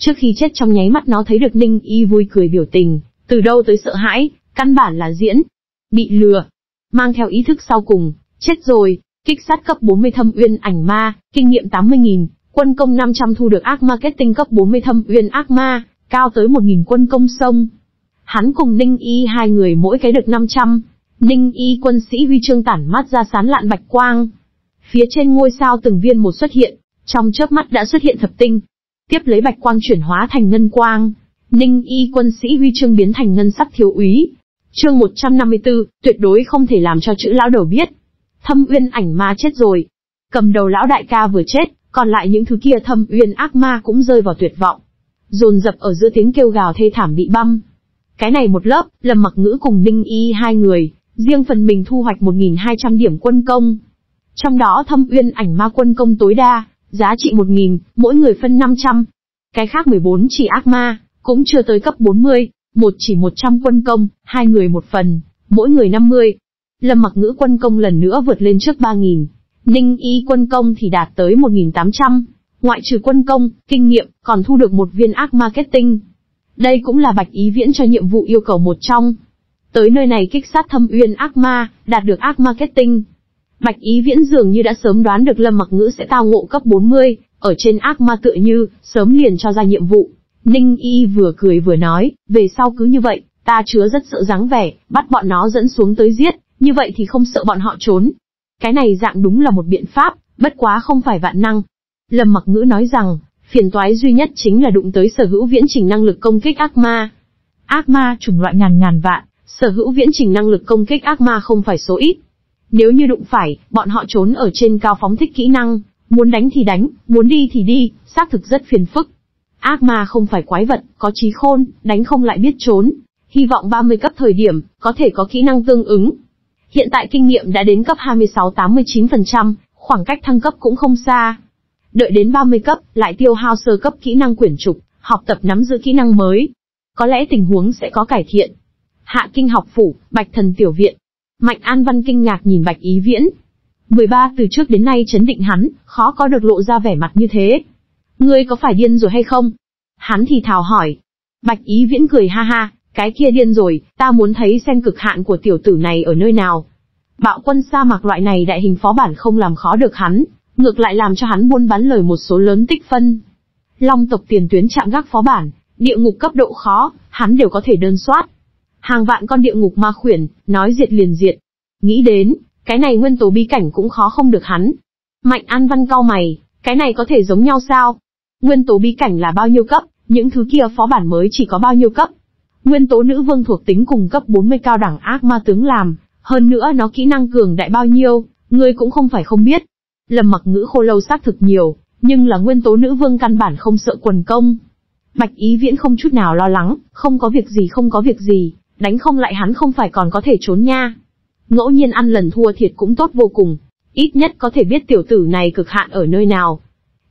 Trước khi chết trong nháy mắt nó thấy được Ninh Y vui cười biểu tình, từ đâu tới sợ hãi, căn bản là diễn. Bị lừa. Mang theo ý thức sau cùng, chết rồi, kích sát cấp 40 thâm uyên ảnh ma, kinh nghiệm 80.000, quân công 500 thu được ác marketing cấp 40 thâm uyên ác ma, cao tới 1.000 quân công sông. Hắn cùng Ninh Y hai người mỗi cái được 500. Ninh Y quân sĩ huy chương tản mắt ra sán lạn bạch quang. Phía trên ngôi sao từng viên một xuất hiện, trong chớp mắt đã xuất hiện thập tinh. Tiếp lấy bạch quang chuyển hóa thành ngân quang. Ninh Y quân sĩ huy chương biến thành ngân sắc thiếu úy. Chương 154, tuyệt đối không thể làm cho chữ lão đầu biết. Thâm uyên ảnh ma chết rồi. Cầm đầu lão đại ca vừa chết, còn lại những thứ kia thâm uyên ác ma cũng rơi vào tuyệt vọng dồn dập ở giữa tiếng kêu gào thê thảm bị băm. Cái này một lớp, Lâm Mặc Ngữ cùng Ninh Y hai người, riêng phần mình thu hoạch 1.200 điểm quân công. Trong đó thâm uyên ảnh ma quân công tối đa, giá trị 1.000, mỗi người phân 500. Cái khác 14 chỉ ác ma, cũng chưa tới cấp 40, một chỉ 100 quân công, hai người một phần, mỗi người 50. Lâm Mặc Ngữ quân công lần nữa vượt lên trước 3.000. Ninh Y quân công thì đạt tới 1.800. Ngoại trừ quân công, kinh nghiệm, còn thu được một viên ác marketing. Đây cũng là bạch ý viễn cho nhiệm vụ yêu cầu một trong. Tới nơi này kích sát thâm uyên ác ma, đạt được ác marketing. Bạch ý viễn dường như đã sớm đoán được lâm mặc ngữ sẽ tao ngộ cấp 40, ở trên ác ma tựa như, sớm liền cho ra nhiệm vụ. Ninh y vừa cười vừa nói, về sau cứ như vậy, ta chứa rất sợ dáng vẻ, bắt bọn nó dẫn xuống tới giết, như vậy thì không sợ bọn họ trốn. Cái này dạng đúng là một biện pháp, bất quá không phải vạn năng, Lâm Mặc Ngữ nói rằng, phiền toái duy nhất chính là đụng tới sở hữu viễn trình năng lực công kích ác ma. Ác ma chủng loại ngàn ngàn vạn, sở hữu viễn trình năng lực công kích ác ma không phải số ít. Nếu như đụng phải, bọn họ trốn ở trên cao phóng thích kỹ năng, muốn đánh thì đánh, muốn đi thì đi, xác thực rất phiền phức. Ác ma không phải quái vật, có trí khôn, đánh không lại biết trốn. Hy vọng 30 cấp thời điểm, có thể có kỹ năng tương ứng. Hiện tại kinh nghiệm đã đến cấp 26-89%, khoảng cách thăng cấp cũng không xa. Đợi đến 30 cấp, lại tiêu hao sơ cấp kỹ năng quyển trục, học tập nắm giữ kỹ năng mới. Có lẽ tình huống sẽ có cải thiện. Hạ kinh học phủ, Bạch thần tiểu viện. Mạnh An Văn kinh ngạc nhìn Bạch Ý Viễn. 13 từ trước đến nay chấn định hắn, khó có được lộ ra vẻ mặt như thế. Ngươi có phải điên rồi hay không? Hắn thì thào hỏi. Bạch Ý Viễn cười ha ha, cái kia điên rồi, ta muốn thấy xem cực hạn của tiểu tử này ở nơi nào. Bạo quân sa mạc loại này đại hình phó bản không làm khó được hắn, ngược lại làm cho hắn buôn bán lời một số lớn tích phân. Long tộc tiền tuyến chạm gác phó bản, địa ngục cấp độ khó, hắn đều có thể đơn soát. Hàng vạn con địa ngục ma khuyển, nói diệt liền diệt. Nghĩ đến, cái này nguyên tố bí cảnh cũng khó không được hắn. Mạnh An Văn cao mày, cái này có thể giống nhau sao? Nguyên tố bí cảnh là bao nhiêu cấp, những thứ kia phó bản mới chỉ có bao nhiêu cấp. Nguyên tố nữ vương thuộc tính cùng cấp 40 cao đẳng ác ma tướng làm, hơn nữa nó kỹ năng cường đại bao nhiêu, ngươi cũng không phải không biết. lầm mặc ngữ khô lâu xác thực nhiều, nhưng là nguyên tố nữ vương căn bản không sợ quần công. Bạch ý viễn không chút nào lo lắng, không có việc gì không có việc gì, đánh không lại hắn không phải còn có thể trốn nha. Ngẫu nhiên ăn lần thua thiệt cũng tốt vô cùng, ít nhất có thể biết tiểu tử này cực hạn ở nơi nào.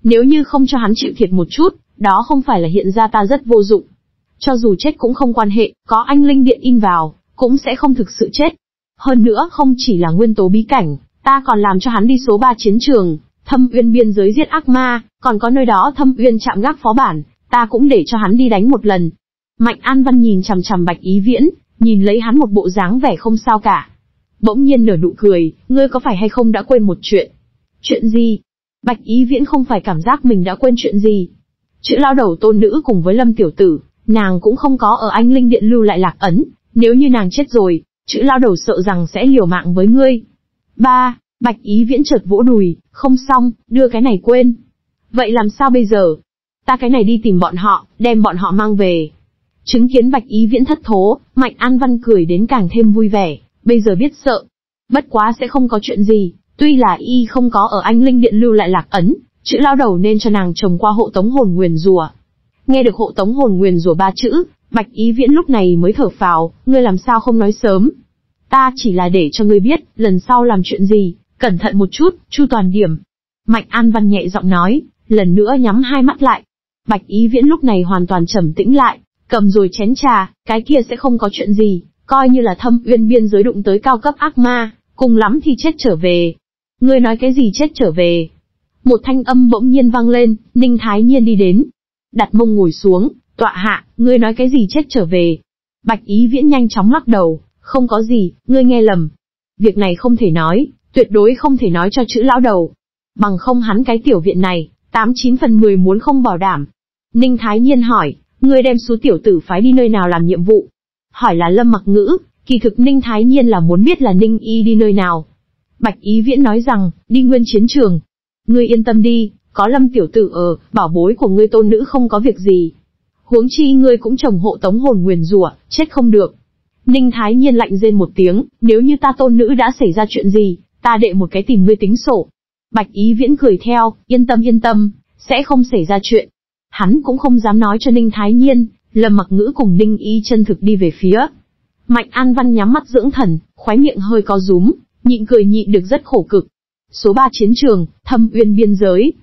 Nếu như không cho hắn chịu thiệt một chút, đó không phải là hiện ra ta rất vô dụng. Cho dù chết cũng không quan hệ, có anh linh điện in vào, cũng sẽ không thực sự chết. Hơn nữa không chỉ là nguyên tố bí cảnh, Ta còn làm cho hắn đi số 3 chiến trường, thâm uyên biên giới giết ác ma, còn có nơi đó thâm uyên chạm gác phó bản, ta cũng để cho hắn đi đánh một lần. Mạnh An Văn nhìn chằm chằm Bạch Ý Viễn, nhìn lấy hắn một bộ dáng vẻ không sao cả. Bỗng nhiên nở nụ cười, ngươi có phải hay không đã quên một chuyện? Chuyện gì? Bạch Ý Viễn không phải cảm giác mình đã quên chuyện gì. Chữ lao đầu tôn nữ cùng với Lâm Tiểu Tử, nàng cũng không có ở anh Linh Điện lưu lại lạc ấn, nếu như nàng chết rồi, chữ lao đầu sợ rằng sẽ liều mạng với ngươi. Ba, Bạch Ý Viễn chợt vỗ đùi, không xong, đưa cái này quên. Vậy làm sao bây giờ? Ta cái này đi tìm bọn họ, đem bọn họ mang về. Chứng kiến Bạch Ý Viễn thất thố, Mạnh An Văn cười đến càng thêm vui vẻ, bây giờ biết sợ. Bất quá sẽ không có chuyện gì, tuy là y không có ở anh Linh Điện lưu lại lạc ấn, chữ lao đầu nên cho nàng chồng qua hộ tống hồn nguyền rùa. Nghe được hộ tống hồn nguyền rùa ba chữ, Bạch Ý Viễn lúc này mới thở phào, ngươi làm sao không nói sớm. Ta chỉ là để cho ngươi biết, lần sau làm chuyện gì, cẩn thận một chút, chu toàn điểm. Mạnh An Văn nhẹ giọng nói, lần nữa nhắm hai mắt lại. Bạch Ý Viễn lúc này hoàn toàn trầm tĩnh lại, cầm rồi chén trà, cái kia sẽ không có chuyện gì, coi như là thâm uyên biên giới đụng tới cao cấp ác ma, cùng lắm thì chết trở về. Ngươi nói cái gì chết trở về? Một thanh âm bỗng nhiên vang lên, Ninh Thái Nhiên đi đến. Đặt mông ngồi xuống, tọa hạ, ngươi nói cái gì chết trở về? Bạch Ý Viễn nhanh chóng lắc đầu, không có gì, ngươi nghe lầm. Việc này không thể nói, tuyệt đối không thể nói cho chữ lão đầu. Bằng không hắn cái tiểu viện này, tám chín phần mười muốn không bảo đảm. Ninh Thái Nhiên hỏi, ngươi đem số tiểu tử phái đi nơi nào làm nhiệm vụ? Hỏi là Lâm Mặc Ngữ, kỳ thực Ninh Thái Nhiên là muốn biết là Ninh Y đi nơi nào. Bạch Ý Viễn nói rằng, đi nguyên chiến trường. Ngươi yên tâm đi, có Lâm tiểu tử ở, bảo bối của ngươi tôn nữ không có việc gì. Huống chi ngươi cũng chồng hộ tống hồn nguyền rủa, chết không được. Ninh Thái Nhiên lạnh rên một tiếng, nếu như ta tôn nữ đã xảy ra chuyện gì, ta đệ một cái tìm ngươi tính sổ. Bạch Ý Viễn cười theo, yên tâm yên tâm, sẽ không xảy ra chuyện. Hắn cũng không dám nói cho Ninh Thái Nhiên, Lâm Mặc Ngữ cùng Ninh y chân thực đi về phía. Mạnh An Văn nhắm mắt dưỡng thần, khoái miệng hơi co rúm, nhịn cười nhịn được rất khổ cực. Số 3 chiến trường, thâm uyên biên giới.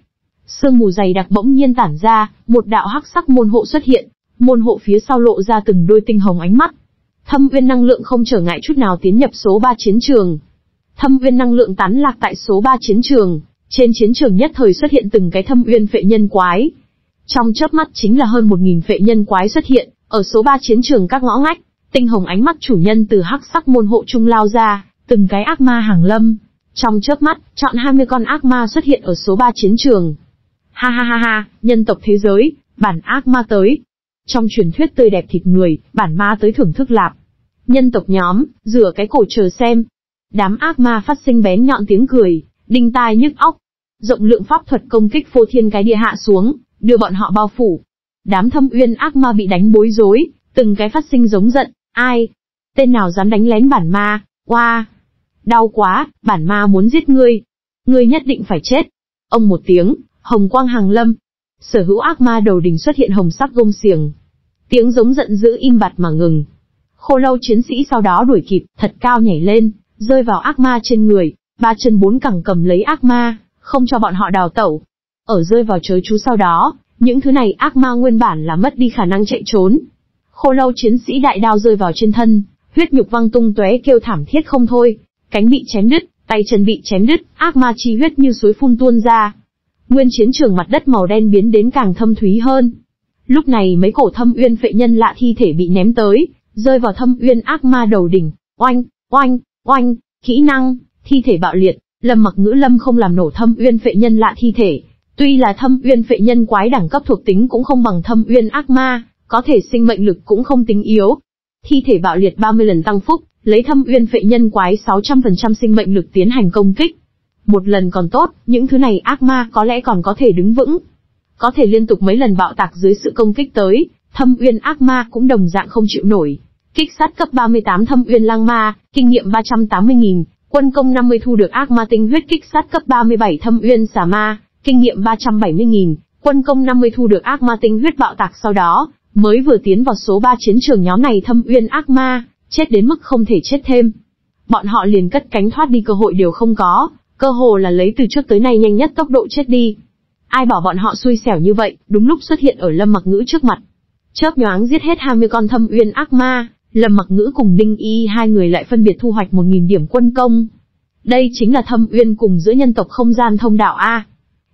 Sương mù dày đặc bỗng nhiên tản ra, một đạo hắc sắc môn hộ xuất hiện, môn hộ phía sau lộ ra từng đôi tinh hồng ánh mắt. Thâm uyên năng lượng không trở ngại chút nào tiến nhập số 3 chiến trường. Thâm uyên năng lượng tán lạc tại số 3 chiến trường, trên chiến trường nhất thời xuất hiện từng cái thâm uyên phệ nhân quái. Trong chớp mắt chính là hơn 1.000 vệ nhân quái xuất hiện, ở số 3 chiến trường các ngõ ngách, tinh hồng ánh mắt chủ nhân từ hắc sắc môn hộ trung lao ra, từng cái ác ma hàng lâm. Trong chớp mắt, chọn 20 con ác ma xuất hiện ở số 3 chiến trường. Ha ha ha ha, nhân tộc thế giới, bản ác ma tới. Trong truyền thuyết tươi đẹp thịt người, bản ma tới thưởng thức lạp. Nhân tộc nhóm, rửa cái cổ chờ xem. Đám ác ma phát sinh bén nhọn tiếng cười, đinh tai nhức óc. Rộng lượng pháp thuật công kích phô thiên cái địa hạ xuống, đưa bọn họ bao phủ. Đám thâm uyên ác ma bị đánh bối rối, từng cái phát sinh giống giận, ai? Tên nào dám đánh lén bản ma, oa! Wow. Đau quá, bản ma muốn giết ngươi. Ngươi nhất định phải chết. Ông một tiếng, hồng quang hàng lâm. Sở hữu ác ma đầu đỉnh xuất hiện hồng sắc gông xiềng. Tiếng giống giận dữ im bặt mà ngừng. Khô lâu chiến sĩ sau đó đuổi kịp, thật cao nhảy lên, rơi vào ác ma trên người, ba chân bốn cẳng cầm lấy ác ma, không cho bọn họ đào tẩu. Ở rơi vào chớ chú sau đó, những thứ này ác ma nguyên bản là mất đi khả năng chạy trốn. Khô lâu chiến sĩ đại đao rơi vào trên thân, huyết nhục văng tung tóe kêu thảm thiết không thôi, cánh bị chém đứt, tay chân bị chém đứt, ác ma chi huyết như suối phun tuôn ra. Nguyên chiến trường mặt đất màu đen biến đến càng thâm thúy hơn. Lúc này mấy cổ thâm uyên phệ nhân lạ thi thể bị ném tới, rơi vào thâm uyên ác ma đầu đỉnh, oanh, oanh, oanh, kỹ năng, thi thể bạo liệt, lâm mặc ngữ lâm không làm nổ thâm uyên phệ nhân lạ thi thể. Tuy là thâm uyên phệ nhân quái đẳng cấp thuộc tính cũng không bằng thâm uyên ác ma, có thể sinh mệnh lực cũng không tính yếu. Thi thể bạo liệt 30 lần tăng phúc, lấy thâm uyên phệ nhân quái 600% sinh mệnh lực tiến hành công kích. Một lần còn tốt, những thứ này ác ma có lẽ còn có thể đứng vững. Có thể liên tục mấy lần bạo tạc dưới sự công kích tới, thâm uyên ác ma cũng đồng dạng không chịu nổi. Kích sát cấp 38 thâm uyên lang ma, kinh nghiệm 380.000, quân công 50 thu được ác ma tinh huyết kích sát cấp 37 thâm uyên xà ma, kinh nghiệm 370.000, quân công 50 thu được ác ma tinh huyết bạo tạc sau đó, mới vừa tiến vào số 3 chiến trường nhóm này thâm uyên ác ma, chết đến mức không thể chết thêm. Bọn họ liền cất cánh thoát đi cơ hội đều không có, cơ hồ là lấy từ trước tới nay nhanh nhất tốc độ chết đi. Ai bảo bọn họ xui xẻo như vậy, đúng lúc xuất hiện ở Lâm Mặc Ngữ trước mặt. Chớp nhoáng giết hết 20 con thâm uyên ác ma, Lâm Mặc Ngữ cùng Đinh Y hai người lại phân biệt thu hoạch 1.000 điểm quân công. Đây chính là thâm uyên cùng giữa nhân tộc không gian thông đạo A.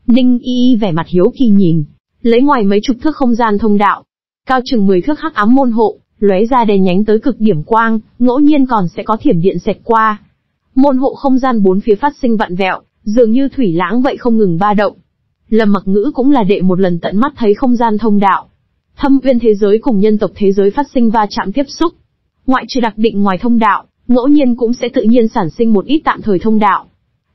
Ninh Y vẻ mặt hiếu kỳ nhìn, lấy ngoài mấy chục thước không gian thông đạo, cao chừng 10 thước hắc ám môn hộ, lóe ra đèn nhánh tới cực điểm quang, ngẫu nhiên còn sẽ có thiểm điện xẹt qua. Môn hộ không gian bốn phía phát sinh vặn vẹo, dường như thủy lãng vậy không ngừng ba động. Lâm Mặc Ngữ cũng là đệ một lần tận mắt thấy không gian thông đạo. Thâm uyên thế giới cùng nhân tộc thế giới phát sinh va chạm tiếp xúc. Ngoại trừ đặc định ngoài thông đạo, ngẫu nhiên cũng sẽ tự nhiên sản sinh một ít tạm thời thông đạo.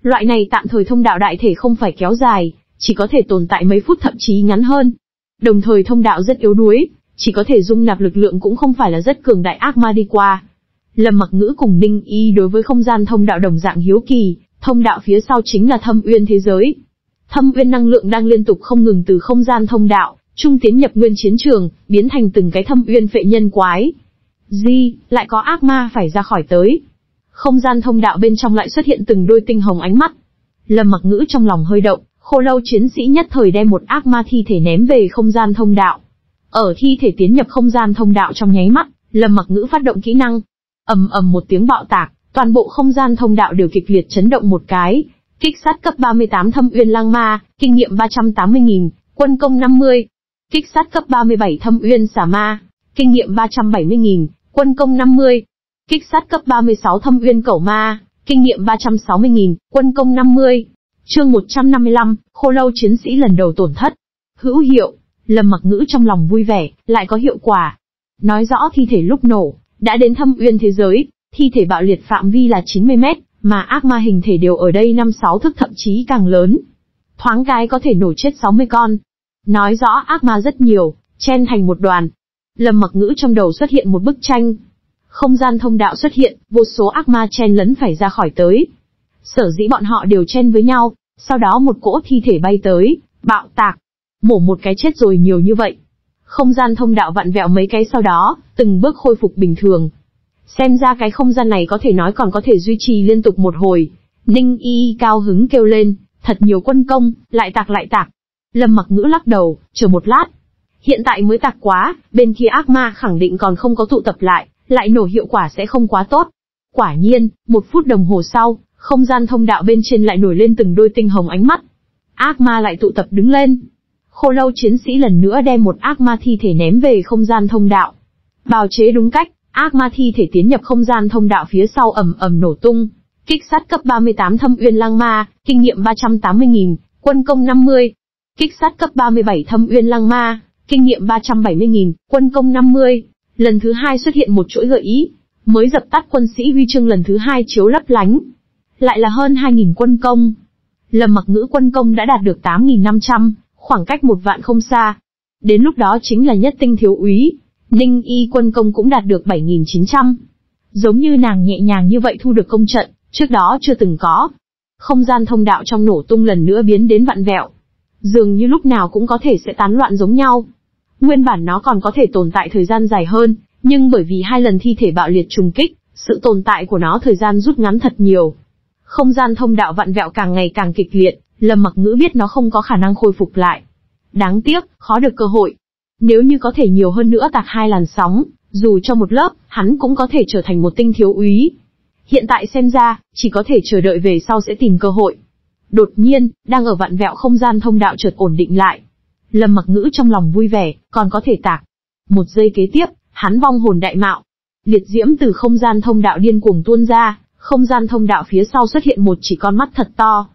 Loại này tạm thời thông đạo đại thể không phải kéo dài, chỉ có thể tồn tại mấy phút thậm chí ngắn hơn. Đồng thời thông đạo rất yếu đuối, chỉ có thể dung nạp lực lượng cũng không phải là rất cường đại ác ma đi qua. Lâm mặc ngữ cùng Ninh Y đối với không gian thông đạo đồng dạng hiếu kỳ, thông đạo phía sau chính là thâm uyên thế giới. Thâm uyên năng lượng đang liên tục không ngừng từ không gian thông đạo, trung tiến nhập nguyên chiến trường, biến thành từng cái thâm uyên phệ nhân quái. Di, lại có ác ma phải ra khỏi tới. Không gian thông đạo bên trong lại xuất hiện từng đôi tinh hồng ánh mắt. Lâm mặc ngữ trong lòng hơi động, khô lâu chiến sĩ nhất thời đem một ác ma thi thể ném về không gian thông đạo. Ở thi thể tiến nhập không gian thông đạo trong nháy mắt, Lâm mặc ngữ phát động kỹ năng. ầm ầm một tiếng bạo tạc, toàn bộ không gian thông đạo đều kịch liệt chấn động một cái. Kích sát cấp 38 thâm uyên lang ma, kinh nghiệm 380.000, quân công 50. Kích sát cấp 37 thâm uyên xà ma, kinh nghiệm 370.000, quân công 50. Kích sát cấp 36 thâm uyên cẩu ma, kinh nghiệm 360.000, quân công 50. Chương 155, khô lâu chiến sĩ lần đầu tổn thất. Hữu hiệu, lầm mặc ngữ trong lòng vui vẻ, lại có hiệu quả. Nói rõ thi thể lúc nổ, đã đến thâm uyên thế giới, thi thể bạo liệt phạm vi là 90 mét, mà ác ma hình thể đều ở đây 5-6 thức thậm chí càng lớn. Thoáng cái có thể nổ chết 60 con. Nói rõ ác ma rất nhiều, chen thành một đoàn. lầm mặc ngữ trong đầu xuất hiện một bức tranh. Không gian thông đạo xuất hiện, vô số ác ma chen lấn phải ra khỏi tới. Sở dĩ bọn họ đều chen với nhau, sau đó một cỗ thi thể bay tới, bạo tạc, Mổ một cái chết rồi nhiều như vậy. Không gian thông đạo vặn vẹo mấy cái sau đó, từng bước khôi phục bình thường. Xem ra cái không gian này có thể nói còn có thể duy trì liên tục một hồi. Ninh y cao hứng kêu lên, thật nhiều quân công, lại tạc lại tạc. Lâm mặc ngữ lắc đầu, chờ một lát. Hiện tại mới tạc quá, bên kia ác ma khẳng định còn không có tụ tập lại, lại nổ hiệu quả sẽ không quá tốt. Quả nhiên, một phút đồng hồ sau, không gian thông đạo bên trên lại nổi lên từng đôi tinh hồng ánh mắt. Ác ma lại tụ tập đứng lên, Khô lâu chiến sĩ lần nữa đem một ác ma thi thể ném về không gian thông đạo. Bào chế đúng cách, ác ma thi thể tiến nhập không gian thông đạo phía sau ầm ầm nổ tung. Kích sát cấp 38 thâm uyên lang ma, kinh nghiệm 380.000, quân công 50. Kích sát cấp 37 thâm uyên lang ma, kinh nghiệm 370.000, quân công 50. Lần thứ hai xuất hiện một chuỗi gợi ý. Mới dập tắt quân sĩ huy chương lần thứ hai chiếu lấp lánh. Lại là hơn 2.000 quân công. Lâm mặc ngữ quân công đã đạt được 8.500, khoảng cách một vạn không xa. Đến lúc đó chính là nhất tinh thiếu úy, Ninh Y quân công cũng đạt được 7.900. Giống như nàng nhẹ nhàng như vậy thu được công trận, trước đó chưa từng có. Không gian thông đạo trong nổ tung lần nữa biến đến vạn vẹo. Dường như lúc nào cũng có thể sẽ tán loạn giống nhau. Nguyên bản nó còn có thể tồn tại thời gian dài hơn, nhưng bởi vì hai lần thi thể bạo liệt trùng kích, sự tồn tại của nó thời gian rút ngắn thật nhiều. Không gian thông đạo vạn vẹo càng ngày càng kịch liệt, Lâm mặc ngữ biết nó không có khả năng khôi phục lại. Đáng tiếc, khó được cơ hội. Nếu như có thể nhiều hơn nữa tạc hai làn sóng, dù cho một lớp, hắn cũng có thể trở thành một tinh thiếu úy. Hiện tại xem ra, chỉ có thể chờ đợi về sau sẽ tìm cơ hội. Đột nhiên, đang ở vạn vẹo không gian thông đạo chợt ổn định lại. Lâm mặc ngữ trong lòng vui vẻ, còn có thể tạc. Một giây kế tiếp, hắn vong hồn đại mạo. Liệt diễm từ không gian thông đạo điên cuồng tuôn ra, không gian thông đạo phía sau xuất hiện một chỉ con mắt thật to,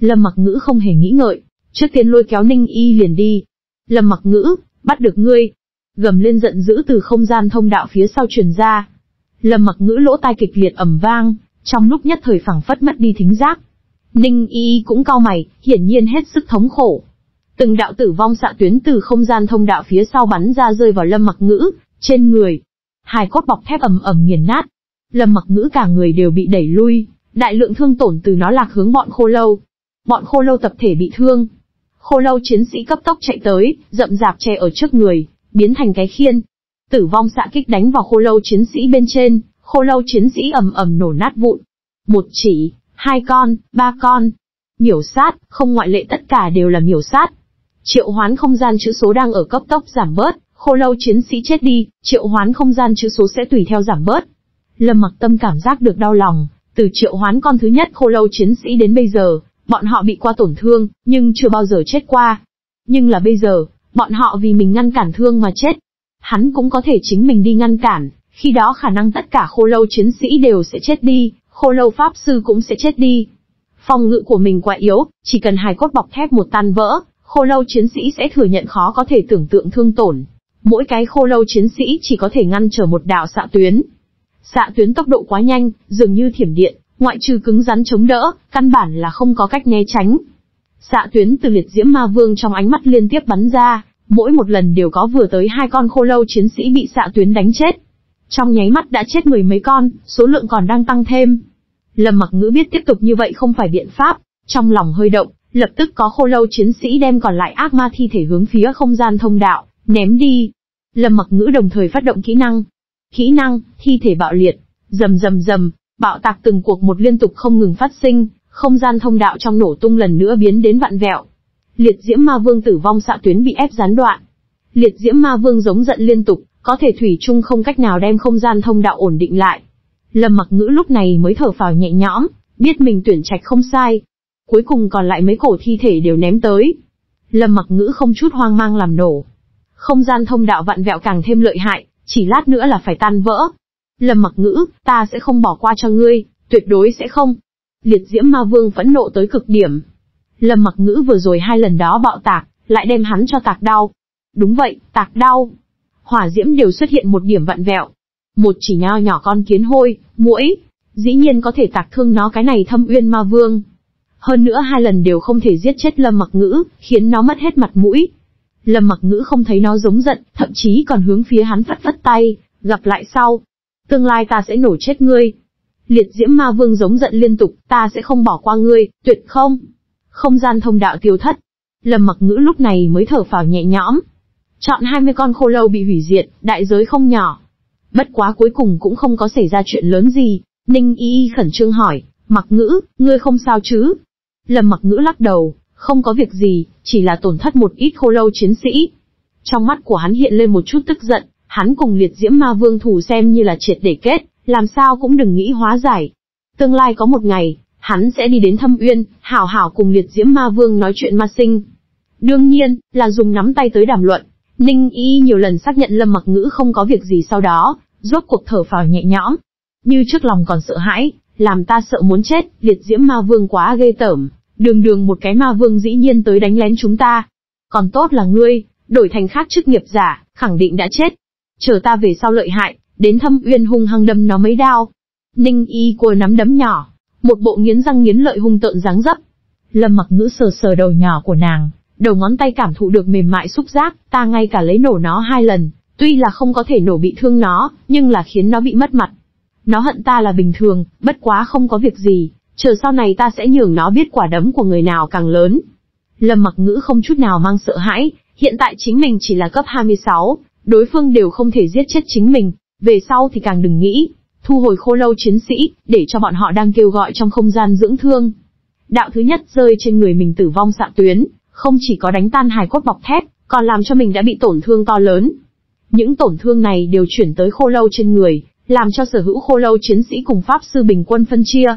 Lâm mặc ngữ không hề nghĩ ngợi, trước tiên lôi kéo Ninh Y liền đi. Lâm mặc ngữ, bắt được ngươi. Gầm lên giận dữ từ không gian thông đạo phía sau truyền ra. Lâm mặc ngữ lỗ tai kịch liệt ầm vang, trong lúc nhất thời phẳng phất mất đi thính giác. Ninh Y cũng cau mày, hiển nhiên hết sức thống khổ. Từng đạo tử vong xạ tuyến từ không gian thông đạo phía sau bắn ra rơi vào lâm mặc ngữ, trên người. Hài cốt bọc thép ầm ầm nghiền nát. Lâm mặc ngữ cả người đều bị đẩy lui, đại lượng thương tổn từ nó lạc hướng bọn khô lâu. Bọn khô lâu tập thể bị thương. Khô lâu chiến sĩ cấp tốc chạy tới, rậm rạp che ở trước người, biến thành cái khiên. Tử vong xạ kích đánh vào khô lâu chiến sĩ bên trên, khô lâu chiến sĩ ầm ầm nổ nát vụn. Một chỉ, hai con, ba con. Miểu sát, không ngoại lệ tất cả đều là miểu sát. Triệu hoán không gian chữ số đang ở cấp tốc giảm bớt, khô lâu chiến sĩ chết đi, triệu hoán không gian chữ số sẽ tùy theo giảm bớt. Lâm mặc tâm cảm giác được đau lòng, từ triệu hoán con thứ nhất khô lâu chiến sĩ đến bây giờ, Bọn họ bị qua tổn thương, nhưng chưa bao giờ chết qua. Nhưng là bây giờ, bọn họ vì mình ngăn cản thương mà chết. hắn cũng có thể chính mình đi ngăn cản, khi đó khả năng tất cả khô lâu chiến sĩ đều sẽ chết đi, khô lâu pháp sư cũng sẽ chết đi. Phòng ngự của mình quá yếu, chỉ cần hài cốt bọc thép một tan vỡ, khô lâu chiến sĩ sẽ thừa nhận khó có thể tưởng tượng thương tổn. Mỗi cái khô lâu chiến sĩ chỉ có thể ngăn trở một đạo xạ tuyến. Xạ tuyến tốc độ quá nhanh, dường như thiểm điện, ngoại trừ cứng rắn chống đỡ, căn bản là không có cách né tránh. Xạ tuyến từ liệt diễm ma vương trong ánh mắt liên tiếp bắn ra, mỗi một lần đều có vừa tới hai con khô lâu chiến sĩ bị xạ tuyến đánh chết. Trong nháy mắt đã chết mười mấy con, số lượng còn đang tăng thêm. Lâm mặc ngữ biết tiếp tục như vậy không phải biện pháp, trong lòng hơi động, lập tức có khô lâu chiến sĩ đem còn lại ác ma thi thể hướng phía không gian thông đạo, ném đi. Lâm mặc ngữ đồng thời phát động kỹ năng. Kỹ năng, thi thể bạo liệt, rầm rầm rầm, bạo tạc từng cuộc một liên tục không ngừng phát sinh, không gian thông đạo trong nổ tung lần nữa biến đến vạn vẹo. Liệt diễm ma vương tử vong xạ tuyến bị ép gián đoạn. Liệt diễm ma vương giống giận liên tục, có thể thủy chung không cách nào đem không gian thông đạo ổn định lại. Lâm mặc ngữ lúc này mới thở phào nhẹ nhõm, biết mình tuyển trạch không sai. Cuối cùng còn lại mấy cổ thi thể đều ném tới. Lâm mặc ngữ không chút hoang mang làm nổ. Không gian thông đạo vặn vẹo càng thêm lợi hại, chỉ lát nữa là phải tan vỡ. Lâm mặc ngữ, ta sẽ không bỏ qua cho ngươi, tuyệt đối sẽ không. Liệt diễm ma vương phẫn nộ tới cực điểm. Lâm mặc ngữ vừa rồi hai lần đó bạo tạc, lại đem hắn cho tạc đau. Đúng vậy, tạc đau. Hỏa diễm đều xuất hiện một điểm vặn vẹo. Một chỉ nho nhỏ con kiến hôi, muỗi, dĩ nhiên có thể tạc thương nó cái này thâm uyên ma vương. Hơn nữa hai lần đều không thể giết chết Lâm Mặc Ngữ, khiến nó mất hết mặt mũi. Lâm Mặc Ngữ không thấy nó giống giận, thậm chí còn hướng phía hắn phất phất tay, gặp lại sau. Tương lai ta sẽ nổ chết ngươi. Liệt diễm ma vương giống giận liên tục, ta sẽ không bỏ qua ngươi, tuyệt không. Không gian thông đạo tiêu thất. Lâm Mặc Ngữ lúc này mới thở phào nhẹ nhõm. Chọn 20 con khô lâu bị hủy diệt, đại giới không nhỏ. Bất quá cuối cùng cũng không có xảy ra chuyện lớn gì, Ninh Y Y khẩn trương hỏi, Mặc Ngữ, ngươi không sao chứ? Lâm Mặc Ngữ lắc đầu, không có việc gì, chỉ là tổn thất một ít khô lâu chiến sĩ. Trong mắt của hắn hiện lên một chút tức giận, hắn cùng liệt diễm ma vương thủ xem như là triệt để kết, làm sao cũng đừng nghĩ hóa giải. Tương lai có một ngày, hắn sẽ đi đến thâm uyên, hảo hảo cùng liệt diễm ma vương nói chuyện ma sinh. Đương nhiên, là dùng nắm tay tới đàm luận. Ninh Y nhiều lần xác nhận Lâm Mặc Ngữ không có việc gì sau đó, rốt cuộc thở phào nhẹ nhõm. Như trước lòng còn sợ hãi, làm ta sợ muốn chết, liệt diễm ma vương quá ghê tởm, đường đường một cái ma vương dĩ nhiên tới đánh lén chúng ta. Còn tốt là ngươi, đổi thành khác chức nghiệp giả, khẳng định đã chết. Chờ ta về sau lợi hại, đến thâm uyên hung hăng đâm nó mấy đao. Ninh y cua nắm đấm nhỏ, một bộ nghiến răng nghiến lợi hung tợn dáng dấp. Lâm mặc ngữ sờ sờ đầu nhỏ của nàng, đầu ngón tay cảm thụ được mềm mại xúc giác, ta ngay cả lấy nổ nó hai lần, tuy là không có thể nổ bị thương nó, nhưng là khiến nó bị mất mặt. Nó hận ta là bình thường, bất quá không có việc gì, chờ sau này ta sẽ nhường nó biết quả đấm của người nào càng lớn. Lâm mặc ngữ không chút nào mang sợ hãi, hiện tại chính mình chỉ là cấp 26, đối phương đều không thể giết chết chính mình, về sau thì càng đừng nghĩ, thu hồi khô lâu chiến sĩ, để cho bọn họ đang kêu gọi trong không gian dưỡng thương. Đạo thứ nhất rơi trên người mình tử vong xạ tuyến, không chỉ có đánh tan hài cốt bọc thép, còn làm cho mình đã bị tổn thương to lớn. Những tổn thương này đều chuyển tới khô lâu trên người, làm cho sở hữu khô lâu chiến sĩ cùng pháp sư bình quân phân chia.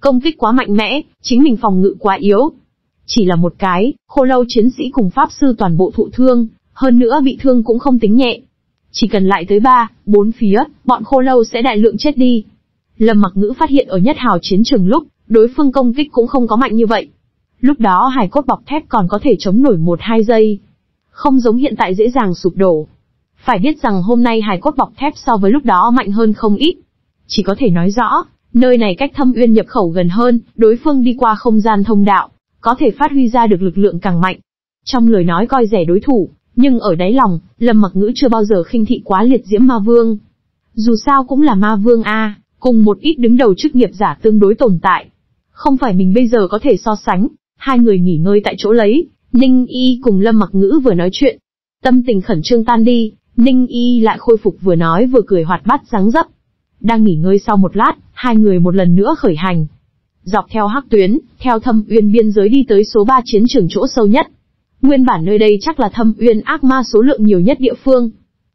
Công kích quá mạnh mẽ, chính mình phòng ngự quá yếu. Chỉ là một cái, khô lâu chiến sĩ cùng pháp sư toàn bộ thụ thương, hơn nữa bị thương cũng không tính nhẹ. Chỉ cần lại tới ba, bốn phía, bọn khô lâu sẽ đại lượng chết đi. Lâm mặc ngữ phát hiện ở nhất hào chiến trường lúc, đối phương công kích cũng không có mạnh như vậy. Lúc đó hải cốt bọc thép còn có thể chống nổi một hai giây. Không giống hiện tại dễ dàng sụp đổ. Phải biết rằng hôm nay hải cốt bọc thép so với lúc đó mạnh hơn không ít. Chỉ có thể nói rõ, nơi này cách thâm uyên nhập khẩu gần hơn, đối phương đi qua không gian thông đạo, có thể phát huy ra được lực lượng càng mạnh. Trong lời nói coi rẻ đối thủ, nhưng ở đáy lòng, Lâm Mặc Ngữ chưa bao giờ khinh thị quá liệt diễm ma vương. Dù sao cũng là ma vương A, cùng một ít đứng đầu chức nghiệp giả tương đối tồn tại. Không phải mình bây giờ có thể so sánh, hai người nghỉ ngơi tại chỗ lấy, Ninh Y cùng Lâm Mặc Ngữ vừa nói chuyện. Tâm tình khẩn trương tan đi, Ninh Y lại khôi phục vừa nói vừa cười hoạt bát dáng dấp. Đang nghỉ ngơi sau một lát, hai người một lần nữa khởi hành. Dọc theo hắc tuyến, theo thâm uyên biên giới đi tới số 3 chiến trường chỗ sâu nhất. Nguyên bản nơi đây chắc là thâm uyên ác ma số lượng nhiều nhất địa phương.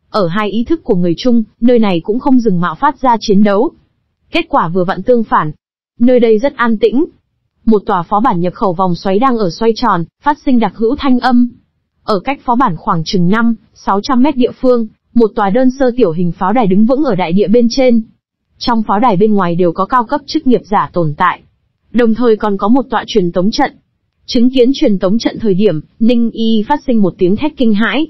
Ở hai ý thức của người chung, nơi này cũng không dừng mạo phát ra chiến đấu. Kết quả vừa vặn tương phản. Nơi đây rất an tĩnh. Một tòa phó bản nhập khẩu vòng xoáy đang ở xoay tròn, phát sinh đặc hữu thanh âm. Ở cách phó bản khoảng chừng 5, 600 mét địa phương, Một tòa đơn sơ tiểu hình pháo đài đứng vững ở đại địa bên trên. Trong pháo đài bên ngoài đều có cao cấp chức nghiệp giả tồn tại. Đồng thời còn có một tọa truyền tống trận. Chứng kiến truyền tống trận thời điểm, Ninh Y phát sinh một tiếng thét kinh hãi,